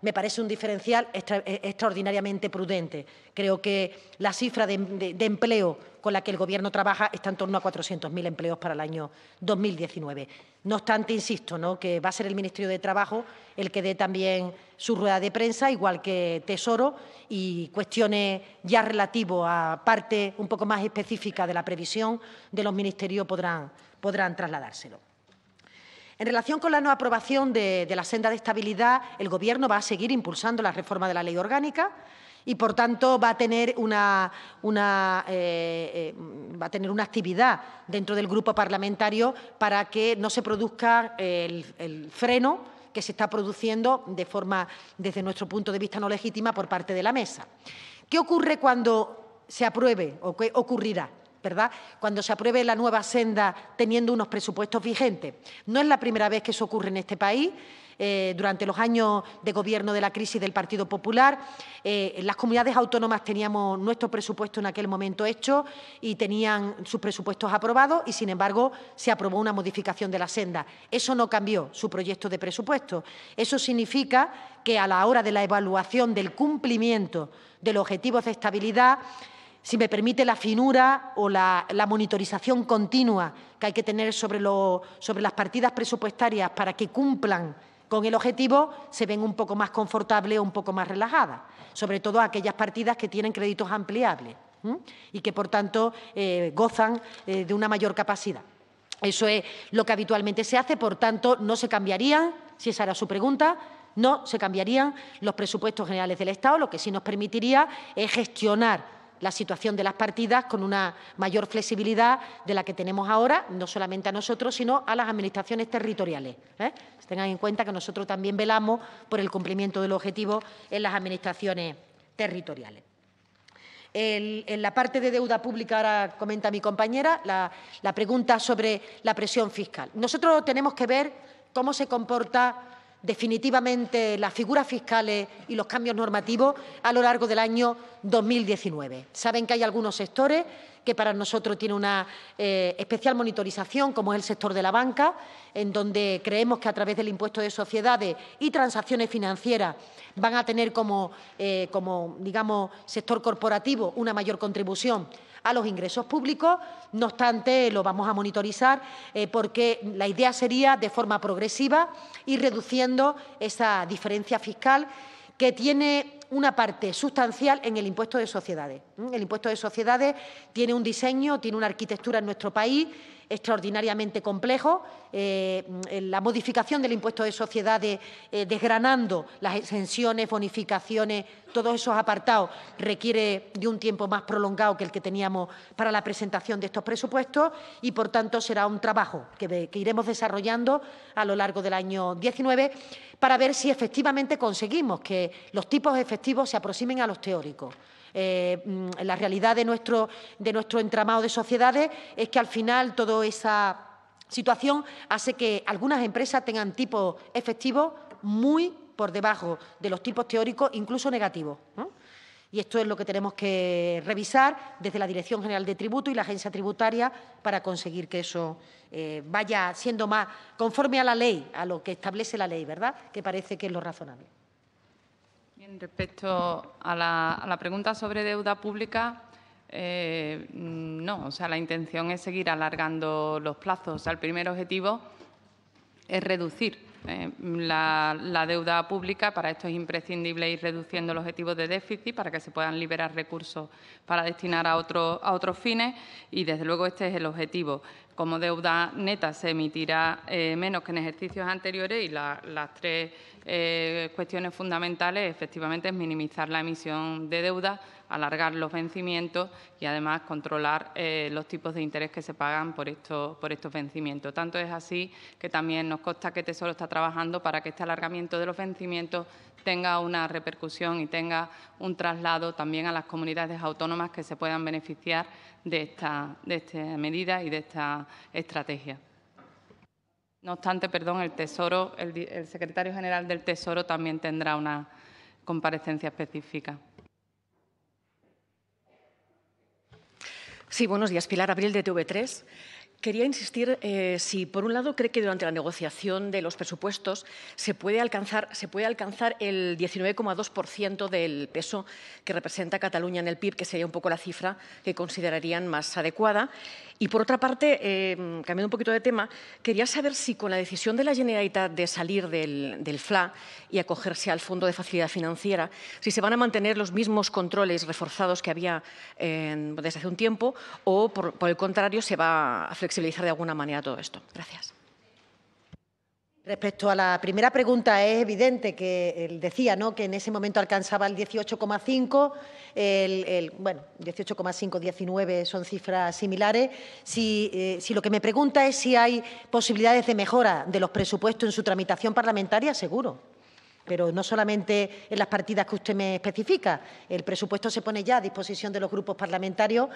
me parece un diferencial eh, extraordinariamente prudente. Creo que la cifra de, empleo con la que el Gobierno trabaja está en torno a 400.000 empleos para el año 2019. No obstante, insisto, ¿no? que va a ser el Ministerio de Trabajo el que dé también su rueda de prensa, igual que Tesoro, y cuestiones ya relativas a parte un poco más específica de la previsión de los ministerios podrán trasladárselo. En relación con la no aprobación de, la senda de estabilidad, el Gobierno va a seguir impulsando la reforma de la ley orgánica y, por tanto, va a tener una, eh, eh, va a tener una actividad dentro del grupo parlamentario para que no se produzca el, freno que se está produciendo de forma, desde nuestro punto de vista, no legítima por parte de la mesa. ¿Qué ocurre cuando se apruebe o qué ocurrirá? Cuando se apruebe la nueva senda teniendo unos presupuestos vigentes. No es la primera vez que eso ocurre en este país. Eh, durante los años de gobierno de la crisis del Partido Popular, eh, las comunidades autónomas teníamos nuestro presupuesto en aquel momento hecho y tenían sus presupuestos aprobados y, sin embargo, se aprobó una modificación de la senda. Eso no cambió su proyecto de presupuesto. Eso significa que a la hora de la evaluación del cumplimiento de los objetivos de estabilidad si me permite, la finura o la, monitorización continua que hay que tener sobre, las partidas presupuestarias para que cumplan con el objetivo, se ven un poco más confortables o un poco más relajadas, sobre todo aquellas partidas que tienen créditos ampliables y que, por tanto, eh, gozan eh, de una mayor capacidad. Eso es lo que habitualmente se hace, por tanto, no se cambiarían, si esa era su pregunta, no se cambiarían los presupuestos generales del Estado, lo que sí nos permitiría es gestionar la situación de las partidas con una mayor flexibilidad de la que tenemos ahora, no solamente a nosotros, sino a las administraciones territoriales. ¿eh? Tengan en cuenta que nosotros también velamos por el cumplimiento del objetivo en las administraciones territoriales. en la parte de deuda pública, ahora comenta mi compañera, la, la pregunta sobre la presión fiscal. Nosotros tenemos que ver cómo se comporta definitivamente las figuras fiscales y los cambios normativos a lo largo del año 2019. Saben que hay algunos sectores que para nosotros tienen una eh, especial monitorización, como es el sector de la banca, en donde creemos que a través del impuesto de sociedades y transacciones financieras van a tener como, eh, como digamos, sector corporativo una mayor contribución a los ingresos públicos. No obstante, lo vamos a monitorizar eh, porque la idea sería, de forma progresiva, ir reduciendo esa diferencia fiscal que tiene una parte sustancial en el impuesto de sociedades. El impuesto de sociedades tiene un diseño, tiene una arquitectura en nuestro país extraordinariamente complejo. Eh, la modificación del impuesto de sociedades, eh, desgranando las exenciones, bonificaciones, todos esos apartados, requiere de un tiempo más prolongado que el que teníamos para la presentación de estos presupuestos y, por tanto, será un trabajo que, que iremos desarrollando a lo largo del año 19 para ver si efectivamente conseguimos que los tipos efectivos se aproximen a los teóricos. Eh, mm, la realidad de nuestro, de nuestro entramado de sociedades es que al final toda esa situación hace que algunas empresas tengan tipos efectivos muy por debajo de los tipos teóricos, incluso negativos. Y esto es lo que tenemos que revisar desde la Dirección General de Tributo y la Agencia Tributaria para conseguir que eso eh, vaya siendo más conforme a la ley, a lo que establece la ley, ¿verdad? Que parece que es lo razonable respecto a la, pregunta sobre deuda pública, eh, no, o sea, la intención es seguir alargando los plazos. el primer objetivo es reducir eh, la, deuda pública. Para esto es imprescindible ir reduciendo los objetivos de déficit para que se puedan liberar recursos para destinar a, a otros fines y, desde luego, este es el objetivo. Como deuda neta se emitirá eh, menos que en ejercicios anteriores y las tres eh, cuestiones fundamentales efectivamente es minimizar la emisión de deuda, alargar los vencimientos y además controlar eh, los tipos de interés que se pagan por estos, por estos vencimientos. Tanto es así que también nos consta que Tesoro está trabajando para que este alargamiento de los vencimientos tenga una repercusión y tenga un traslado también a las comunidades autónomas que se puedan beneficiar de esta, de esta medida y de esta estrategia. No obstante, perdón, el Tesoro, el, secretario general del Tesoro también tendrá una comparecencia específica. Sí, buenos días. Pilar Abril de TV3. Quería insistir eh, si, por un lado, cree que durante la negociación de los presupuestos se puede alcanzar, se puede alcanzar el 19,2% del peso que representa Cataluña en el PIB, que sería un poco la cifra que considerarían más adecuada. Y, por otra parte, eh, cambiando un poquito de tema, quería saber si con la decisión de la Generalitat de salir del, FLA y acogerse al Fondo de Facilidad Financiera, si se van a mantener los mismos controles reforzados que había desde hace un tiempo o, por, el contrario, se va a flexibilizar de alguna manera todo esto. Gracias. Respecto a la primera pregunta, es evidente que él decía ¿no? que en ese momento alcanzaba el 18,5, el, bueno, 18,5, 19 son cifras similares. Si, eh, si, lo que me pregunta es si hay posibilidades de mejora de los presupuestos en su tramitación parlamentaria, seguro pero no solamente en las partidas que usted me especifica. El presupuesto se pone ya a disposición de los grupos parlamentarios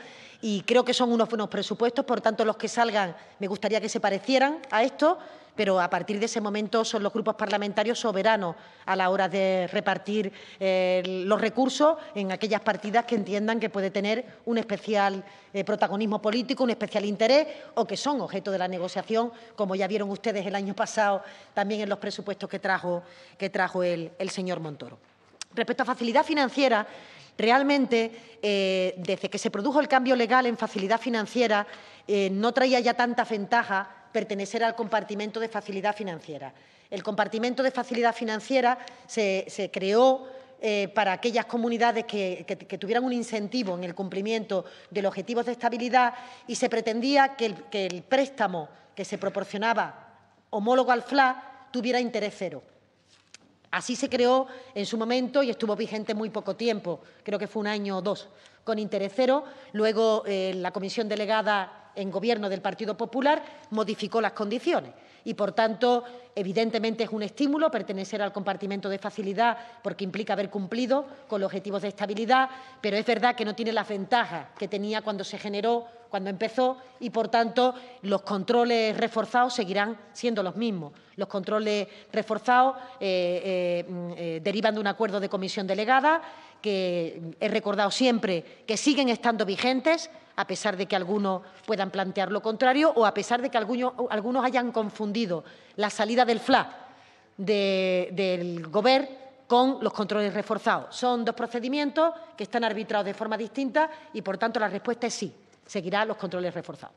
y creo que son unos buenos presupuestos, por tanto, los que salgan me gustaría que se parecieran a esto pero a partir de ese momento son los grupos parlamentarios soberanos a la hora de repartir eh, los recursos en aquellas partidas que entiendan que puede tener un especial eh, protagonismo político, un especial interés o que son objeto de la negociación, como ya vieron ustedes el año pasado también en los presupuestos que trajo, que trajo el, señor Montoro. Respecto a facilidad financiera, realmente, eh, desde que se produjo el cambio legal en facilidad financiera, no traía ya tanta ventaja pertenecer al compartimento de facilidad financiera. El compartimento de facilidad financiera se, creó eh, para aquellas comunidades que, tuvieran un incentivo en el cumplimiento de los objetivos de estabilidad y se pretendía que el, préstamo que se proporcionaba homólogo al FLA tuviera interés cero. Así se creó en su momento y estuvo vigente muy poco tiempo, creo que fue un año o dos, con interés cero. Luego eh, la comisión delegada en gobierno del Partido Popular modificó las condiciones y, por tanto, evidentemente es un estímulo pertenecer al compartimento de facilidad porque implica haber cumplido con los objetivos de estabilidad, pero es verdad que no tiene las ventajas que tenía cuando se generó, cuando empezó y, por tanto, los controles reforzados seguirán siendo los mismos. Los controles reforzados eh, eh, mm, eh, derivan de un acuerdo de comisión delegada que he recordado siempre que siguen estando vigentes, a pesar de que algunos puedan plantear lo contrario o a pesar de que algunos, hayan confundido la salida del FLA del Gobierno con los controles reforzados. Son dos procedimientos que están arbitrados de forma distinta y, por tanto, la respuesta es sí, seguirá los controles reforzados.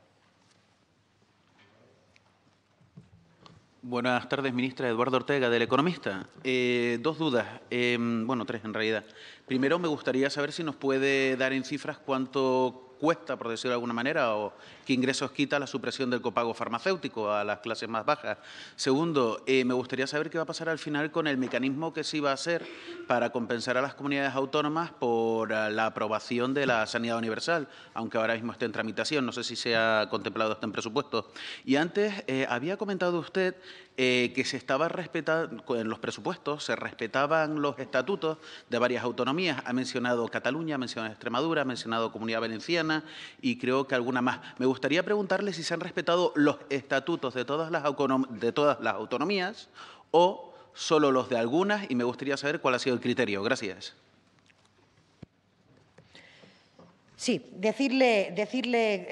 Buenas tardes, ministra Eduardo Ortega, del Economista. Eh, dos dudas, eh, bueno, tres en realidad. Primero, me gustaría saber si nos puede dar en cifras cuánto cuesta, por decirlo de alguna manera, o qué ingresos quita la supresión del copago farmacéutico a las clases más bajas. Segundo, eh, me gustaría saber qué va a pasar al final con el mecanismo que se iba a hacer para compensar a las comunidades autónomas por eh, la aprobación de la sanidad universal, aunque ahora mismo esté en tramitación. No sé si se ha contemplado esto en presupuesto. Y antes, eh, había comentado usted que se estaba respetando, en los presupuestos se respetaban los estatutos de varias autonomías. Ha mencionado Cataluña, ha mencionado Extremadura, ha mencionado Comunidad Valenciana, y creo que alguna más. Me gustaría preguntarle si se han respetado los estatutos de todas las, de todas las autonomías o solo los de algunas y me gustaría saber cuál ha sido el criterio. Gracias. Sí, decirle, decirle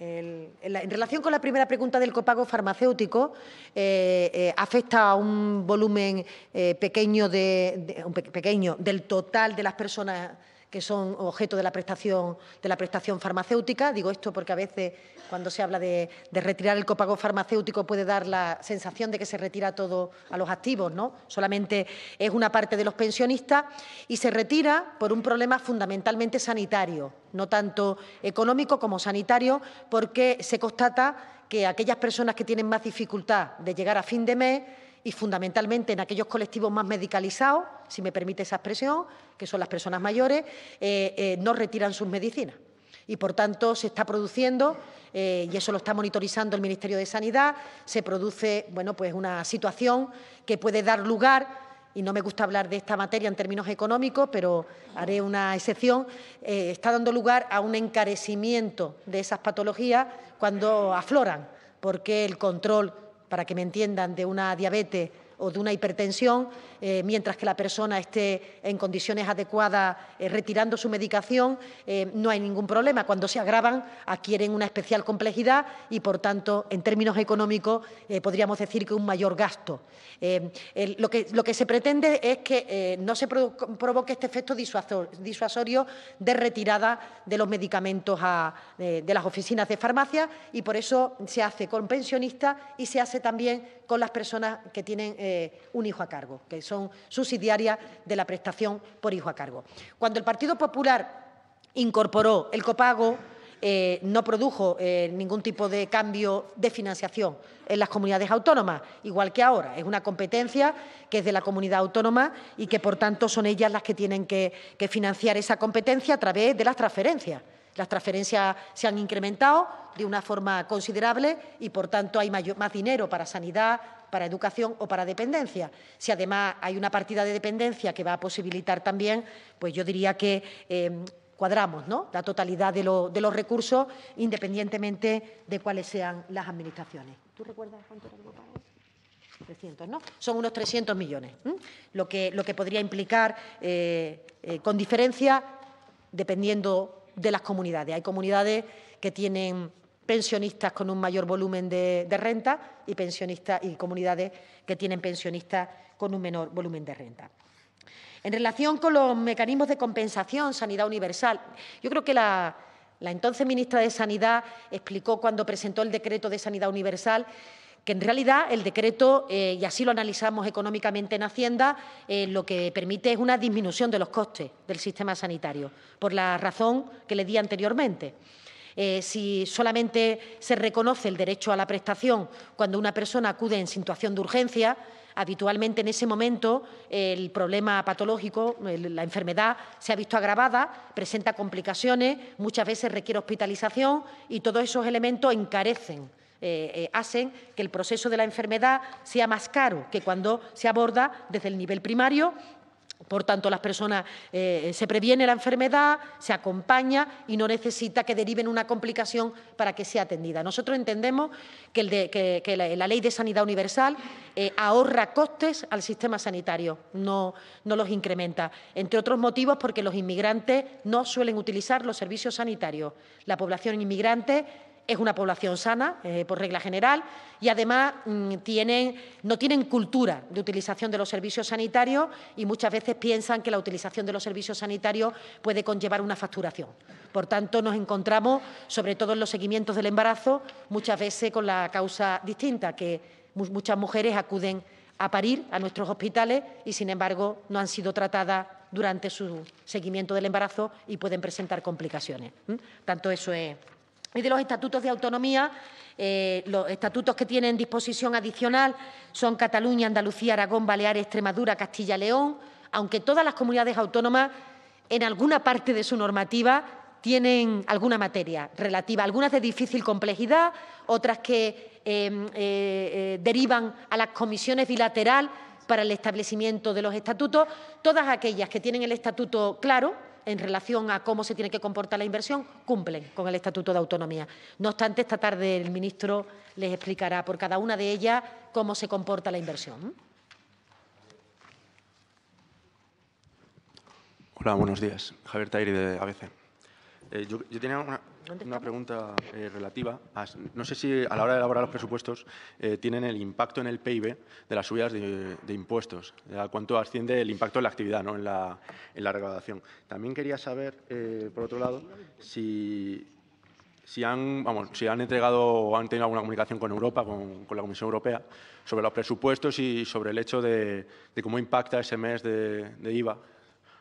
en relación con la primera pregunta del copago farmacéutico, eh, eh, afecta a un volumen eh, pequeño, de, pequeño del total de las personas que son objeto de la prestación, de la prestación farmacéutica. Digo esto porque a veces cuando se habla de, retirar el copago farmacéutico puede dar la sensación de que se retira todo a los activos, ¿no? Solamente es una parte de los pensionistas y se retira por un problema fundamentalmente sanitario, no tanto económico como sanitario, porque se constata que aquellas personas que tienen más dificultad de llegar a fin de mes y fundamentalmente en aquellos colectivos más medicalizados, si me permite esa expresión, que son las personas mayores, eh, eh, no retiran sus medicinas. Y, por tanto, se está produciendo, eh, y eso lo está monitorizando el Ministerio de Sanidad, se produce bueno, pues una situación que puede dar lugar y no me gusta hablar de esta materia en términos económicos, pero haré una excepción, está dando lugar a un encarecimiento de esas patologías cuando afloran, porque el control para que me entiendan, de una diabetes o de una hipertensión, eh, mientras que la persona esté en condiciones adecuadas eh, retirando su medicación, eh, no hay ningún problema. Cuando se agravan, adquieren una especial complejidad y, por tanto, en términos económicos, podríamos decir que un mayor gasto. lo, que, se pretende es que no se provoque este efecto disuasorio de retirada de los medicamentos de las oficinas de farmacia y, por eso, se hace con pensionistas y se hace también con las personas que tienen un hijo a cargo, que son subsidiarias de la prestación por hijo a cargo. Cuando el Partido Popular incorporó el copago, eh, no produjo eh, ningún tipo de cambio de financiación en las comunidades autónomas, igual que ahora. Es una competencia que es de la comunidad autónoma y que, por tanto, son ellas las que tienen que, financiar esa competencia a través de las transferencias. Las transferencias se han incrementado de una forma considerable y, por tanto, hay más dinero para sanidad, para educación o para dependencia. Si además hay una partida de dependencia que va a posibilitar también, pues yo diría que em, cuadramos ¿no? la totalidad de, los recursos independientemente de cuáles sean las administraciones. ¿Tú recuerdas cuánto era el 300, ¿no? Son unos 300 millones, lo, que, lo que podría implicar, eh, eh, con diferencia, dependiendo de las comunidades. Hay comunidades que tienen pensionistas con un mayor volumen de, renta y pensionistas y comunidades que tienen pensionistas con un menor volumen de renta. En relación con los mecanismos de compensación, sanidad universal, yo creo que la, entonces ministra de Sanidad explicó cuando presentó el decreto de sanidad universal que en realidad el decreto, eh, y así lo analizamos económicamente en Hacienda, eh, lo que permite es una disminución de los costes del sistema sanitario, por la razón que le di anteriormente. Eh, si solamente se reconoce el derecho a la prestación cuando una persona acude en situación de urgencia, habitualmente en ese momento el problema patológico, la enfermedad se ha visto agravada, presenta complicaciones, muchas veces requiere hospitalización y todos esos elementos encarecen eh, eh, hacen que el proceso de la enfermedad sea más caro que cuando se aborda desde el nivel primario por tanto, las personas eh, se previene la enfermedad, se acompaña y no necesita que deriven una complicación para que sea atendida. Nosotros entendemos que, la, ley de sanidad universal ahorra costes al sistema sanitario, no los incrementa. Entre otros motivos, porque los inmigrantes no suelen utilizar los servicios sanitarios. La población inmigrante es una población sana, eh, por regla general, y además mm, no tienen cultura de utilización de los servicios sanitarios y muchas veces piensan que la utilización de los servicios sanitarios puede conllevar una facturación. Por tanto, nos encontramos, sobre todo en los seguimientos del embarazo, muchas veces con la causa distinta, que muchas mujeres acuden a parir a nuestros hospitales y, sin embargo, no han sido tratadas durante su seguimiento del embarazo y pueden presentar complicaciones. Tanto eso es y de los estatutos de autonomía, eh, los estatutos que tienen disposición adicional son Cataluña, Andalucía, Aragón, Baleares, Extremadura, Castilla y León, aunque todas las comunidades autónomas, en alguna parte de su normativa, tienen alguna materia relativa, algunas de difícil complejidad, otras que em, eh, eh, derivan a las comisiones bilateral para el establecimiento de los estatutos, todas aquellas que tienen el estatuto claro, en relación a cómo se tiene que comportar la inversión cumplen con el Estatuto de Autonomía. No obstante, esta tarde el ministro les explicará por cada una de ellas cómo se comporta la inversión. Hola, buenos días. Javier Tairi de ABC. Eh, yo, tenía una, pregunta eh, relativa. A, no sé si a la hora de elaborar los presupuestos eh, tienen el impacto en el PIB de las subidas de, impuestos, a cuánto asciende el impacto en la actividad, ¿no? en, la, en la recaudación. También quería saber, por otro lado, si, si, han, vamos, si han entregado o han tenido alguna comunicación con Europa, con, la Comisión Europea, sobre los presupuestos y sobre el hecho de, cómo impacta ese mes de, IVA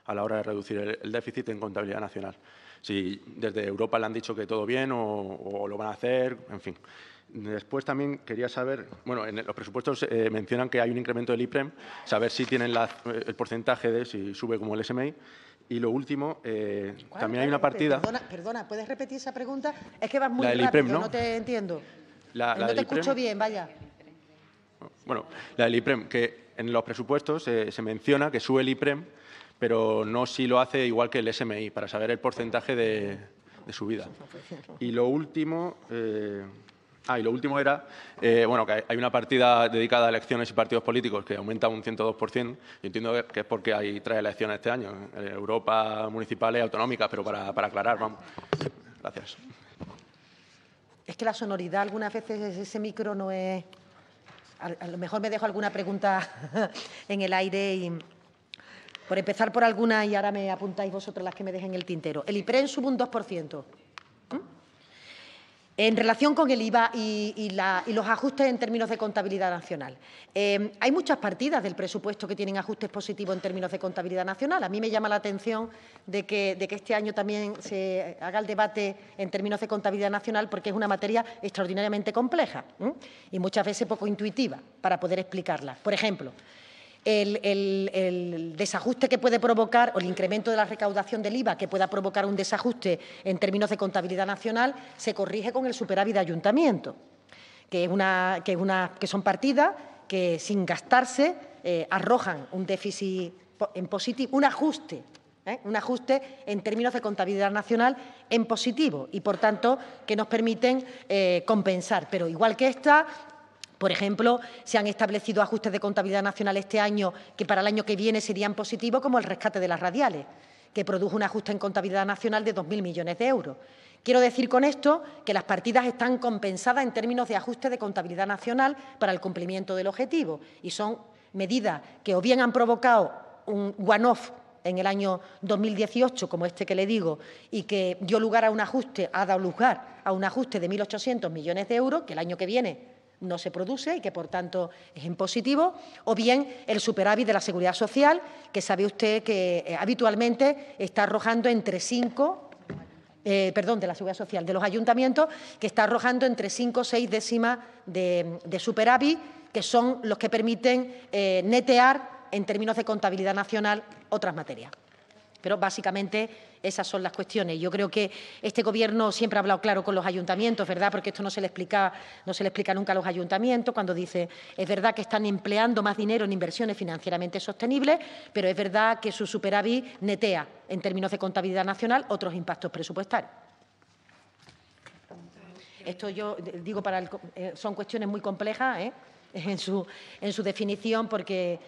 a la hora de reducir el déficit en contabilidad nacional si desde Europa le han dicho que todo bien o, lo van a hacer, en fin. Después también quería saber, bueno, en los presupuestos eh, mencionan que hay un incremento del IPREM, saber si tienen el porcentaje de si sube como el SMI. Y lo último, eh, también hay una partida. Perdona, ¿puedes repetir esa pregunta? Es que vas muy rápido, ¿no? te entiendo. La, no te escucho bien, vaya. Bueno, la del IPREM, que en los presupuestos eh, se menciona que sube el IPREM pero no si lo hace igual que el SMI, para saber el porcentaje de, subida. Y lo último, eh, Ah, y lo último era, eh, bueno, que hay una partida dedicada a elecciones y partidos políticos que aumenta un 102%. Yo entiendo que es porque hay tres elecciones este año, en Europa, municipales autonómicas, pero para, para aclarar, vamos. Gracias. Es que la sonoridad algunas veces ese micro no es... A, lo mejor me dejo alguna pregunta en el aire y... Por empezar por alguna y ahora me apuntáis vosotros las que me dejen el tintero. El IPREN sube un 2%. En relación con el IVA y, los ajustes en términos de contabilidad nacional, eh, hay muchas partidas del presupuesto que tienen ajustes positivos en términos de contabilidad nacional. A mí me llama la atención de que, este año también se haga el debate en términos de contabilidad nacional porque es una materia extraordinariamente compleja y muchas veces poco intuitiva para poder explicarla. Por ejemplo, el, desajuste que puede provocar o el incremento de la recaudación del IVA que pueda provocar un desajuste en términos de contabilidad nacional se corrige con el superávit de ayuntamiento, que, son partidas que sin gastarse eh, arrojan un déficit en positivo, un ajuste ¿eh? un ajuste en términos de contabilidad nacional en positivo y, por tanto, que nos permiten eh, compensar. Pero, igual que esta, por ejemplo, se han establecido ajustes de contabilidad nacional este año que para el año que viene serían positivos, como el rescate de las radiales, que produjo un ajuste en contabilidad nacional de 2.000 millones de euros. Quiero decir con esto que las partidas están compensadas en términos de ajuste de contabilidad nacional para el cumplimiento del objetivo y son medidas que o bien han provocado un one-off en el año 2018, como este que le digo, y que dio lugar a un ajuste, ha dado lugar a un ajuste de 1.800 millones de euros, que el año que viene no se produce y que, por tanto, es en positivo, o bien el superávit de la Seguridad Social, que sabe usted que eh, habitualmente está arrojando entre cinco, eh, perdón, de la Seguridad Social, de los ayuntamientos, que está arrojando entre cinco o seis décimas de, superávit, que son los que permiten eh, netear, en términos de contabilidad nacional, otras materias. Pero básicamente esas son las cuestiones. Yo creo que este Gobierno siempre ha hablado claro con los ayuntamientos, ¿verdad? Porque esto no se le explica, no se le explica nunca a los ayuntamientos cuando dice es verdad que están empleando más dinero en inversiones financieramente sostenibles, pero es verdad que su superávit netea en términos de contabilidad nacional otros impactos presupuestarios. Esto yo digo para eh, son cuestiones muy complejas, ¿eh? En su, en su definición, porque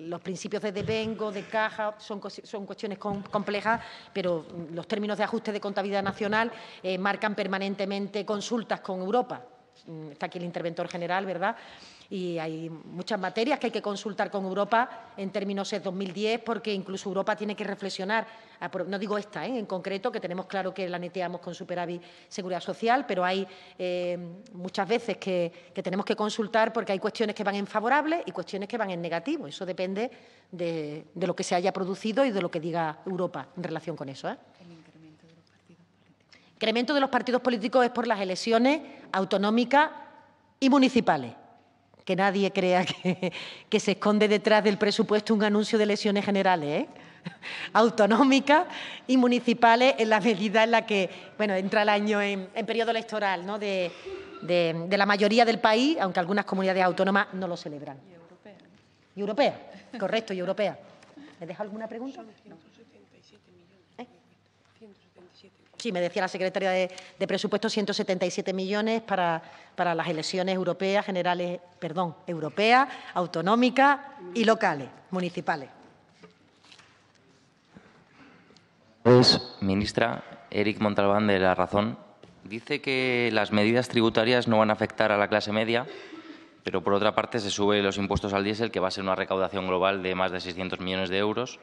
los principios de devengo, de caja, son, son cuestiones complejas, pero los términos de ajuste de contabilidad nacional eh, marcan permanentemente consultas con Europa. Mm, está aquí el interventor general, ¿verdad? y hay muchas materias que hay que consultar con Europa en términos de 2010 porque incluso Europa tiene que reflexionar, no digo esta ¿eh? en concreto, que tenemos claro que la neteamos con superávit seguridad social, pero hay eh, muchas veces que, tenemos que consultar porque hay cuestiones que van en favorable y cuestiones que van en negativo. Eso depende de, lo que se haya producido y de lo que diga Europa en relación con eso. ¿eh? El incremento de los partidos políticos. El incremento de los partidos políticos es por las elecciones autonómicas y municipales que nadie crea que, se esconde detrás del presupuesto un anuncio de elecciones generales, ¿eh? autonómicas y municipales en la medida en la que, bueno, entra el año en, periodo electoral ¿no? de, la mayoría del país, aunque algunas comunidades autónomas no lo celebran. Y europea. Y europea, correcto, y europea. ¿Me deja alguna pregunta? Sí, me decía la secretaria de, de Presupuesto 177 millones para, para las elecciones europeas, generales, perdón, europeas, autonómicas y locales, municipales. Pues, ministra, Eric Montalbán de La Razón. Dice que las medidas tributarias no van a afectar a la clase media, pero por otra parte se sube los impuestos al diésel, que va a ser una recaudación global de más de 600 millones de euros.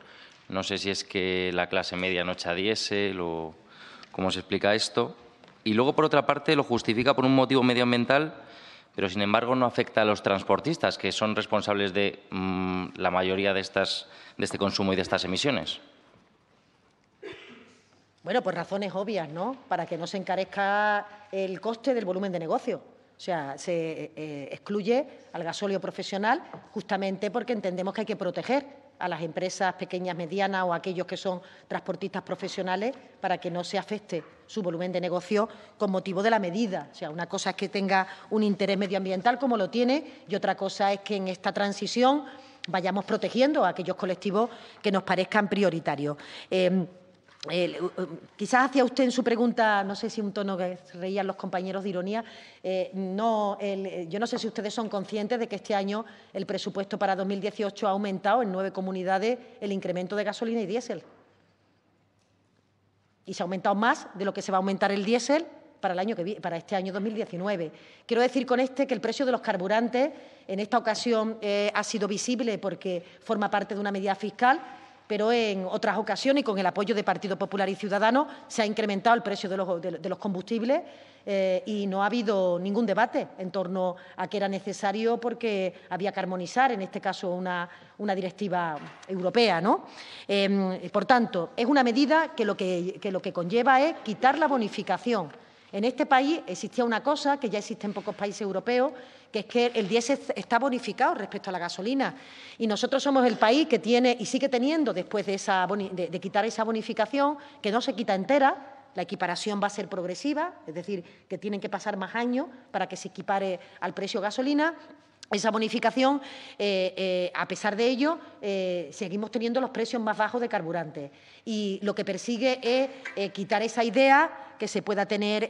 No sé si es que la clase media no echa diésel o cómo se explica esto. Y luego, por otra parte, lo justifica por un motivo medioambiental, pero sin embargo no afecta a los transportistas, que son responsables de mm, la mayoría de, estas, de este consumo y de estas emisiones. Bueno, por razones obvias, ¿no? Para que no se encarezca el coste del volumen de negocio. O sea, se eh, excluye al gasóleo profesional justamente porque entendemos que hay que proteger a las empresas pequeñas, medianas o a aquellos que son transportistas profesionales para que no se afecte su volumen de negocio con motivo de la medida. O sea, una cosa es que tenga un interés medioambiental como lo tiene y otra cosa es que en esta transición vayamos protegiendo a aquellos colectivos que nos parezcan prioritarios. Em, eh, quizás hacía usted en su pregunta, no sé si un tono que reían los compañeros de ironía, eh, no, yo no sé si ustedes son conscientes de que este año el presupuesto para 2018 ha aumentado en nueve comunidades el incremento de gasolina y diésel. Y se ha aumentado más de lo que se va a aumentar el diésel para, el año que, para este año 2019. Quiero decir con este que el precio de los carburantes en esta ocasión eh, ha sido visible porque forma parte de una medida fiscal pero en otras ocasiones y con el apoyo de Partido Popular y Ciudadanos se ha incrementado el precio de los, combustibles eh, y no ha habido ningún debate en torno a que era necesario porque había que armonizar, en este caso, una, directiva europea. ¿no? Em, por tanto, es una medida que lo que, que lo que conlleva es quitar la bonificación. En este país existía una cosa que ya existe en pocos países europeos que es que el diésel está bonificado respecto a la gasolina. Y nosotros somos el país que tiene y sigue teniendo, después de, esa, de, quitar esa bonificación, que no se quita entera, la equiparación va a ser progresiva, es decir, que tienen que pasar más años para que se equipare al precio gasolina. Esa bonificación, eh, eh, a pesar de ello, eh, seguimos teniendo los precios más bajos de carburantes. Y lo que persigue es quitar esa idea que se pueda tener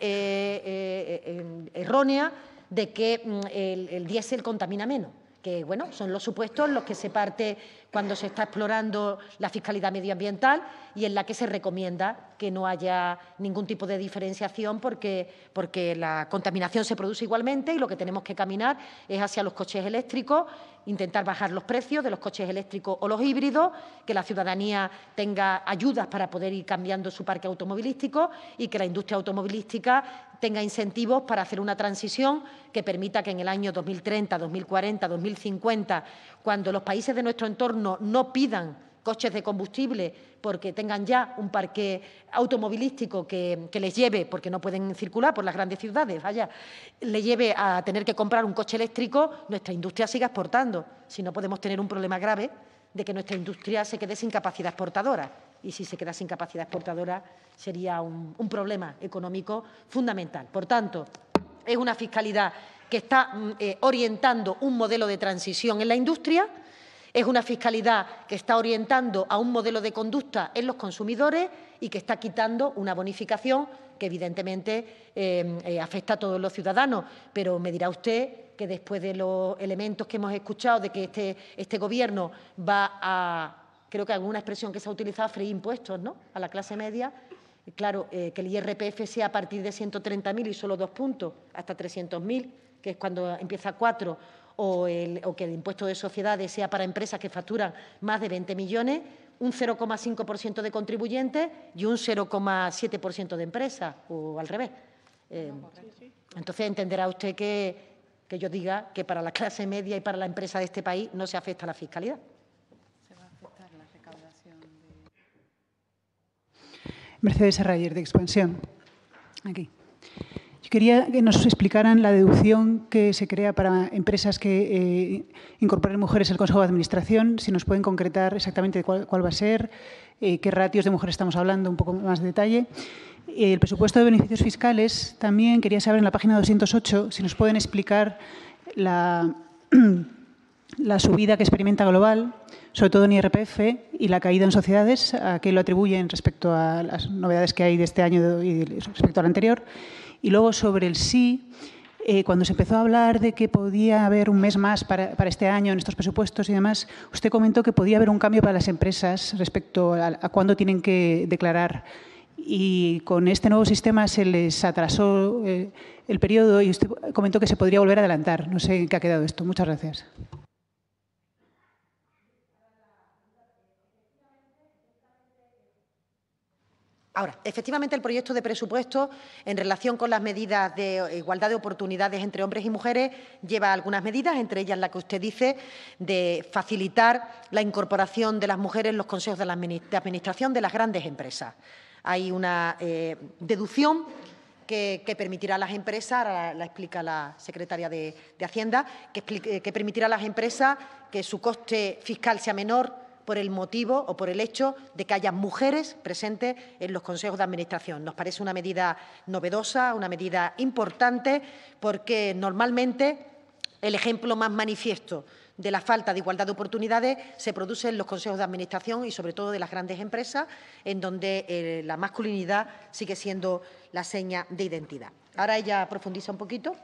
errónea de que mm, el, el diésel contamina menos que bueno, son los supuestos los que se parte cuando se está explorando la fiscalidad medioambiental y en la que se recomienda que no haya ningún tipo de diferenciación porque, porque la contaminación se produce igualmente y lo que tenemos que caminar es hacia los coches eléctricos, intentar bajar los precios de los coches eléctricos o los híbridos, que la ciudadanía tenga ayudas para poder ir cambiando su parque automovilístico y que la industria automovilística tenga incentivos para hacer una transición que permita que en el año 2030, 2040, 2050, cuando los países de nuestro entorno no pidan coches de combustible porque tengan ya un parque automovilístico que, les lleve, porque no pueden circular por las grandes ciudades, vaya, le lleve a tener que comprar un coche eléctrico, nuestra industria siga exportando. Si no podemos tener un problema grave de que nuestra industria se quede sin capacidad exportadora y si se queda sin capacidad exportadora sería un, problema económico fundamental. Por tanto, es una fiscalidad que está mm, eh, orientando un modelo de transición en la industria, es una fiscalidad que está orientando a un modelo de conducta en los consumidores y que está quitando una bonificación que evidentemente eh, eh, afecta a todos los ciudadanos. Pero me dirá usted que después de los elementos que hemos escuchado de que este, este Gobierno va a creo que alguna expresión que se ha utilizado, freír impuestos ¿no? a la clase media. Claro, que el IRPF sea a partir de 130.000 y solo dos puntos, hasta 300.000, que es cuando empieza cuatro, o, o que el impuesto de sociedades sea para empresas que facturan más de 20 millones, un 0,5% de contribuyentes y un 0,7% de empresas, o al revés. Eh, entonces entenderá usted que, que yo diga que para la clase media y para la empresa de este país no se afecta la fiscalidad. Mercedes Arrayer, de Expansión. Aquí. Quería que nos explicaran la deducción que se crea para empresas que eh, incorporen mujeres al Consejo de Administración, si nos pueden concretar exactamente cuál, va a ser, eh, qué ratios de mujeres estamos hablando, un poco más de detalle. El presupuesto de beneficios fiscales, también quería saber en la página 208 si nos pueden explicar la, la subida que experimenta Global, sobre todo en IRPF, y la caída en sociedades, a qué lo atribuyen respecto a las novedades que hay de este año y respecto al anterior. Y luego sobre el sí, eh, cuando se empezó a hablar de que podía haber un mes más para, este año en estos presupuestos y demás, usted comentó que podía haber un cambio para las empresas respecto a, cuándo tienen que declarar. Y con este nuevo sistema se les atrasó eh, el periodo y usted comentó que se podría volver a adelantar. No sé en qué ha quedado esto. Muchas gracias. Ahora, efectivamente, el proyecto de presupuesto, en relación con las medidas de igualdad de oportunidades entre hombres y mujeres, lleva algunas medidas, entre ellas la que usted dice de facilitar la incorporación de las mujeres en los consejos de, administración de las grandes empresas. Hay una eh, deducción que, permitirá a las empresas, ahora la, explica la secretaria de, Hacienda, que permitirá a las empresas que su coste fiscal sea menor por el motivo o por el hecho de que haya mujeres presentes en los consejos de administración. Nos parece una medida novedosa, una medida importante, porque normalmente el ejemplo más manifiesto de la falta de igualdad de oportunidades se produce en los consejos de administración y, sobre todo, de las grandes empresas, en donde eh, la masculinidad sigue siendo la seña de identidad. Ahora ella profundiza un poquito,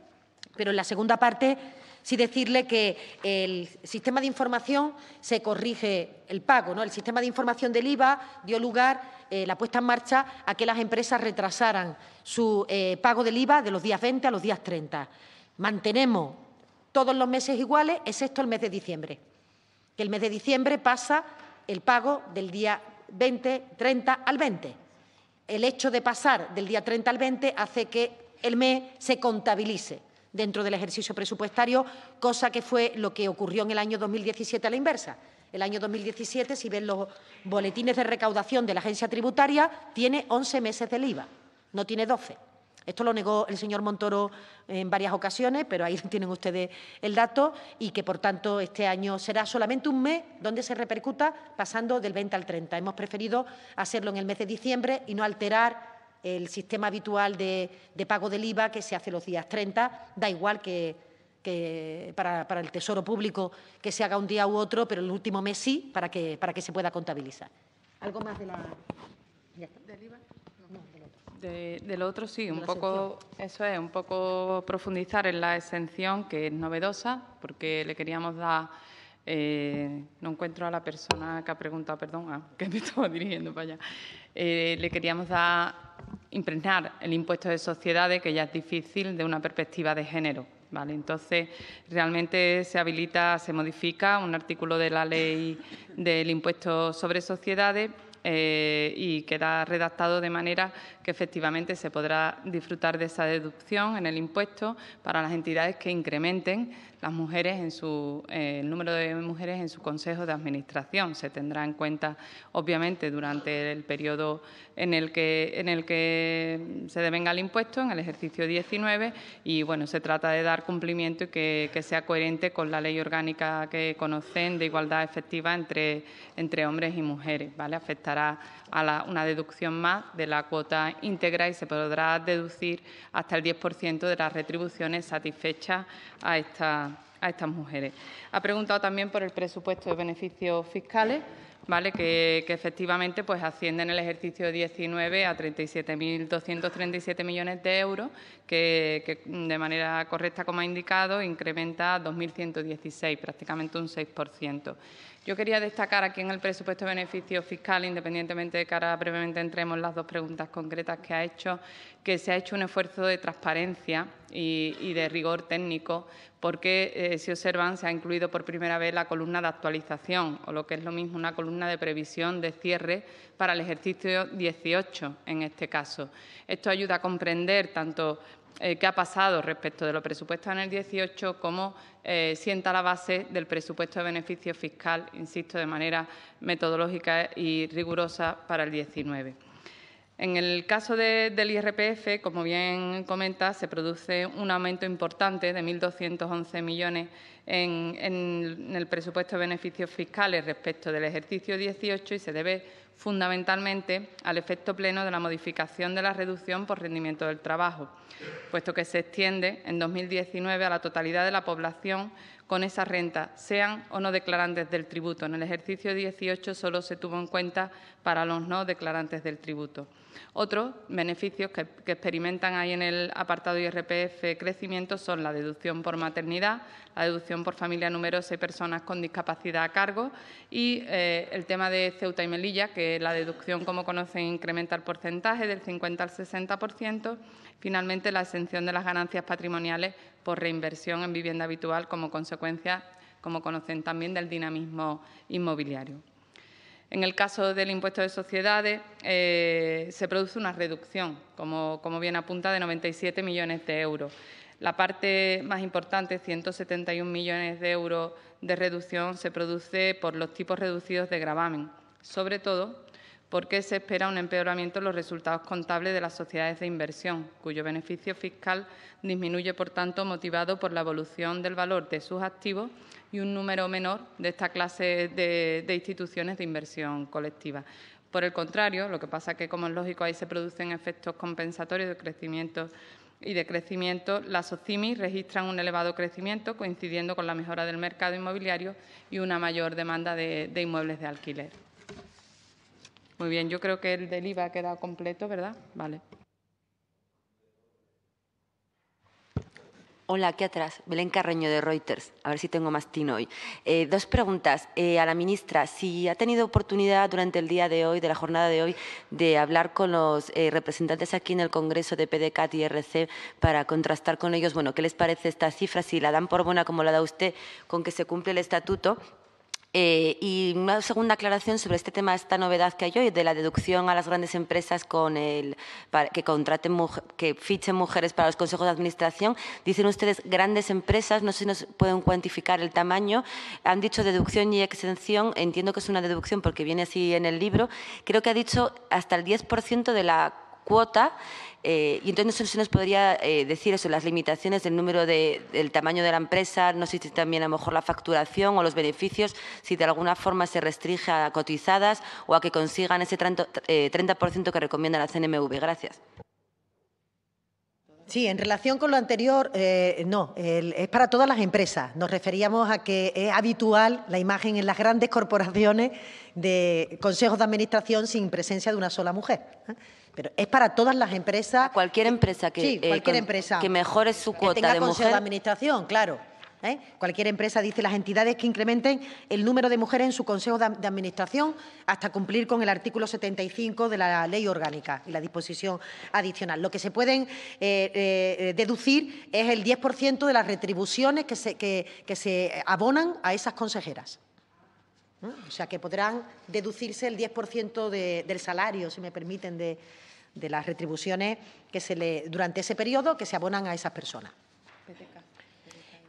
pero en la segunda parte sí decirle que el sistema de información se corrige el pago. ¿no? El sistema de información del IVA dio lugar, eh, la puesta en marcha, a que las empresas retrasaran su eh, pago del IVA de los días 20 a los días 30. Mantenemos todos los meses iguales, excepto el mes de diciembre. Que el mes de diciembre pasa el pago del día 20, 30 al 20. El hecho de pasar del día 30 al 20 hace que el mes se contabilice dentro del ejercicio presupuestario, cosa que fue lo que ocurrió en el año 2017 a la inversa. El año 2017, si ven los boletines de recaudación de la agencia tributaria, tiene 11 meses del IVA, no tiene 12. Esto lo negó el señor Montoro en varias ocasiones, pero ahí tienen ustedes el dato y que, por tanto, este año será solamente un mes donde se repercuta pasando del 20 al 30. Hemos preferido hacerlo en el mes de diciembre y no alterar el sistema habitual de, pago del IVA que se hace los días 30. Da igual que, para, el Tesoro Público que se haga un día u otro, pero el último mes sí, para que, para que se pueda contabilizar. ¿Algo más de la...? ¿Del IVA? De, lo otro sí, un poco, eso es, un poco profundizar en la exención que es novedosa, porque le queríamos dar, eh, no encuentro a la persona que ha preguntado, perdón, ah, que me estaba dirigiendo para allá, eh, le queríamos impregnar el impuesto de sociedades, que ya es difícil, de una perspectiva de género. ¿vale? Entonces, realmente se habilita, se modifica un artículo de la ley del impuesto sobre sociedades eh, y queda redactado de manera que efectivamente se podrá disfrutar de esa deducción en el impuesto para las entidades que incrementen las mujeres en su, eh, el número de mujeres en su consejo de administración. Se tendrá en cuenta, obviamente, durante el periodo en el que, en el que se devenga el impuesto, en el ejercicio 19, y bueno, se trata de dar cumplimiento y que, sea coherente con la ley orgánica que conocen de igualdad efectiva entre, entre hombres y mujeres. ¿vale? Afectará a una deducción más de la cuota íntegra y se podrá deducir hasta el 10% de las retribuciones satisfechas a, a estas mujeres. Ha preguntado también por el presupuesto de beneficios fiscales. ¿Vale? Que, efectivamente pues, asciende en el ejercicio 19 a 37.237 millones de euros, que, de manera correcta, como ha indicado, incrementa a 2.116, prácticamente un 6%. Yo quería destacar aquí en el presupuesto de beneficio fiscal, independientemente de que ahora brevemente entremos en las dos preguntas concretas que ha hecho, que se ha hecho un esfuerzo de transparencia y, de rigor técnico, porque, eh, si observan, se ha incluido por primera vez la columna de actualización, o lo que es lo mismo, una columna de previsión de cierre para el ejercicio 18, en este caso. Esto ayuda a comprender tanto eh, qué ha pasado respecto de los presupuestos en el 18, cómo eh, sienta la base del presupuesto de beneficio fiscal, insisto, de manera metodológica y rigurosa para el 19. En el caso del IRPF, como bien comenta, se produce un aumento importante de 1.211 millones en, en, el presupuesto de beneficios fiscales respecto del ejercicio 18 y se debe fundamentalmente al efecto pleno de la modificación de la reducción por rendimiento del trabajo, puesto que se extiende en 2019 a la totalidad de la población con esa renta, sean o no declarantes del tributo. En el ejercicio 18 solo se tuvo en cuenta para los no declarantes del tributo. Otros beneficios que, experimentan ahí en el apartado IRPF crecimiento son la deducción por maternidad, la deducción por familia numerosa y personas con discapacidad a cargo y eh, el tema de Ceuta y Melilla, que la deducción, como conocen, incrementa el porcentaje del 50 al 60%. Finalmente, la exención de las ganancias patrimoniales por reinversión en vivienda habitual como consecuencia, como conocen también, del dinamismo inmobiliario. En el caso del impuesto de sociedades, eh, se produce una reducción, como, bien apunta, de 97 millones de euros. La parte más importante, 171 millones de euros de reducción, se produce por los tipos reducidos de gravamen, sobre todo porque se espera un empeoramiento en los resultados contables de las sociedades de inversión, cuyo beneficio fiscal disminuye, por tanto, motivado por la evolución del valor de sus activos y un número menor de esta clase de, instituciones de inversión colectiva. Por el contrario, lo que pasa es que, como es lógico, ahí se producen efectos compensatorios de crecimiento y de crecimiento, las OCIMI registran un elevado crecimiento coincidiendo con la mejora del mercado inmobiliario y una mayor demanda de, de inmuebles de alquiler. Muy bien, yo creo que el del IVA ha quedado completo, ¿verdad? Vale. Hola, aquí atrás. Belén Carreño de Reuters. A ver si tengo más tino hoy. Eh, dos preguntas. Eh, a la ministra, si ha tenido oportunidad durante el día de hoy, de la jornada de hoy, de hablar con los eh, representantes aquí en el Congreso de PDCAT y RC para contrastar con ellos, bueno, ¿qué les parece esta cifra? Si la dan por buena como la da usted, con que se cumple el estatuto eh, y una segunda aclaración sobre este tema, esta novedad que hay hoy de la deducción a las grandes empresas con el, para que contraten, que fichen mujeres para los consejos de administración. Dicen ustedes grandes empresas, no sé si nos pueden cuantificar el tamaño. Han dicho deducción y exención, entiendo que es una deducción porque viene así en el libro. Creo que ha dicho hasta el 10% de la cuota eh, y entonces no si nos podría eh, decir eso, las limitaciones del número de, del tamaño de la empresa, no sé si también a lo mejor la facturación o los beneficios, si de alguna forma se restringe a cotizadas o a que consigan ese 30%, eh, 30 que recomienda la CNMV. Gracias. Sí, en relación con lo anterior, eh, no, el, es para todas las empresas. Nos referíamos a que es habitual la imagen en las grandes corporaciones de consejos de administración sin presencia de una sola mujer. Pero es para todas las empresas. Cualquier empresa que, sí, eh, cualquier con- empresa. que mejore su Que cuota tenga de mujer. de administración, claro. ¿eh? Cualquier empresa dice las entidades que incrementen el número de mujeres en su consejo de, de administración hasta cumplir con el artículo 75 de la ley orgánica y la disposición adicional. Lo que se pueden eh, eh, deducir es el 10% de las retribuciones que se, que- que se abonan a esas consejeras. O sea, que podrán deducirse el 10% de- del salario, si me permiten, de, de las retribuciones que se le durante ese periodo que se abonan a esas personas.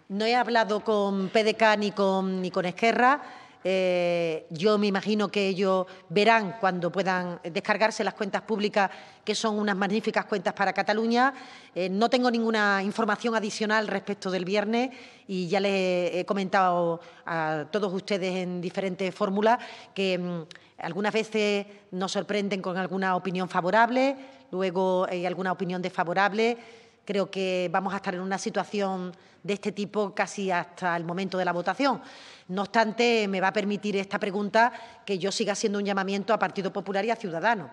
No he hablado con PDK ni con, ni con Esquerra. Eh, yo me imagino que ellos verán cuando puedan descargarse las cuentas públicas, que son unas magníficas cuentas para Cataluña. Eh, no tengo ninguna información adicional respecto del viernes y ya les he comentado a todos ustedes en diferentes fórmulas que mm, algunas veces nos sorprenden con alguna opinión favorable, luego hay alguna opinión desfavorable. Creo que vamos a estar en una situación de este tipo casi hasta el momento de la votación. No obstante, me va a permitir esta pregunta que yo siga haciendo un llamamiento a Partido Popular y a Ciudadanos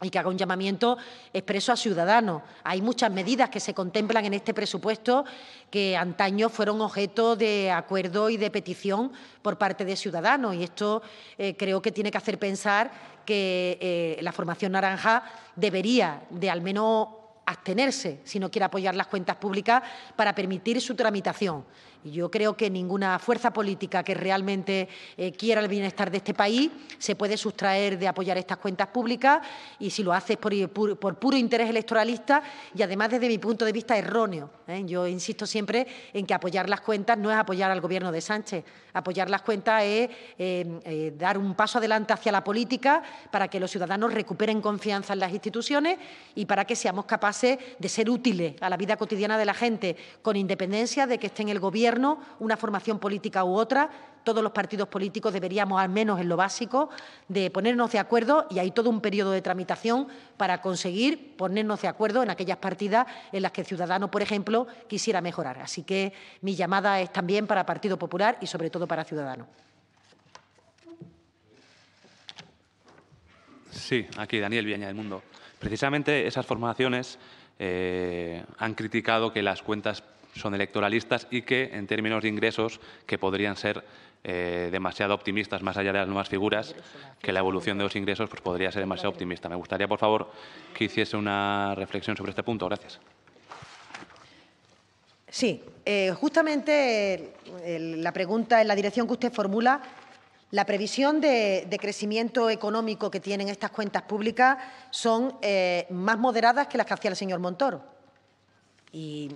y que haga un llamamiento expreso a Ciudadanos. Hay muchas medidas que se contemplan en este presupuesto que antaño fueron objeto de acuerdo y de petición por parte de Ciudadanos y esto eh, creo que tiene que hacer pensar que eh, la formación naranja debería de al menos abstenerse si no quiere apoyar las cuentas públicas para permitir su tramitación. Y yo creo que ninguna fuerza política que realmente eh, quiera el bienestar de este país se puede sustraer de apoyar estas cuentas públicas y si lo hace es por, por- puro interés electoralista y además desde mi punto de vista erróneo. ¿eh? Yo insisto siempre en que apoyar las cuentas no es apoyar al Gobierno de Sánchez. Apoyar las cuentas es eh, eh, dar un paso adelante hacia la política para que los ciudadanos recuperen confianza en las instituciones y para que seamos capaces de ser útiles a la vida cotidiana de la gente, con independencia de que esté en el Gobierno una formación política u otra. Todos los partidos políticos deberíamos, al menos en lo básico, de ponernos de acuerdo y hay todo un periodo de tramitación para conseguir ponernos de acuerdo en aquellas partidas en las que ciudadano, por ejemplo, quisiera mejorar. Así que mi llamada es también para Partido Popular y sobre todo para Ciudadanos. Sí, aquí Daniel Viña del Mundo. Precisamente esas formaciones eh, han criticado que las cuentas son electoralistas y que, en términos de ingresos, que podrían ser eh, demasiado optimistas, más allá de las nuevas figuras, que la evolución de los ingresos pues, podría ser demasiado optimista. Me gustaría, por favor, que hiciese una reflexión sobre este punto. Gracias. Sí, eh, justamente el- la pregunta en la dirección que usted formula, la previsión de, crecimiento económico que tienen estas cuentas públicas son eh, más moderadas que las que hacía el señor Montoro. Y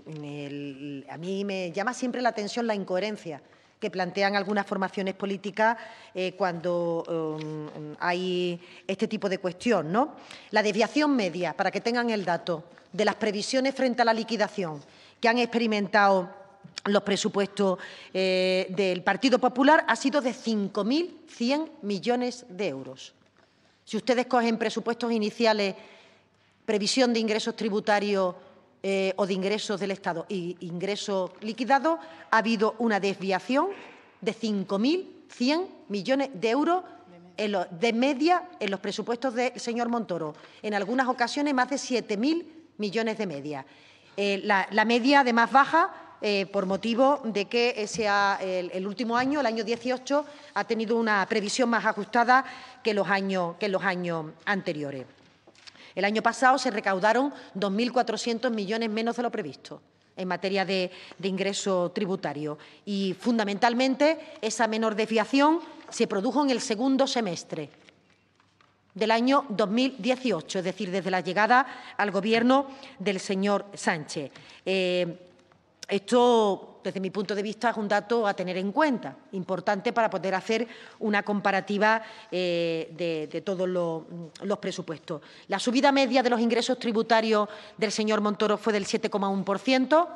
a mí me llama siempre la atención la incoherencia que plantean algunas formaciones políticas eh, cuando um, hay este tipo de cuestión. ¿no? La desviación media, para que tengan el dato, de las previsiones frente a la liquidación que han experimentado los presupuestos eh, del Partido Popular ha sido de 5.100 millones de euros. Si ustedes cogen presupuestos iniciales, previsión de ingresos tributarios eh, o de ingresos del Estado y ingresos liquidados, ha habido una desviación de 5.100 millones de euros de media en los presupuestos del señor Montoro. En algunas ocasiones más de 7.000 millones de media. Eh, la, media, además, baja eh, por motivo de que sea el, último año, el año 18, ha tenido una previsión más ajustada que los años, que los años anteriores. El año pasado se recaudaron 2.400 millones menos de lo previsto en materia de, ingreso tributario. Y, fundamentalmente, esa menor desviación se produjo en el segundo semestre del año 2018, es decir, desde la llegada al Gobierno del señor Sánchez. Eh, esto, desde mi punto de vista, es un dato a tener en cuenta, importante para poder hacer una comparativa eh, de, todos los, presupuestos. La subida media de los ingresos tributarios del señor Montoro fue del 7,1%.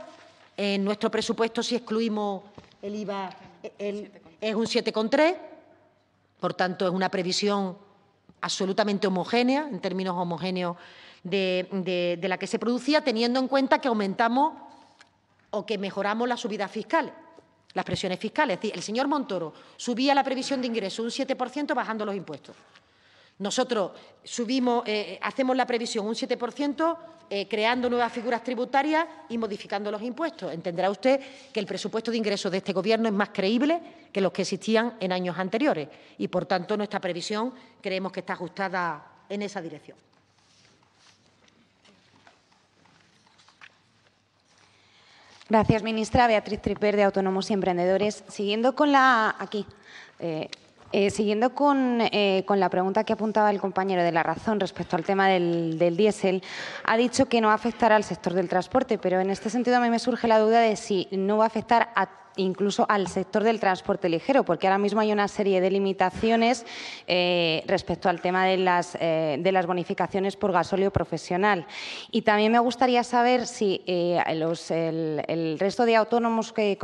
En nuestro presupuesto, si excluimos el IVA, es un 7,3%. Por tanto, es una previsión absolutamente homogénea, en términos homogéneos de, la que se producía, teniendo en cuenta que aumentamos o que mejoramos las subidas fiscales, las presiones fiscales. Es decir, el señor Montoro subía la previsión de ingreso un 7% bajando los impuestos. Nosotros subimos, eh, hacemos la previsión un 7%, eh, creando nuevas figuras tributarias y modificando los impuestos. Entenderá usted que el presupuesto de ingresos de este Gobierno es más creíble que los que existían en años anteriores y, por tanto, nuestra previsión creemos que está ajustada en esa dirección. Gracias, ministra. Beatriz Triper, de Autónomos y Emprendedores. Siguiendo con la... Aquí. Eh, eh, siguiendo eh, con, la pregunta que apuntaba el compañero de la razón respecto al tema del, del diésel, ha dicho que no afectará al sector del transporte, pero en este sentido a mí me surge la duda de si no va a afectar a incluso al sector del transporte ligero, porque ahora mismo hay una serie de limitaciones eh, respecto al tema de las, eh, de las bonificaciones por gasóleo profesional. Y también me gustaría saber si eh, el, resto de autónomos que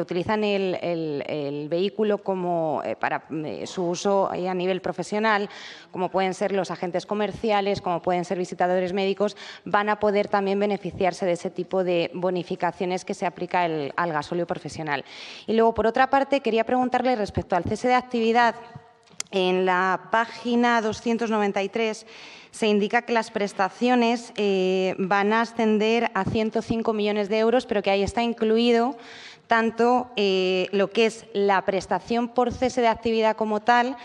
utilizan el, vehículo como, para su uso a nivel profesional, como pueden ser los agentes comerciales, como pueden ser visitadores médicos, van a poder también beneficiarse de ese tipo de bonificaciones que se aplica al gasóleo profesional. Y luego, por otra parte, quería preguntarle respecto al cese de actividad. En la página 293 se indica que las prestaciones eh, van a ascender a 105 millones de euros, pero que ahí está incluido tanto eh, lo que es la prestación por cese de actividad como tal,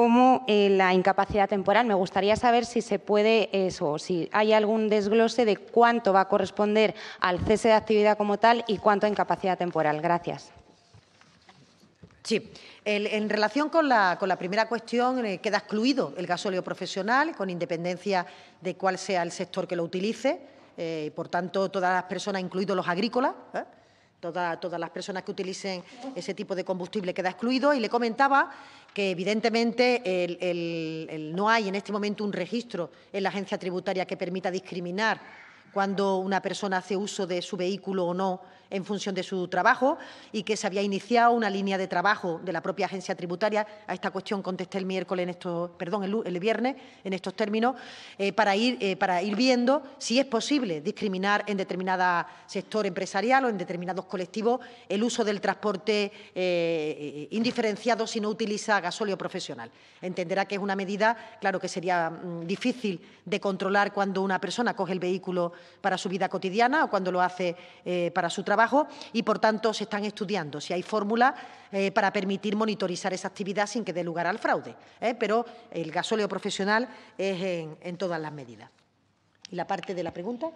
como eh, la incapacidad temporal. Me gustaría saber si se puede eso, si hay algún desglose de cuánto va a corresponder al cese de actividad como tal y cuánto a incapacidad temporal. Gracias. Sí. en relación con la, primera cuestión, eh, queda excluido el gasóleo profesional, con independencia de cuál sea el sector que lo utilice. Eh, por tanto, todas las personas, incluidos los agrícolas, todas las personas que utilicen ese tipo de combustible queda excluido. Y le comentaba que evidentemente no hay en este momento un registro en la agencia tributaria que permita discriminar cuando una persona hace uso de su vehículo o no en función de su trabajo y que se había iniciado una línea de trabajo de la propia agencia tributaria. A esta cuestión contesté el miércoles, en estos, perdón, el, viernes, en estos términos, eh, para, ir, eh, para ir viendo si es posible discriminar en determinado sector empresarial o en determinados colectivos el uso del transporte eh, indiferenciado si no utiliza gasóleo profesional. Entenderá que es una medida, claro que sería mm, difícil de controlar cuando una persona coge el vehículo para su vida cotidiana o cuando lo hace para su trabajo y, por tanto, se están estudiando si hay fórmulas eh, para permitir monitorizar esa actividad sin que dé lugar al fraude. ¿eh? Pero el gasóleo profesional es en, en todas las medidas. ¿Y la parte de la pregunta?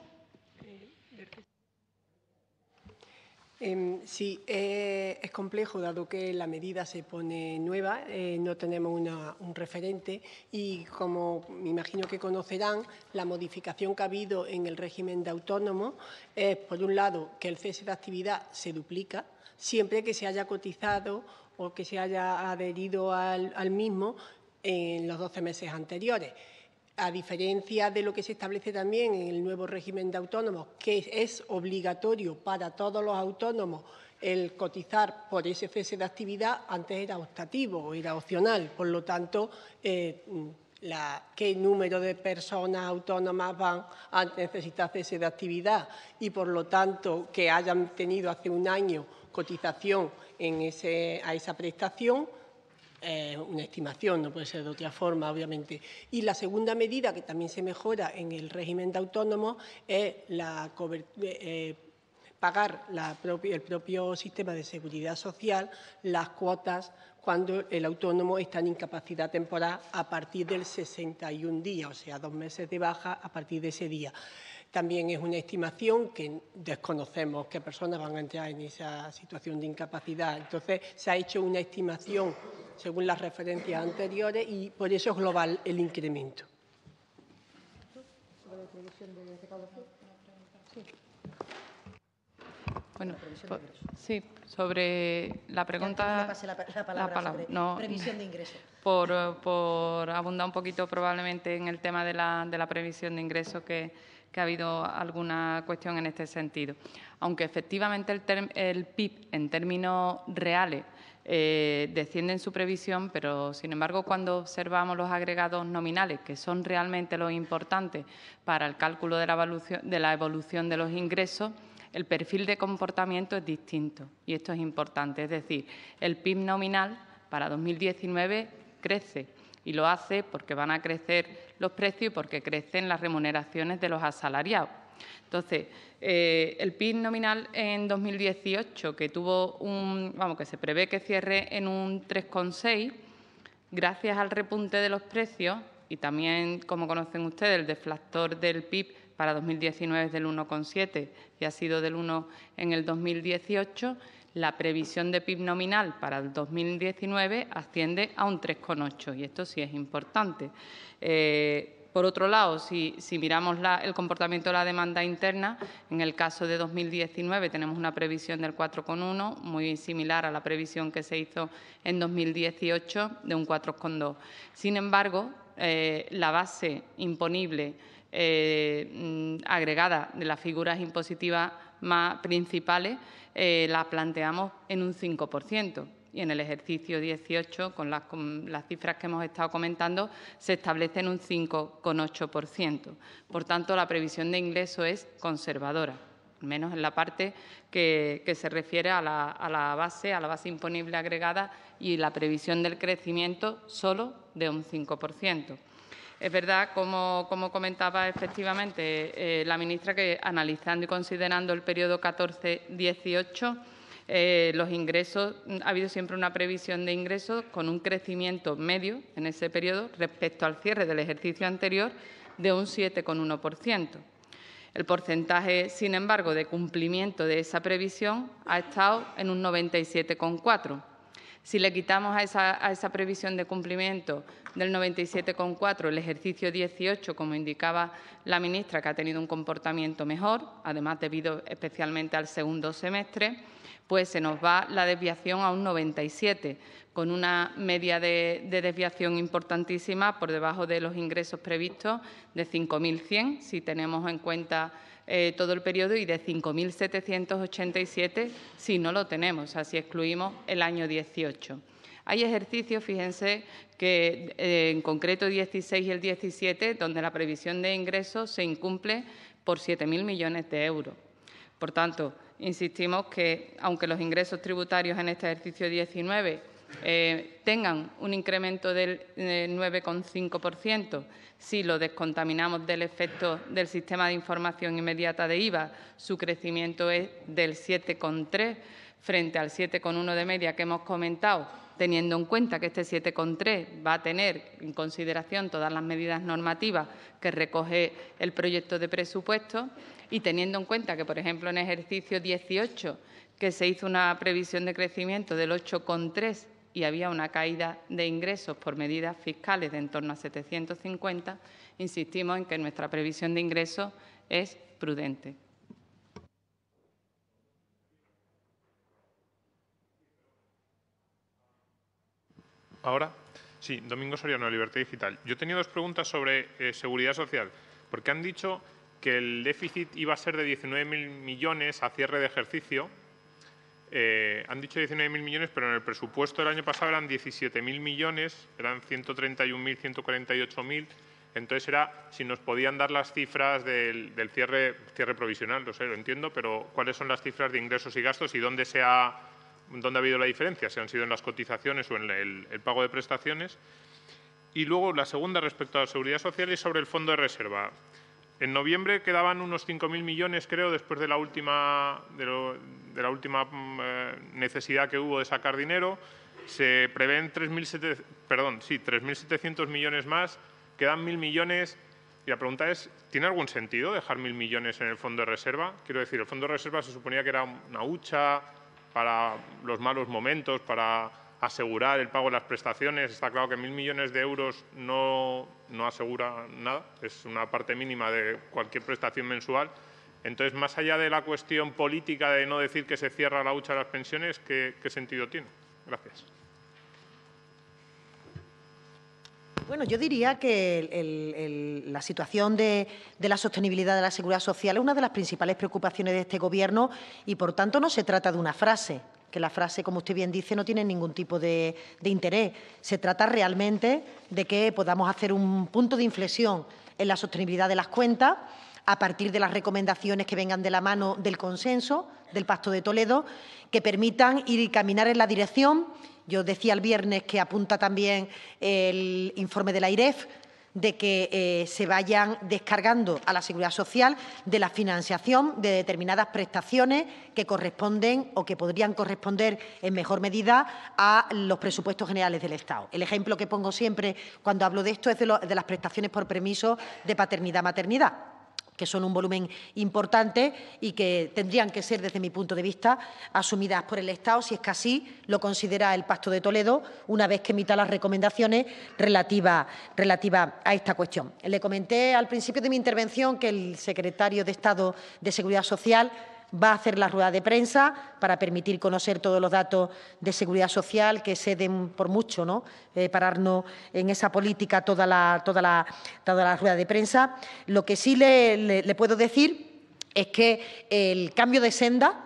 Em, sí, eh, es complejo, dado que la medida se pone nueva, eh, no tenemos un referente y, como me imagino que conocerán, la modificación que ha habido en el régimen de autónomo es, por un lado, que el cese de actividad se duplica siempre que se haya cotizado o que se haya adherido al mismo en los 12 meses anteriores a diferencia de lo que se establece también en el nuevo régimen de autónomos, que es obligatorio para todos los autónomos el cotizar por ese cese de actividad, antes era optativo era opcional. Por lo tanto, eh, qué número de personas autónomas van a necesitar cese de actividad y, por lo tanto, que hayan tenido hace un año cotización en ese, a esa prestación, eh, una estimación, no puede ser de otra forma, obviamente. Y la segunda medida, que también se mejora en el régimen de autónomos, es eh, pagar el propio sistema de seguridad social las cuotas cuando el autónomo está en incapacidad temporal a partir del 61 día, o sea, dos meses de baja a partir de ese día. También es una estimación que desconocemos qué personas van a entrar en esa situación de incapacidad. Entonces, se ha hecho una estimación según las referencias anteriores y por eso es global el incremento. Bueno, sí, sobre la pregunta. la, palabra, no, previsión de ingresos. Por, abundar un poquito probablemente en el tema de la, de la previsión de ingresos, que, ha habido alguna cuestión en este sentido. Aunque efectivamente el, el PIB en términos reales eh, desciende en su previsión, pero sin embargo cuando observamos los agregados nominales, que son realmente lo importante para el cálculo de la evolución de, la evolución de los ingresos, el perfil de comportamiento es distinto y esto es importante. Es decir, el PIB nominal para 2019 crece y lo hace porque van a crecer los precios y porque crecen las remuneraciones de los asalariados. Entonces, eh, el PIB nominal en 2018, que tuvo un, vamos, que se prevé que cierre en un 3,6, gracias al repunte de los precios y también, como conocen ustedes, el deflactor del PIB para 2019 es del 1,7 y ha sido del 1 en el 2018, la previsión de PIB nominal para el 2019 asciende a un 3,8 y esto sí es importante. Eh, por otro lado, si, miramos el comportamiento de la demanda interna, en el caso de 2019 tenemos una previsión del 4,1, muy similar a la previsión que se hizo en 2018 de un 4,2. Sin embargo, eh, la base imponible eh, mm, agregada de las figuras impositivas más principales eh, la planteamos en un 5% y en el ejercicio 18, con las, cifras que hemos estado comentando, se establece en un 5,8%. Por tanto, la previsión de ingreso es conservadora, menos en la parte que, se refiere a la, a la, base, a la base imponible agregada y la previsión del crecimiento solo de un 5%. Es verdad, como, comentaba efectivamente eh, la ministra, que analizando y considerando el periodo 14-18, eh, los ingresos, ha habido siempre una previsión de ingresos con un crecimiento medio en ese periodo respecto al cierre del ejercicio anterior de un 7,1%. El porcentaje, sin embargo, de cumplimiento de esa previsión ha estado en un 97,4%. Si le quitamos a esa, previsión de cumplimiento del 97,4 el ejercicio 18, como indicaba la ministra, que ha tenido un comportamiento mejor, además debido especialmente al segundo semestre, pues se nos va la desviación a un 97, con una media de, de desviación importantísima por debajo de los ingresos previstos de 5.100, si tenemos en cuenta eh, todo el periodo y de 5.787 si no lo tenemos, así excluimos el año 18. Hay ejercicios, fíjense, que eh, en concreto 16 y el 17, donde la previsión de ingresos se incumple por 7.000 millones de euros. Por tanto, insistimos que, aunque los ingresos tributarios en este ejercicio 19 eh, tengan un incremento del 9,5%, si lo descontaminamos del efecto del sistema de información inmediata de IVA, su crecimiento es del 7,3 frente al 7,1 de media que hemos comentado, teniendo en cuenta que este 7,3 va a tener en consideración todas las medidas normativas que recoge el proyecto de presupuesto y teniendo en cuenta que, por ejemplo, en ejercicio 18, que se hizo una previsión de crecimiento del 8,3 y había una caída de ingresos por medidas fiscales de en torno a 750, insistimos en que nuestra previsión de ingresos es prudente. Ahora, sí, Domingo Soriano, Libertad Digital. Yo tenía dos preguntas sobre eh, seguridad social, porque han dicho que el déficit iba a ser de 19.000 millones a cierre de ejercicio eh, han dicho 19.000 millones, pero en el presupuesto del año pasado eran 17.000 millones, eran 131.000, 148.000. Entonces era si nos podían dar las cifras del, cierre, cierre provisional, no sé, lo entiendo, pero cuáles son las cifras de ingresos y gastos y dónde se ha, dónde ha habido la diferencia, si han sido en las cotizaciones o en el, el pago de prestaciones. Y luego la segunda respecto a la seguridad social y sobre el fondo de reserva. En noviembre quedaban unos 5.000 millones, creo, después de la última, de, la última mm, eh, necesidad que hubo de sacar dinero. Se prevén 3.700 millones más, quedan 1.000 millones. Y la pregunta es, ¿tiene algún sentido dejar 1.000 millones en el fondo de reserva? Quiero decir, el fondo de reserva se suponía que era una hucha para los malos momentos, para asegurar el pago de las prestaciones. Está claro que mil millones de euros no, no asegura nada, es una parte mínima de cualquier prestación mensual. Entonces, más allá de la cuestión política de no decir que se cierra la hucha de las pensiones, ¿qué, sentido tiene? Gracias. Bueno, yo diría que la situación de, de, la sostenibilidad de la seguridad social es una de las principales preocupaciones de este Gobierno y, por tanto, no se trata de una frase que la frase, como usted bien dice, no tiene ningún tipo de, interés. Se trata realmente de que podamos hacer un punto de inflexión en la sostenibilidad de las cuentas a partir de las recomendaciones que vengan de la mano del consenso del Pacto de Toledo, que permitan ir y caminar en la dirección. Yo decía el viernes que apunta también el informe de la IREF de que eh, se vayan descargando a la Seguridad Social de la financiación de determinadas prestaciones que corresponden o que podrían corresponder en mejor medida a los presupuestos generales del Estado. El ejemplo que pongo siempre cuando hablo de esto es de, de las prestaciones por permiso de paternidad-maternidad que son un volumen importante y que tendrían que ser, desde mi punto de vista, asumidas por el Estado, si es que así lo considera el Pacto de Toledo, una vez que emita las recomendaciones relativas relativa a esta cuestión. Le comenté al principio de mi intervención que el secretario de Estado de Seguridad Social va a hacer la rueda de prensa para permitir conocer todos los datos de seguridad social que se den por mucho, ¿no? Eh, pararnos en esa política toda la, toda, la, toda la rueda de prensa. Lo que sí le, puedo decir es que el cambio de senda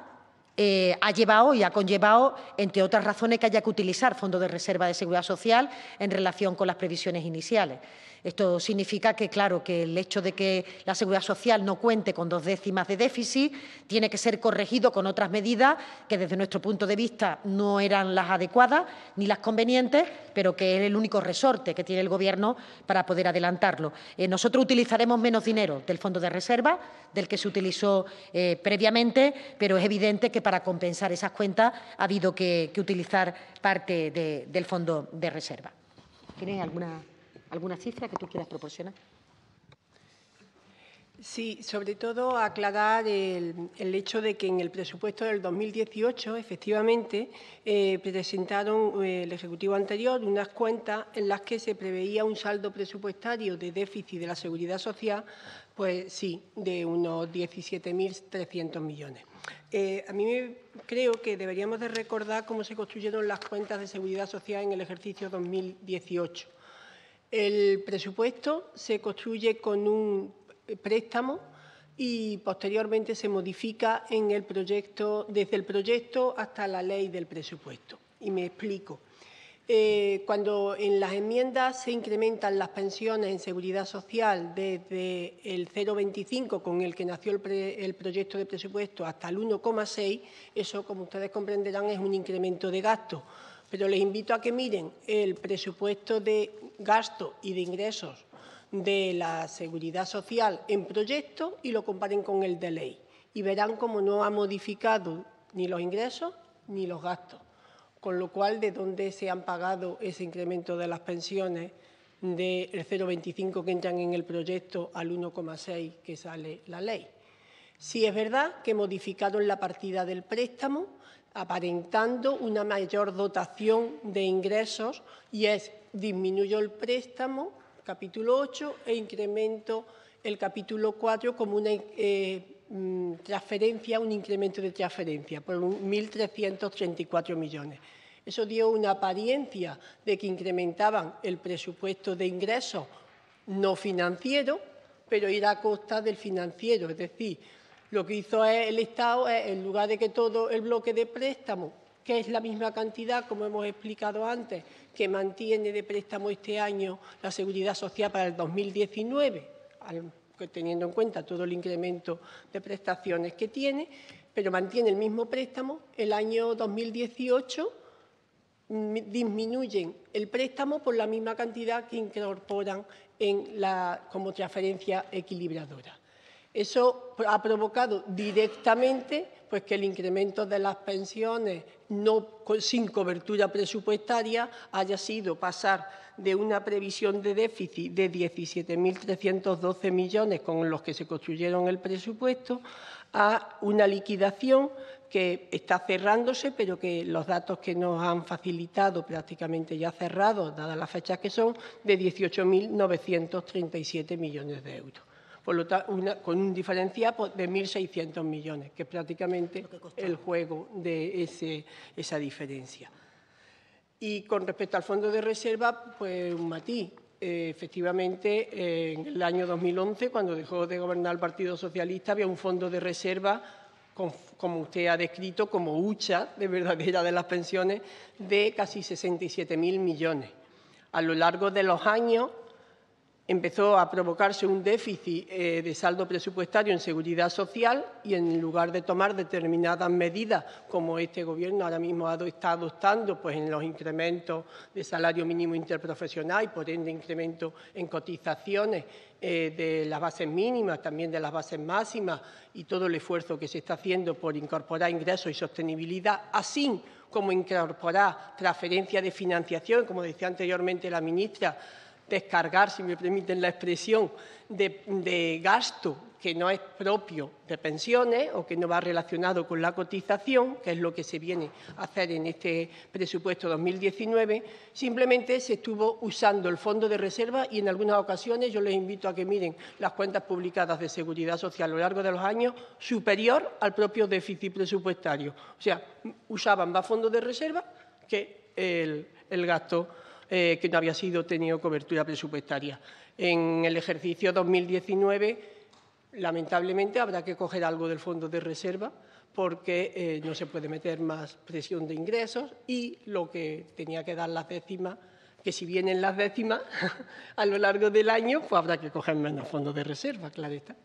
eh, ha llevado y ha conllevado, entre otras razones, que haya que utilizar fondos de reserva de seguridad social en relación con las previsiones iniciales. Esto significa que, claro, que el hecho de que la Seguridad Social no cuente con dos décimas de déficit tiene que ser corregido con otras medidas que, desde nuestro punto de vista, no eran las adecuadas ni las convenientes, pero que es el único resorte que tiene el Gobierno para poder adelantarlo. Eh, nosotros utilizaremos menos dinero del Fondo de Reserva, del que se utilizó eh, previamente, pero es evidente que para compensar esas cuentas ha habido que, utilizar parte del Fondo de Reserva. ¿Tienen alguna ¿Alguna cifra que tú quieras proporcionar? Sí, sobre todo aclarar el, hecho de que en el presupuesto del 2018, efectivamente, eh, presentaron eh, el Ejecutivo anterior unas cuentas en las que se preveía un saldo presupuestario de déficit de la Seguridad Social, pues sí, de unos 17.300 millones. Eh, a mí creo que deberíamos de recordar cómo se construyeron las cuentas de Seguridad Social en el ejercicio 2018. El presupuesto se construye con un préstamo y posteriormente se modifica en el proyecto, desde el proyecto hasta la ley del presupuesto. Y me explico. Eh, cuando en las enmiendas se incrementan las pensiones en seguridad social desde el 0,25 con el que nació el, el, proyecto de presupuesto hasta el 1,6, eso, como ustedes comprenderán, es un incremento de gasto pero les invito a que miren el presupuesto de gasto y de ingresos de la seguridad social en proyecto y lo comparen con el de ley. Y verán cómo no ha modificado ni los ingresos ni los gastos. Con lo cual, ¿de dónde se han pagado ese incremento de las pensiones del 0,25 que entran en el proyecto al 1,6 que sale la ley? Sí es verdad que modificaron la partida del préstamo aparentando una mayor dotación de ingresos y es disminuyo el préstamo, capítulo 8, e incremento el capítulo 4 como una eh, mm, transferencia, un incremento de transferencia por 1.334 millones. Eso dio una apariencia de que incrementaban el presupuesto de ingresos no financiero, pero irá a costa del financiero, es decir, Lo que hizo el Estado es, en lugar de que todo el bloque de préstamo, que es la misma cantidad, como hemos explicado antes, que mantiene de préstamo este año la Seguridad Social para el 2019, teniendo en cuenta todo el incremento de prestaciones que tiene, pero mantiene el mismo préstamo, el año 2018 disminuyen el préstamo por la misma cantidad que incorporan en la, como transferencia equilibradora. Eso ha provocado directamente pues, que el incremento de las pensiones sin cobertura presupuestaria haya sido pasar de una previsión de déficit de 17.312 millones con los que se construyeron el presupuesto a una liquidación que está cerrándose, pero que los datos que nos han facilitado prácticamente ya cerrados, dadas las fechas que son, de 18.937 millones de euros. Por lo tanto, con un diferencial de 1.600 millones, que es prácticamente el juego de esa diferencia. Y con respecto al fondo de reserva, pues un matiz. Eh, efectivamente, en el año 2011, cuando dejó de gobernar el Partido Socialista, había un fondo de reserva como usted ha descrito, como hucha de verdadera de las pensiones, de casi 67.000 millones. A lo largo de los años empezó a provocarse un déficit eh, de saldo presupuestario en seguridad social y en lugar de tomar determinadas medidas, como este Gobierno ahora mismo está adoptando, pues en los incrementos de salario mínimo interprofesional y por ende incremento en cotizaciones eh, de las bases mínimas, también de las bases máximas y todo el esfuerzo que se está haciendo por incorporar ingresos y sostenibilidad, así como incorporar transferencia de financiación, como decía anteriormente la ministra, descargar, si me permiten la expresión, de, gasto que no es propio de pensiones o que no va relacionado con la cotización, que es lo que se viene a hacer en este presupuesto 2019, simplemente se estuvo usando el fondo de reserva y en algunas ocasiones yo les invito a que miren las cuentas publicadas de Seguridad Social a lo largo de los años superior al propio déficit presupuestario. O sea, usaban más fondos de reserva que el gasto eh, que no había sido tenido cobertura presupuestaria. En el ejercicio 2019, lamentablemente, habrá que coger algo del fondo de reserva porque eh, no se puede meter más presión de ingresos y lo que tenía que dar las décimas, que si vienen las décimas a lo largo del año, pues habrá que coger menos fondos de reserva, claro está.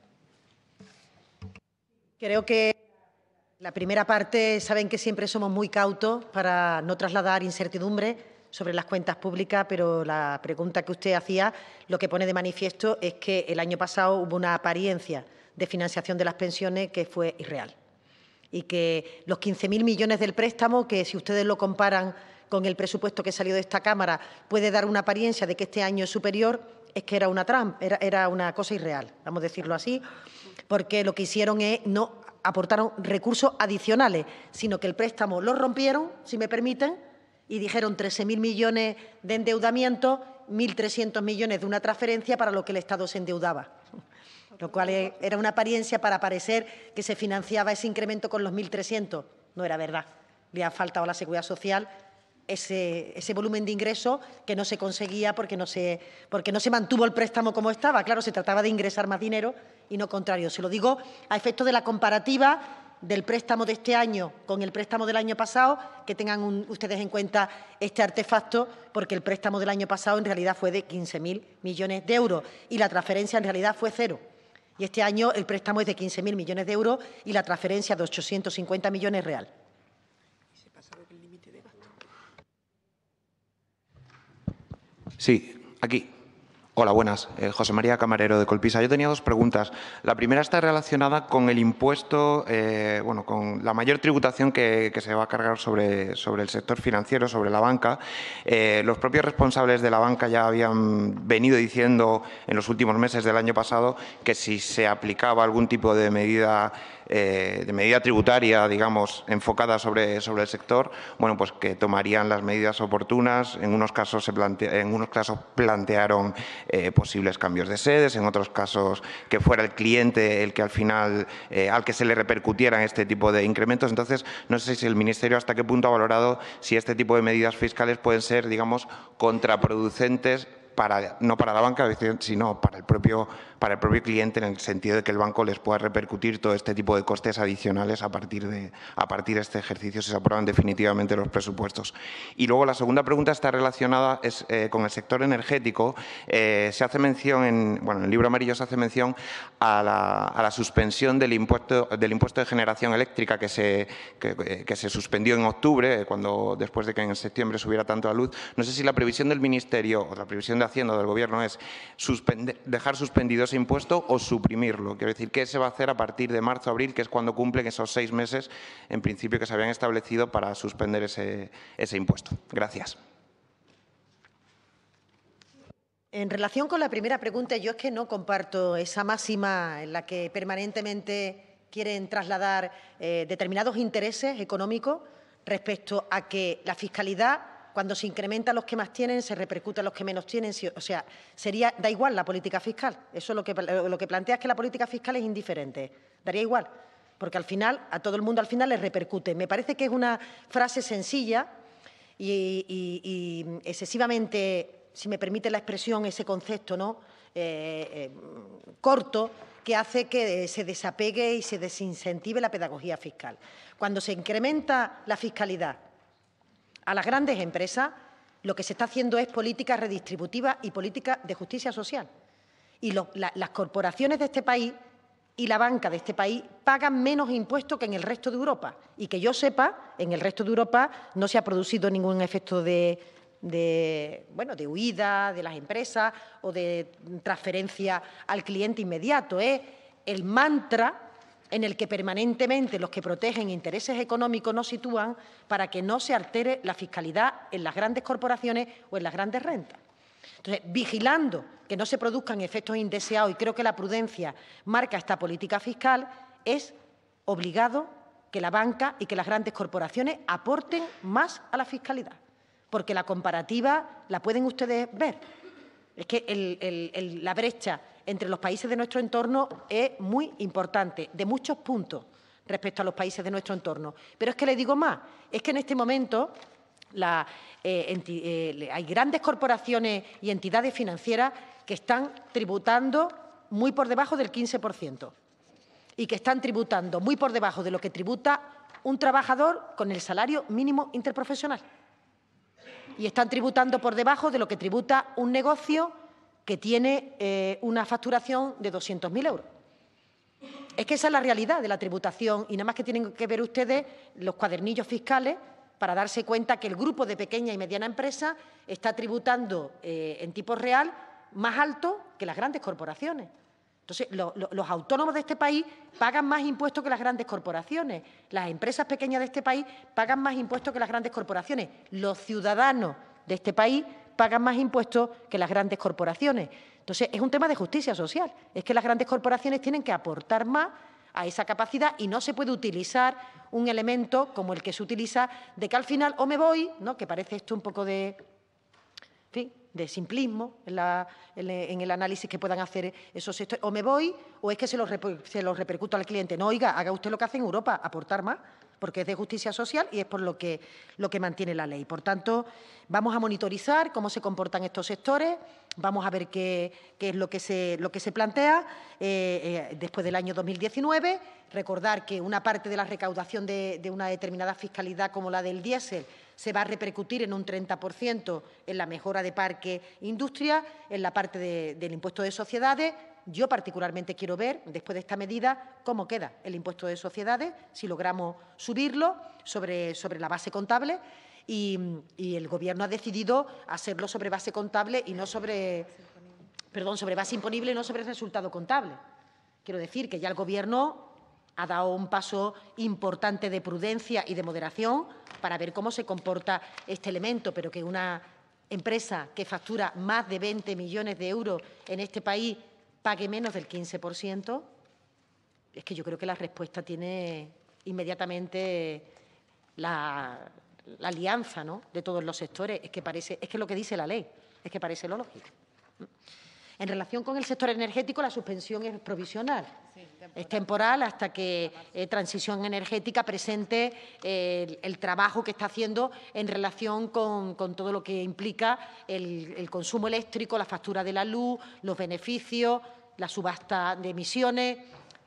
Creo que la primera parte, saben que siempre somos muy cautos para no trasladar incertidumbre sobre las cuentas públicas, pero la pregunta que usted hacía lo que pone de manifiesto es que el año pasado hubo una apariencia de financiación de las pensiones que fue irreal. Y que los 15.000 millones del préstamo, que si ustedes lo comparan con el presupuesto que salió de esta Cámara, puede dar una apariencia de que este año es superior, es que era una trampa, era, una cosa irreal, vamos a decirlo así, porque lo que hicieron es no aportaron recursos adicionales, sino que el préstamo lo rompieron, si me permiten, y dijeron 13.000 millones de endeudamiento, 1.300 millones de una transferencia para lo que el Estado se endeudaba. Lo cual era una apariencia para parecer que se financiaba ese incremento con los 1.300. No era verdad. Le ha faltado a la Seguridad Social ese, volumen de ingresos que no se conseguía porque no se, porque no se mantuvo el préstamo como estaba. Claro, se trataba de ingresar más dinero y no contrario. Se lo digo a efectos de la comparativa del préstamo de este año con el préstamo del año pasado, que tengan ustedes en cuenta este artefacto, porque el préstamo del año pasado en realidad fue de 15.000 millones de euros y la transferencia en realidad fue cero. Y este año el préstamo es de 15.000 millones de euros y la transferencia de 850 millones real. Sí, aquí. Hola, buenas. Eh, José María Camarero de Colpisa. Yo tenía dos preguntas. La primera está relacionada con el impuesto, eh, bueno, con la mayor tributación que, se va a cargar sobre, sobre, el sector financiero, sobre la banca. Eh, los propios responsables de la banca ya habían venido diciendo en los últimos meses del año pasado que si se aplicaba algún tipo de medida eh, de medida tributaria, digamos, enfocada sobre, sobre el sector, bueno, pues que tomarían las medidas oportunas. En unos casos, se en unos casos plantearon eh, posibles cambios de sedes, en otros casos que fuera el cliente el que al final, eh, al que se le repercutieran este tipo de incrementos. Entonces, no sé si el Ministerio hasta qué punto ha valorado si este tipo de medidas fiscales pueden ser, digamos, contraproducentes para, no para la banca, sino para el propio, para el propio cliente en el sentido de que el banco les pueda repercutir todo este tipo de costes adicionales a partir de, a partir de este ejercicio si se aprueban definitivamente los presupuestos. Y luego la segunda pregunta está relacionada es, eh, con el sector energético. Eh, se hace mención, en, bueno, en el libro amarillo se hace mención a la, a la suspensión del impuesto, del impuesto de generación eléctrica que se, que, que se suspendió en octubre, cuando después de que en septiembre subiera tanto la luz. No sé si la previsión del Ministerio o la previsión de Hacienda del Gobierno es dejar suspendido impuesto o suprimirlo. Quiero decir, ¿qué se va a hacer a partir de marzo, abril, que es cuando cumplen esos seis meses, en principio, que se habían establecido para suspender ese, ese impuesto? Gracias. En relación con la primera pregunta, yo es que no comparto esa máxima en la que permanentemente quieren trasladar eh, determinados intereses económicos respecto a que la fiscalidad, cuando se incrementa los que más tienen, se repercute a los que menos tienen. O sea, sería, da igual la política fiscal. Eso lo que, lo que plantea es que la política fiscal es indiferente. Daría igual, porque al final, a todo el mundo al final le repercute. Me parece que es una frase sencilla y, excesivamente, si me permite la expresión, ese concepto, ¿no? Eh, eh, corto que hace que se desapegue y se desincentive la pedagogía fiscal. Cuando se incrementa la fiscalidad a las grandes empresas, lo que se está haciendo es política redistributiva y política de justicia social. Y las corporaciones de este país y la banca de este país pagan menos impuestos que en el resto de Europa. Y que yo sepa, en el resto de Europa no se ha producido ningún efecto de, bueno, de huida de las empresas o de transferencia al cliente inmediato. Es el mantra en el que permanentemente los que protegen intereses económicos nos sitúan para que no se altere la fiscalidad en las grandes corporaciones o en las grandes rentas. Entonces, vigilando que no se produzcan efectos indeseados, y creo que la prudencia marca esta política fiscal, es obligado que la banca y que las grandes corporaciones aporten más a la fiscalidad, porque la comparativa la pueden ustedes ver. Es que la brecha entre los países de nuestro entorno es muy importante, de muchos puntos respecto a los países de nuestro entorno. Pero es que le digo más, es que en este momento eh, eh, hay grandes corporaciones y entidades financieras que están tributando muy por debajo del 15% y que están tributando muy por debajo de lo que tributa un trabajador con el salario mínimo interprofesional. Y están tributando por debajo de lo que tributa un negocio que tiene eh, una facturación de 200.000 euros. Es que esa es la realidad de la tributación y nada más que tienen que ver ustedes los cuadernillos fiscales para darse cuenta que el grupo de pequeña y mediana empresa está tributando eh, en tipo real más alto que las grandes corporaciones. Entonces, los autónomos de este país pagan más impuestos que las grandes corporaciones. Las empresas pequeñas de este país pagan más impuestos que las grandes corporaciones. Los ciudadanos de este país pagan más impuestos que las grandes corporaciones. Entonces, es un tema de justicia social. Es que las grandes corporaciones tienen que aportar más a esa capacidad y no se puede utilizar un elemento como el que se utiliza de que al final o me voy, ¿no? que parece esto un poco de, de simplismo en, el análisis que puedan hacer esos sectores, o me voy o es que se lo, se lo repercuto al cliente. No, oiga, haga usted lo que hace en Europa, aportar más, porque es de justicia social y es por lo que, lo que mantiene la ley. Por tanto, vamos a monitorizar cómo se comportan estos sectores, vamos a ver qué, es lo que se, lo que se plantea eh, eh, después del año 2019. Recordar que una parte de la recaudación de, una determinada fiscalidad como la del diésel se va a repercutir en un 30% en la mejora de parque industria, en la parte del impuesto de sociedades, yo particularmente quiero ver, después de esta medida, cómo queda el impuesto de sociedades, si logramos subirlo sobre, sobre la base contable y, el Gobierno ha decidido hacerlo sobre base contable y no sobre, perdón, sobre base imponible y no sobre resultado contable. Quiero decir que ya el Gobierno ha dado un paso importante de prudencia y de moderación para ver cómo se comporta este elemento, pero que una empresa que factura más de 20 millones de euros en este país pague menos del 15%, es que yo creo que la respuesta tiene inmediatamente la, alianza ¿no? de todos los sectores. Es que parece, es que lo que dice la ley, es que parece lo lógico. En relación con el sector energético, la suspensión es provisional. es temporal hasta que eh, Transición Energética presente eh, el, trabajo que está haciendo en relación con, todo lo que implica el, consumo eléctrico, la factura de la luz, los beneficios, la subasta de emisiones,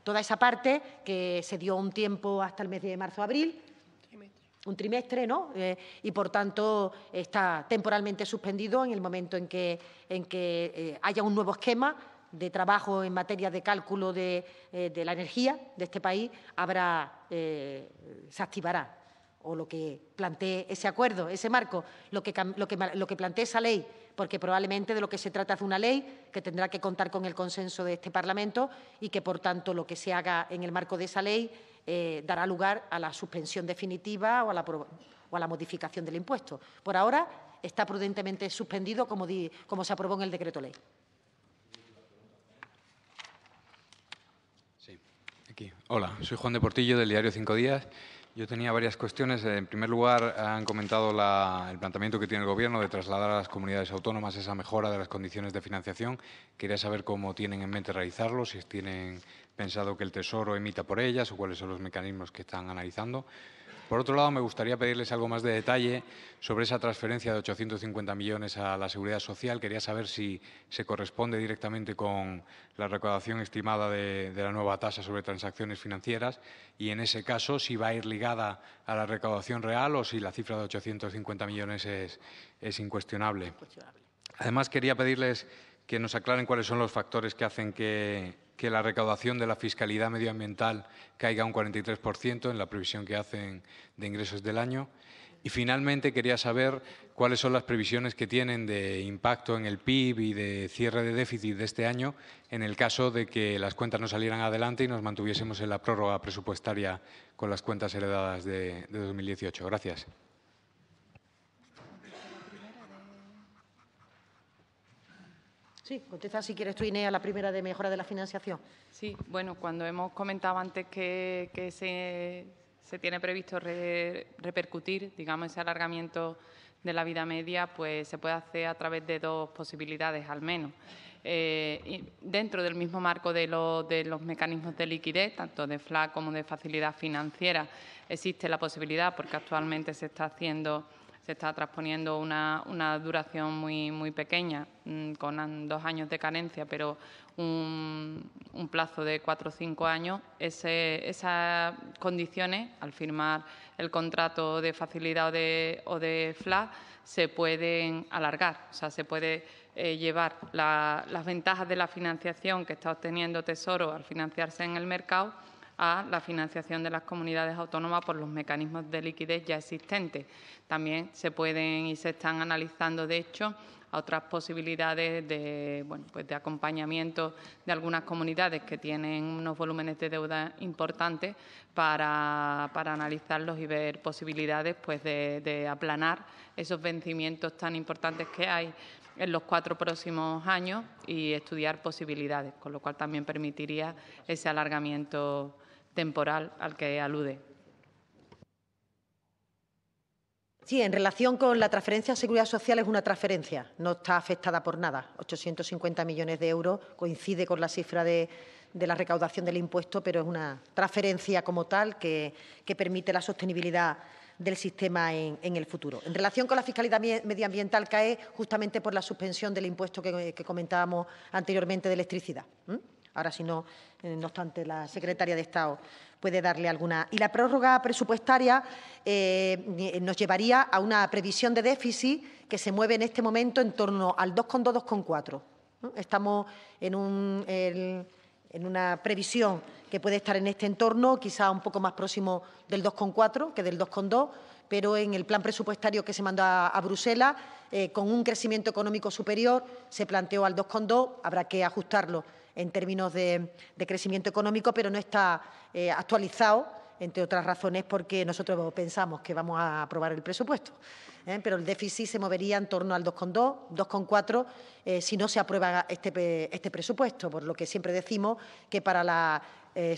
toda esa parte que se dio un tiempo hasta el mes de marzo-abril, un trimestre, ¿no? Eh, y por tanto está temporalmente suspendido en el momento en que, en que eh, haya un nuevo esquema de trabajo en materia de cálculo de, eh, la energía de este país, habrá, se activará o lo que plantee ese acuerdo, ese marco, lo que, lo que, lo que plantee esa ley, porque probablemente de lo que se trata es de una ley que tendrá que contar con el consenso de este Parlamento y que, por tanto, lo que se haga en el marco de esa ley eh, dará lugar a la suspensión definitiva o a la, o a la, modificación del impuesto. Por ahora está prudentemente suspendido como, di, como se aprobó en el decreto ley. Sí, aquí. Hola, soy Juan de Portillo del diario Cinco Días. Yo tenía varias cuestiones. En primer lugar, han comentado la, el planteamiento que tiene el Gobierno de trasladar a las comunidades autónomas esa mejora de las condiciones de financiación. Quería saber cómo tienen en mente realizarlo, si tienen pensado que el Tesoro emita por ellas o cuáles son los mecanismos que están analizando. Por otro lado, me gustaría pedirles algo más de detalle sobre esa transferencia de 850 millones a la Seguridad Social. Quería saber si se corresponde directamente con la recaudación estimada de, la nueva tasa sobre transacciones financieras y, en ese caso, si va a ir ligada a la recaudación real o si la cifra de 850 millones es, es incuestionable. Además, quería pedirles que nos aclaren cuáles son los factores que hacen que que la recaudación de la fiscalidad medioambiental caiga un 43% en la previsión que hacen de ingresos del año. Y finalmente quería saber cuáles son las previsiones que tienen de impacto en el PIB y de cierre de déficit de este año en el caso de que las cuentas no salieran adelante y nos mantuviésemos en la prórroga presupuestaria con las cuentas heredadas de, de 2018. Gracias. Sí, contesta si quieres tú, Inés, a la primera de mejora de la financiación. Sí, bueno, cuando hemos comentado antes que, se, tiene previsto repercutir, digamos, ese alargamiento de la vida media, pues se puede hacer a través de dos posibilidades al menos. Eh, dentro del mismo marco de, de, los mecanismos de liquidez, tanto de FLA como de facilidad financiera, existe la posibilidad, porque actualmente se está haciendo se está transponiendo una, duración muy, muy pequeña, mm, con dos años de carencia, pero un, plazo de cuatro o cinco años, esas condiciones, al firmar el contrato de facilidad o de, o FLA, se pueden alargar, o sea, se puede eh, llevar las ventajas de la financiación que está obteniendo Tesoro al financiarse en el mercado a la financiación de las comunidades autónomas por los mecanismos de liquidez ya existentes. También se pueden y se están analizando, de hecho, otras posibilidades de, bueno, pues de acompañamiento de algunas comunidades que tienen unos volúmenes de deuda importantes para, analizarlos y ver posibilidades pues de, de aplanar esos vencimientos tan importantes que hay en los cuatro próximos años y estudiar posibilidades, con lo cual también permitiría ese alargamiento temporal al que alude. Sí, en relación con la transferencia a Seguridad Social es una transferencia, no está afectada por nada. 850 millones de euros coincide con la cifra de, la recaudación del impuesto, pero es una transferencia como tal que, permite la sostenibilidad del sistema en, el futuro. En relación con la fiscalidad medioambiental cae justamente por la suspensión del impuesto que, comentábamos anteriormente de electricidad. Ahora, si no, eh, no obstante, la secretaria de Estado puede darle alguna. Y la prórroga presupuestaria eh, nos llevaría a una previsión de déficit que se mueve en este momento en torno al 2,2-2,4. Estamos en, una previsión que puede estar en este entorno, quizá un poco más próximo del 2,4 que del 2,2, pero en el plan presupuestario que se mandó a, Bruselas, eh, con un crecimiento económico superior, se planteó al 2,2, habrá que ajustarlo en términos de, crecimiento económico, pero no está eh, actualizado, entre otras razones porque nosotros pensamos que vamos a aprobar el presupuesto. ¿eh? Pero el déficit se movería en torno al 2,2, 2,4 eh, si no se aprueba este, este, presupuesto, por lo que siempre decimos que para la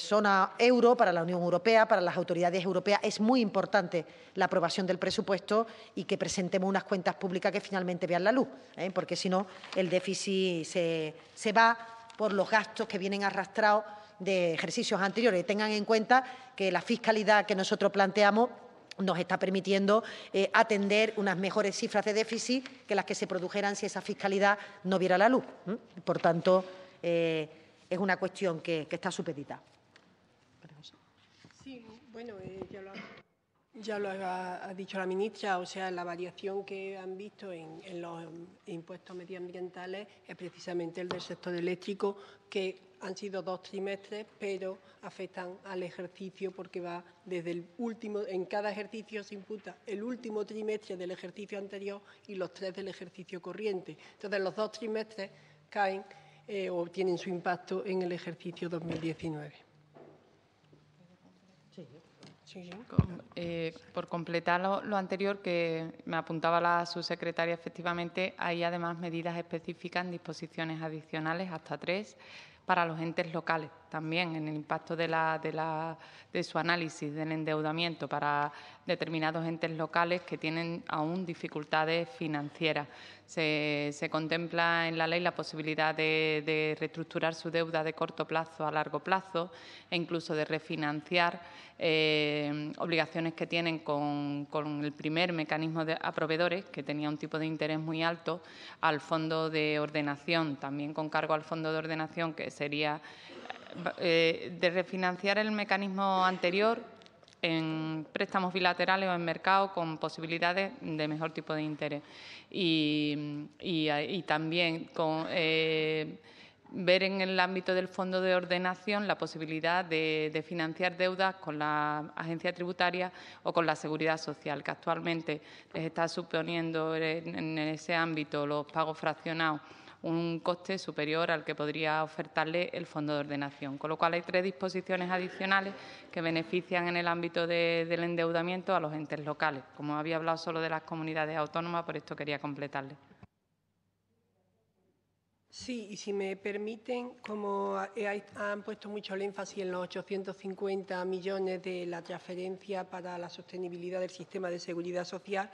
zona euro, para la Unión Europea, para las autoridades europeas, es muy importante la aprobación del presupuesto y que presentemos unas cuentas públicas que finalmente vean la luz, porque si no el déficit se, se va por los gastos que vienen arrastrados de ejercicios anteriores. Tengan en cuenta que la fiscalidad que nosotros planteamos nos está permitiendo eh, atender unas mejores cifras de déficit que las que se produjeran si esa fiscalidad no viera la luz. Por tanto, eh, es una cuestión que, está supeditada. Sí, bueno, eh, ya lo ha, dicho la ministra, o sea, la variación que han visto en, los impuestos medioambientales es precisamente el del sector eléctrico, que han sido dos trimestres, pero afectan al ejercicio porque va desde el último, en cada ejercicio se imputa el último trimestre del ejercicio anterior y los tres del ejercicio corriente. Entonces, los dos trimestres caen eh, o tienen su impacto en el ejercicio 2019. Eh, por completar lo, anterior que me apuntaba la subsecretaria, efectivamente hay además medidas específicas en disposiciones adicionales, hasta tres, para los entes locales también en el impacto de, la, de, la, de, su análisis del endeudamiento para determinados entes locales que tienen aún dificultades financieras. Se, contempla en la ley la posibilidad de, reestructurar su deuda de corto plazo a largo plazo e incluso de refinanciar eh, obligaciones que tienen con, el primer mecanismo de, a proveedores, que tenía un tipo de interés muy alto, al fondo de ordenación, también con cargo al fondo de ordenación, que sería eh, de refinanciar el mecanismo anterior en préstamos bilaterales o en mercado con posibilidades de mejor tipo de interés. Y, también con, eh, ver en el ámbito del fondo de ordenación la posibilidad de, financiar deudas con la agencia tributaria o con la seguridad social, que actualmente les está suponiendo en ese ámbito los pagos fraccionados un coste superior al que podría ofertarle el fondo de ordenación. Con lo cual hay tres disposiciones adicionales que benefician en el ámbito del endeudamiento a los entes locales. Como había hablado solo de las comunidades autónomas, por esto quería completarle. Sí, y si me permiten, como han puesto mucho el énfasis en los 850 millones de la transferencia para la sostenibilidad del sistema de seguridad social,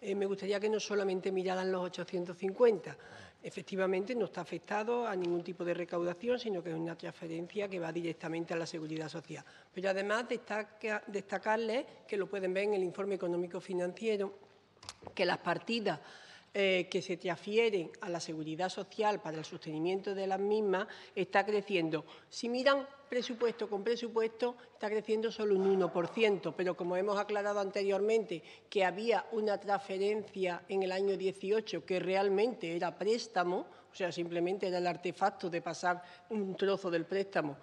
eh, me gustaría que no solamente miraran los 850, efectivamente no está afectado a ningún tipo de recaudación, sino que es una transferencia que va directamente a la seguridad social. Pero además destaca, destacarles, que lo pueden ver en el informe económico financiero, que las partidas eh, que se transfieren a la seguridad social para el sostenimiento de las mismas está creciendo. Si miran presupuesto con presupuesto, está creciendo solo un 1%, pero como hemos aclarado anteriormente que había una transferencia en el año 18 que realmente era préstamo, o sea, simplemente era el artefacto de pasar un trozo del préstamo,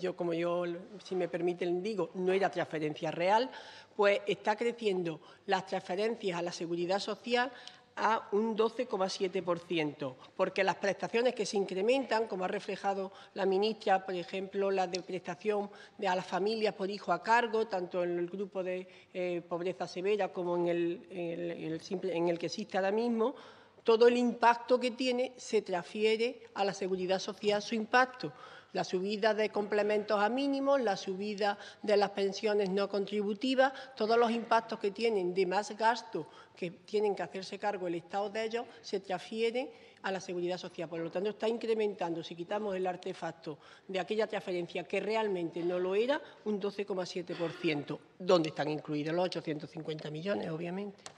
yo como yo, si me permiten digo, no era transferencia real, pues está creciendo las transferencias a la seguridad social a un 12,7%, porque las prestaciones que se incrementan, como ha reflejado la ministra, por ejemplo, la de prestación a las familias por hijo a cargo, tanto en el grupo de eh, pobreza severa como en el, en el que existe ahora mismo, todo el impacto que tiene se transfiere a la seguridad social su impacto la subida de complementos a mínimos, la subida de las pensiones no contributivas, todos los impactos que tienen de más gasto que tienen que hacerse cargo el Estado de ellos, se transfieren a la seguridad social. Por lo tanto, está incrementando, si quitamos el artefacto de aquella transferencia que realmente no lo era, un 12,7%, donde están incluidos los 850 millones, obviamente.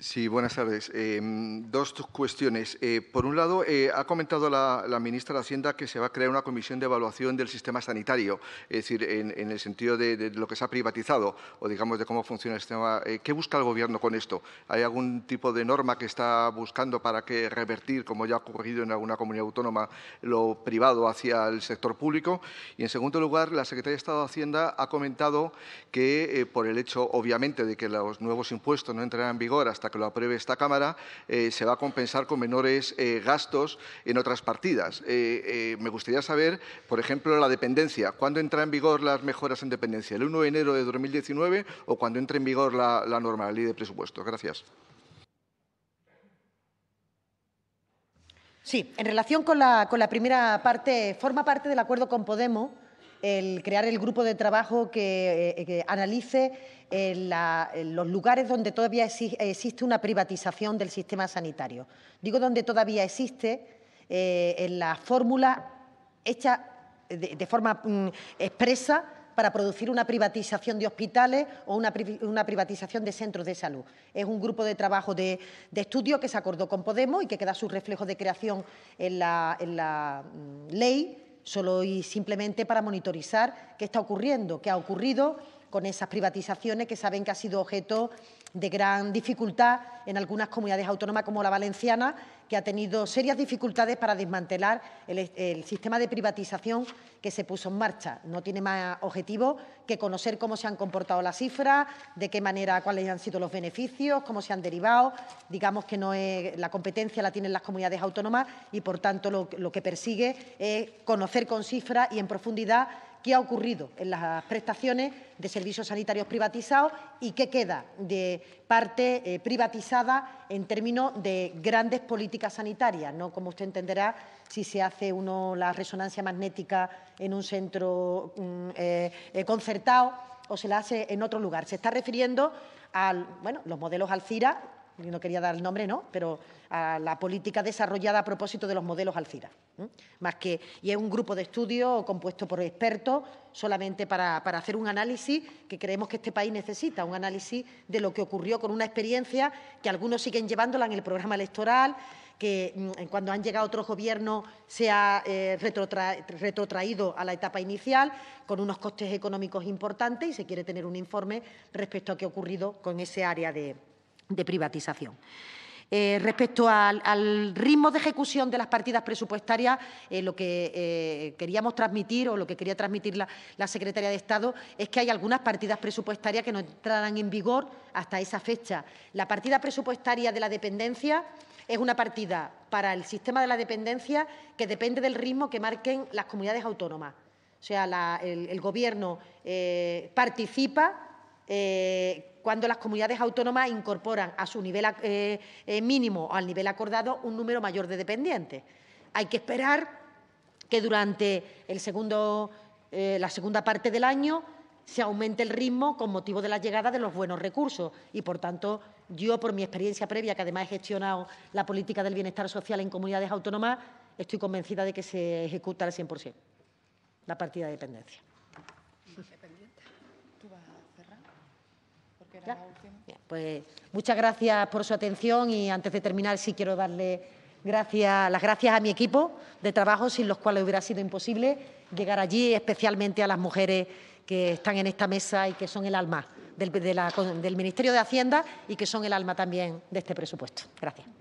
Sí, buenas tardes. Em, dos cuestiones. Eh, por un lado, eh, ha comentado la, ministra de Hacienda que se va a crear una comisión de evaluación del sistema sanitario, es decir, en, el sentido de, lo que se ha privatizado o, digamos, de cómo funciona el sistema. Eh, ¿Qué busca el Gobierno con esto? ¿Hay algún tipo de norma que está buscando para que revertir, como ya ha ocurrido en alguna comunidad autónoma, lo privado hacia el sector público? Y, en segundo lugar, la Secretaría de Estado de Hacienda ha comentado que, por el hecho, obviamente, de que los nuevos impuestos no entrarán en vigor hasta que lo apruebe esta Cámara, eh, se va a compensar con menores eh, gastos en otras partidas. Eh, me gustaría saber, por ejemplo, la dependencia. ¿Cuándo entra en vigor las mejoras en dependencia? ¿El 1 de enero de 2019 o cuando entre en vigor la, norma, la ley de presupuestos? Gracias. Sí, en relación con la, con la primera parte, forma parte del acuerdo con Podemos el crear el grupo de trabajo que, eh, analice eh, los lugares donde todavía existe una privatización del sistema sanitario. Digo donde todavía existe eh, en la fórmula hecha de, forma mm, expresa para producir una privatización de hospitales o una, privatización de centros de salud. Es un grupo de trabajo de, estudio que se acordó con Podemos y que queda su reflejo de creación en la, mm, ley, solo y simplemente para monitorizar qué está ocurriendo, qué ha ocurrido con esas privatizaciones que saben que ha sido objeto de gran dificultad en algunas comunidades autónomas como la valenciana, que ha tenido serias dificultades para desmantelar el, sistema de privatización que se puso en marcha. No tiene más objetivo que conocer cómo se han comportado las cifras, de qué manera, cuáles han sido los beneficios, cómo se han derivado. Digamos que no la competencia la tienen las comunidades autónomas y, por tanto, lo que persigue es conocer con cifras y en profundidad qué ha ocurrido en las prestaciones de servicios sanitarios privatizados y qué queda de parte eh, privatizada en términos de grandes políticas sanitarias, no como usted entenderá si se hace uno la resonancia magnética en un centro mm, eh, eh, concertado o se la hace en otro lugar. Se está refiriendo a bueno, los modelos Alcira, no quería dar el nombre, ¿no? pero a la política desarrollada a propósito de los modelos Alcira. Más que, y es un grupo de estudio compuesto por expertos solamente para, hacer un análisis que creemos que este país necesita, un análisis de lo que ocurrió con una experiencia que algunos siguen llevándola en el programa electoral, que mm, cuando han llegado otros gobiernos se ha eh, retrotraído a la etapa inicial con unos costes económicos importantes y se quiere tener un informe respecto a qué ha ocurrido con ese área de privatización. Eh, respecto al, ritmo de ejecución de las partidas presupuestarias, eh, lo que eh, queríamos transmitir o lo que quería transmitir la, la, Secretaría de Estado es que hay algunas partidas presupuestarias que no entrarán en vigor hasta esa fecha. La partida presupuestaria de la dependencia es una partida para el sistema de la dependencia que depende del ritmo que marquen las comunidades autónomas. O sea, el, Gobierno participa cuando las comunidades autónomas incorporan a su nivel eh, eh, mínimo o al nivel acordado un número mayor de dependientes. Hay que esperar que durante el segundo, eh, la segunda parte del año se aumente el ritmo con motivo de la llegada de los buenos recursos y, por tanto, yo, por mi experiencia previa, que además he gestionado la política del bienestar social en comunidades autónomas, estoy convencida de que se ejecuta al 100% la partida de dependencia. Pues muchas gracias por su atención y antes de terminar sí quiero darle gracias, las gracias a mi equipo de trabajo sin los cuales hubiera sido imposible llegar allí, especialmente a las mujeres que están en esta mesa y que son el alma del, del Ministerio de Hacienda y que son el alma también de este presupuesto. Gracias.